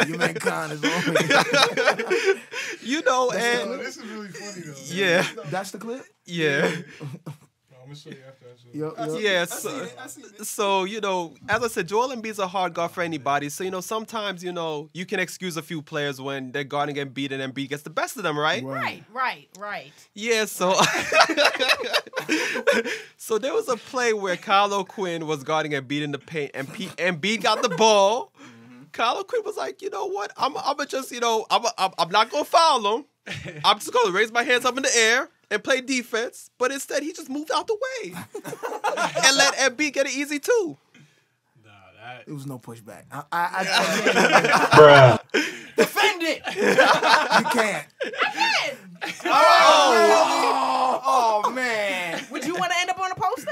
Your man Khan is on. you know, and This is really funny though. yeah, That's the clip. yeah, I'm gonna show you after I show you. Yo, yo. yeah. So, it. I see it. so you know, as I said, Joel Embiid's a hard guard for anybody. So you know, sometimes you know you can excuse a few players when they're guarding Embiid and Embiid gets the best of them, right? Right, right, right. Yeah, so so there was a play where Kyle O'Quinn was guarding Embiid in the paint, and P- Embiid got the ball. Kyle O'Quinn was like, you know what? I'm I'm gonna just you know I'm I'm, I'm not gonna foul him. I'm just gonna raise my hands up in the air and play defense. But instead, he just moved out the way and let Embiid get it easy too. Nah, that. It was no pushback. I, I, I, Defend it. you can't. I can. Oh, oh man. Would you want to end up on a poster?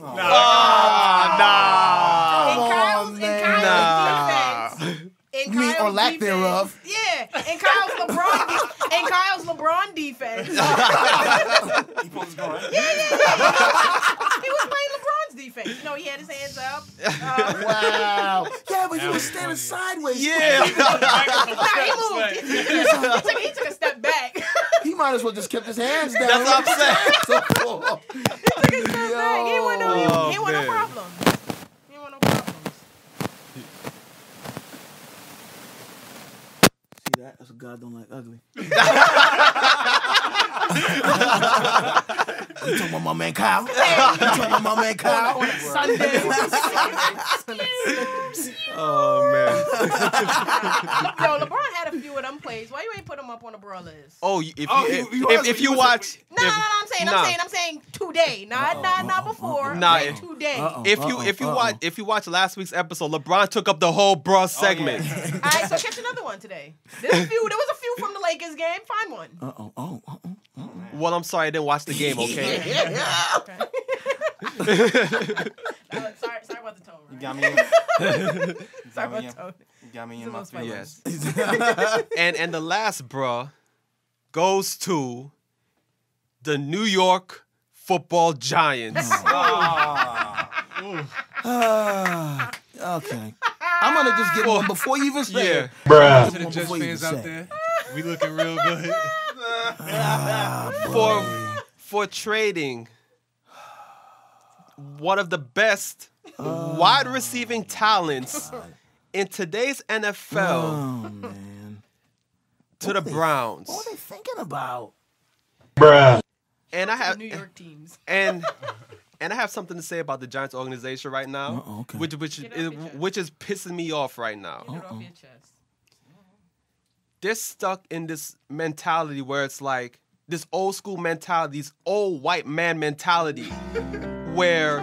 Ah, nah. in Kyle's, in man. Kyle's Nah. defense. In Me or lack defense, thereof. Yeah, and Kyle's LeBron, de- in Kyle's LeBron defense, He pulls his gun. he was playing LeBron's defense. You know, he had his hands up. Uh, Wow. Yeah, but you That were was standing funny. sideways. Yeah. nah, he moved. He, he took, he took a step back. He might as well just kept his hands down. That's what I'm saying. saying. He took a step back. He want no, Oh, he want no man. problems. He want no problems. That's what God don't like ugly. you talking about my man Kyle? You talking about my man Kyle? Sunday. Oh man. Yo, LeBron had a few of them plays. Why you ain't put him up on the bro list? Oh, if Oh, you, if, he was- if, if you watch, No, no, if- no, I'm saying, nah. I'm saying, I'm saying today, not not not before. Nah, like today. Uh-oh. If you Uh-oh, if you uh-oh. watch if you watch last week's episode, LeBron took up the whole bra segment. All right, so catch another one today. There's a few. There was a few from the Lakers game. Find one. Uh oh. Oh. Oh. Well, I'm sorry I didn't watch the game. Okay. Okay. Uh, sorry, sorry about the tone. You got me. in. You Sorry got me about in. the tone. You You got me He's in the my most feelings. Yes. and and the last bruh goes to the New York Football Giants. Ah, okay. I'm gonna just get one before you even say yeah. it. Bruh. To the One Jets before you fans even out say there, we looking real good. For for trading one of the best wide receiving talents in today's NFL Oh man. to the Browns. What are they thinking about? Bruh. And I The have New York teams. and and I have something to say about the Giants organization right now, Uh-oh, okay. which which is which is pissing me off right now. Get it off your chest. They're stuck in this mentality where it's like this old school mentality, this old white man mentality, where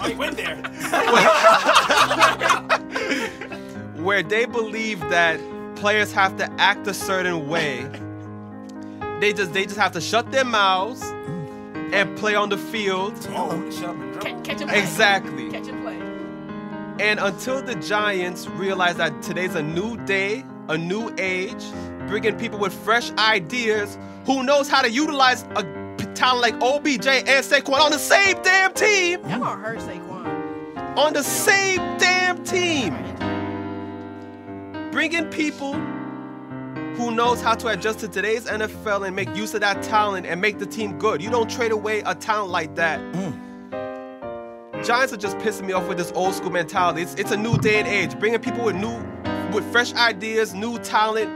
I went there. where they believe that players have to act a certain way. They just they just have to shut their mouths and play on the field. Oh, shut and until the Giants realize that today's a new day, a new age, bringing people with fresh ideas who knows how to utilize a talent like OBJ and Saquon on the same damn team, Y'all gonna hurt Saquon. on the same damn team, bringing people who knows how to adjust to today's NFL and make use of that talent and make the team good. You don't trade away a talent like that. Mm. Giants are just pissing me off with this old school mentality. It's, it's a new day and age, bringing people with new, with fresh ideas, new talent,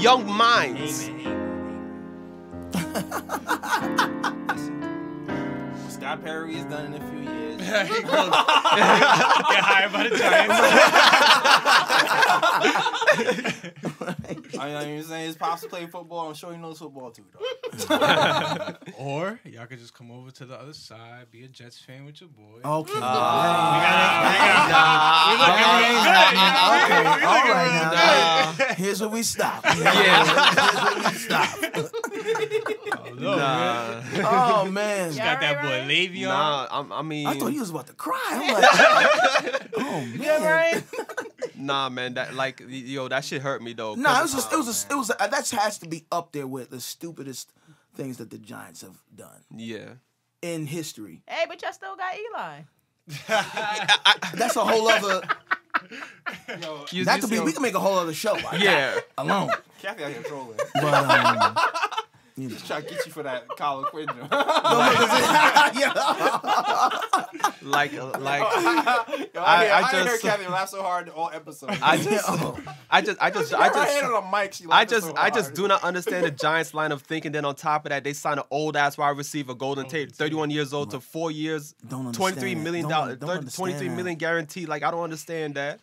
young minds. Amen. What Scott Perry has done in a few years. Get hired by the Giants. I know you're saying his pops play football. I'm sure he knows football too, though. or y'all could just come over to the other side, be a Jets fan with your boy. Okay. We uh, Okay, looking all real right good. now. Here's where we stop. Yeah. Oh, no, man. Nah, Oh man. Yeah. Got that boy Right, right. Le'Veon. nah. I'm, I mean, I thought he was about to cry. I'm like, oh man. Yeah, right. nah, man. That like, yo, that shit hurt me though. No, it was 'cause- just it was a, it was a, that has to be up there with the stupidest things that the Giants have done yeah. in history. Hey, but y'all still got Eli. That's a whole other. You- That you could be. see- We can make a whole other show. Like Yeah. alone. Kathy out here trolling. But um, you know. Try to get you for that Colin Quinn joke. like, like. Yo, I- I, I, I just- heard Kathy laugh so hard all episode. I just, Oh. I just, I just, I had her hand just. on the mic. She I just, so I just do not understand the Giants' line of thinking. Then on top of that, they signed an old ass wide receiver, Golden oh, Tate, 31 years old, to four years, Don't understand 23 that. million dollars, don't understand 23 that. million guarantee. Like I don't understand that.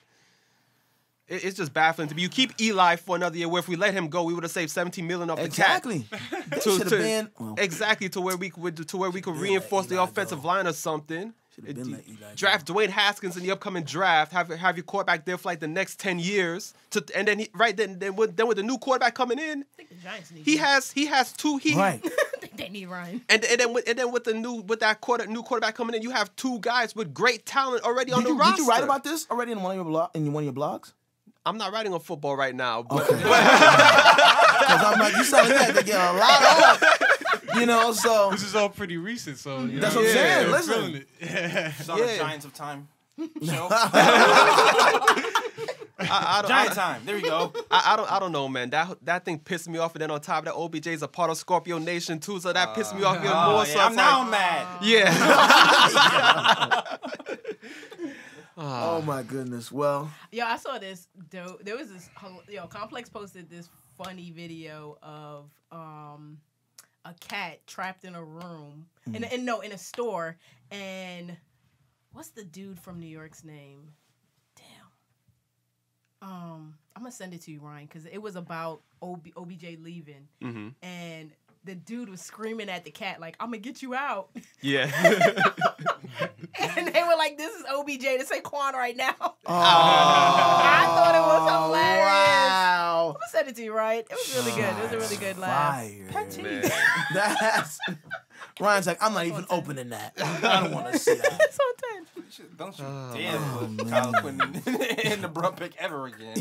It- It's just baffling to me. You keep Eli for another year. Where if we let him go, we would have saved 17 million off the cap. Exactly. To- should have to- been. Well, Exactly to where we could to where we could let reinforce the offensive go. line or something. Should've been uh, let Eli draft Dwayne Haskins in the upcoming draft. Have have your quarterback there for like the next ten years. To and then he, right then then with, then with the new quarterback coming in, think the Giants need. he him. has he has two he right. They need Ryan. and and then with, and then with the new with that quarter new quarterback coming in, you have two guys with great talent already on Did the you, roster. did you write about this already in one of your blog in one of your blogs? I'm not writing on football right now, but Because I'm like, you sound like that to get a lot of, you know. So This is all pretty recent, so you That's know, what I'm saying, still listen. feeling it. Yeah. Giants of Time show. I, I don't. Giant I, time. There we go. I, I don't. I don't know, man. That that thing pissed me off, and then on top of that, OBJ is a part of Scorpio Nation too, so that pissed me off even Oh, more. yeah, so I'm now like, mad. yeah. Oh my goodness. Well, Yo, I saw this. Dope. There was this. hel- Yo, Complex posted this funny video of um a cat trapped in a room, in, Mm. in no, in a store, and what's the dude from New York's name? Damn. Um, I'm gonna send it to you, Ryan, because it was about OB, OBJ leaving, hmm and the dude was screaming at the cat like, "I'm gonna get you out," Yeah. and they were like, "This is OBJ to say Saquon right now." oh, I thought it was hilarious. Wow. I'm gonna send it to you, right? It was really good. It was a really good laugh. Fire. Man. That's Ryan's like, I'm not even opening that. I don't want to see that. It's. Don't you, don't you Oh, dare man. put Kyle O'Quinn in, in the brunt pick ever again.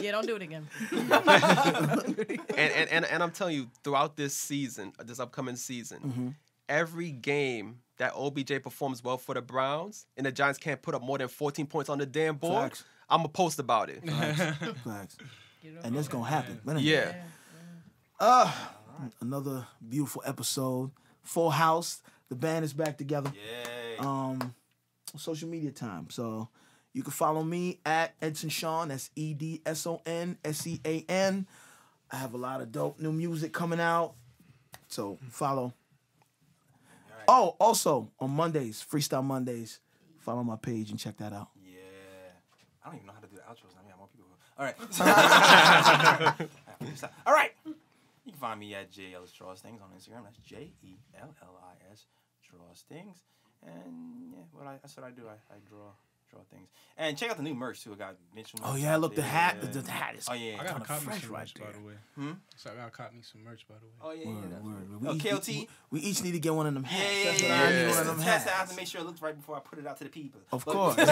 Yeah, don't do it again. and, and, and, and I'm telling you, throughout this season, this upcoming season, Mm-hmm. every game that OBJ performs well for the Browns and the Giants can't put up more than 14 points on the damn board, Facts. I'm going to post about it. Facts. And it's gonna happen. But anyway. Yeah. Uh, another beautiful episode. Full house. The band is back together. Yay. Um, social media time. So you can follow me at Edson Sean. That's E D S O N S E A N. I have a lot of dope new music coming out. So follow. Oh, also on Mondays, Freestyle Mondays. Follow my page and check that out. Yeah. I don't even know how to do the outros. I mean, I want people. All right. All right. You can find me at J Ellis Draws Things on Instagram. That's J E L L I S Draws Things. And yeah, what I that's what I do. I, I draw draw things. And check out the new merch too. I got Mitchell. Oh yeah, look the there. hat. The, the hat is Oh yeah. I got kinda cop me fresh some right merch, by the way. Hmm? So I got to cop me some merch, by the way. Oh yeah. Word, yeah, word, that's- word. Oh, each- KLT. We, we each need to get one of them hats. yeah, That's yeah. what I need. yeah. One of them Test, I have to make sure it looks right before I put it out to the people. Of But- course. but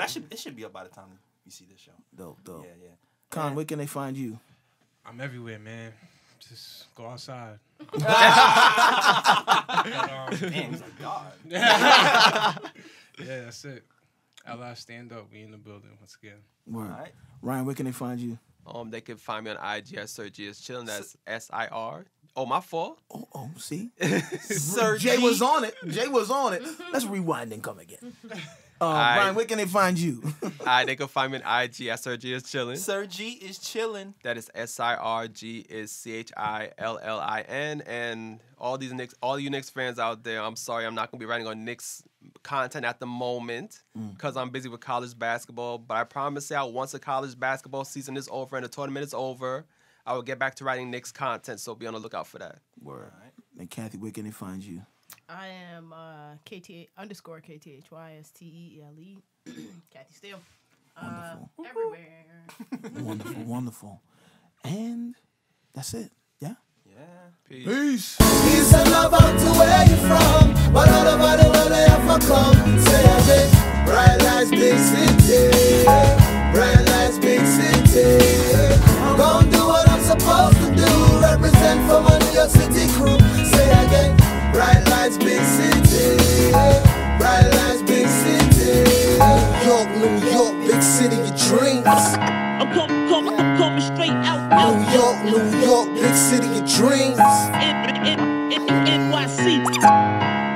that should it should be up by the time you see this show. dope, dope. Yeah, yeah. Kon, where can they find you? I'm everywhere, man. Just go outside. Damn, he's like God. Yeah, that's it. LI stand up. We in the building once again. Word. All right. Ryan, where can they find you? Um, They can find me on IG at Sir G is chilling. That's S I R. Oh, my fault. Oh, oh, see? Sir Jay G. was on it. Jay was on it. Let's rewind and come again. Uh, I- Ryan, where can they find you? I they can find me on IG at Sir G is chilling. Sir G is chilling. That is S I R G is C H I L L I N. And all these Knicks, all you Knicks fans out there, I'm sorry, I'm not gonna be writing on Knicks content at the moment because I'm busy with college basketball. But I promise y'all, once the college basketball season is over and the tournament is over, I will get back to writing Knicks content. So be on the lookout for that. Word. And Kathy, where can they find you? I am uh, KT underscore K T H Y S T E L E. Kathy Steele. Uh, Wonderful. everywhere. Wonderful, wonderful. And that's it. Yeah? Yeah. Peace. Peace. Peace and love out to where you from. But all about it, where they ever come. Say again, bright lights, big city. Bright lights, big city. Gonna do what I'm supposed to do. Represent for my New York City crew. Say again, bright lights, big city. Bright lights, big city. New York, New York, big city of dreams. I'm coming, coming, I'm coming straight out, out, New York, New York, big city of dreams. NYC.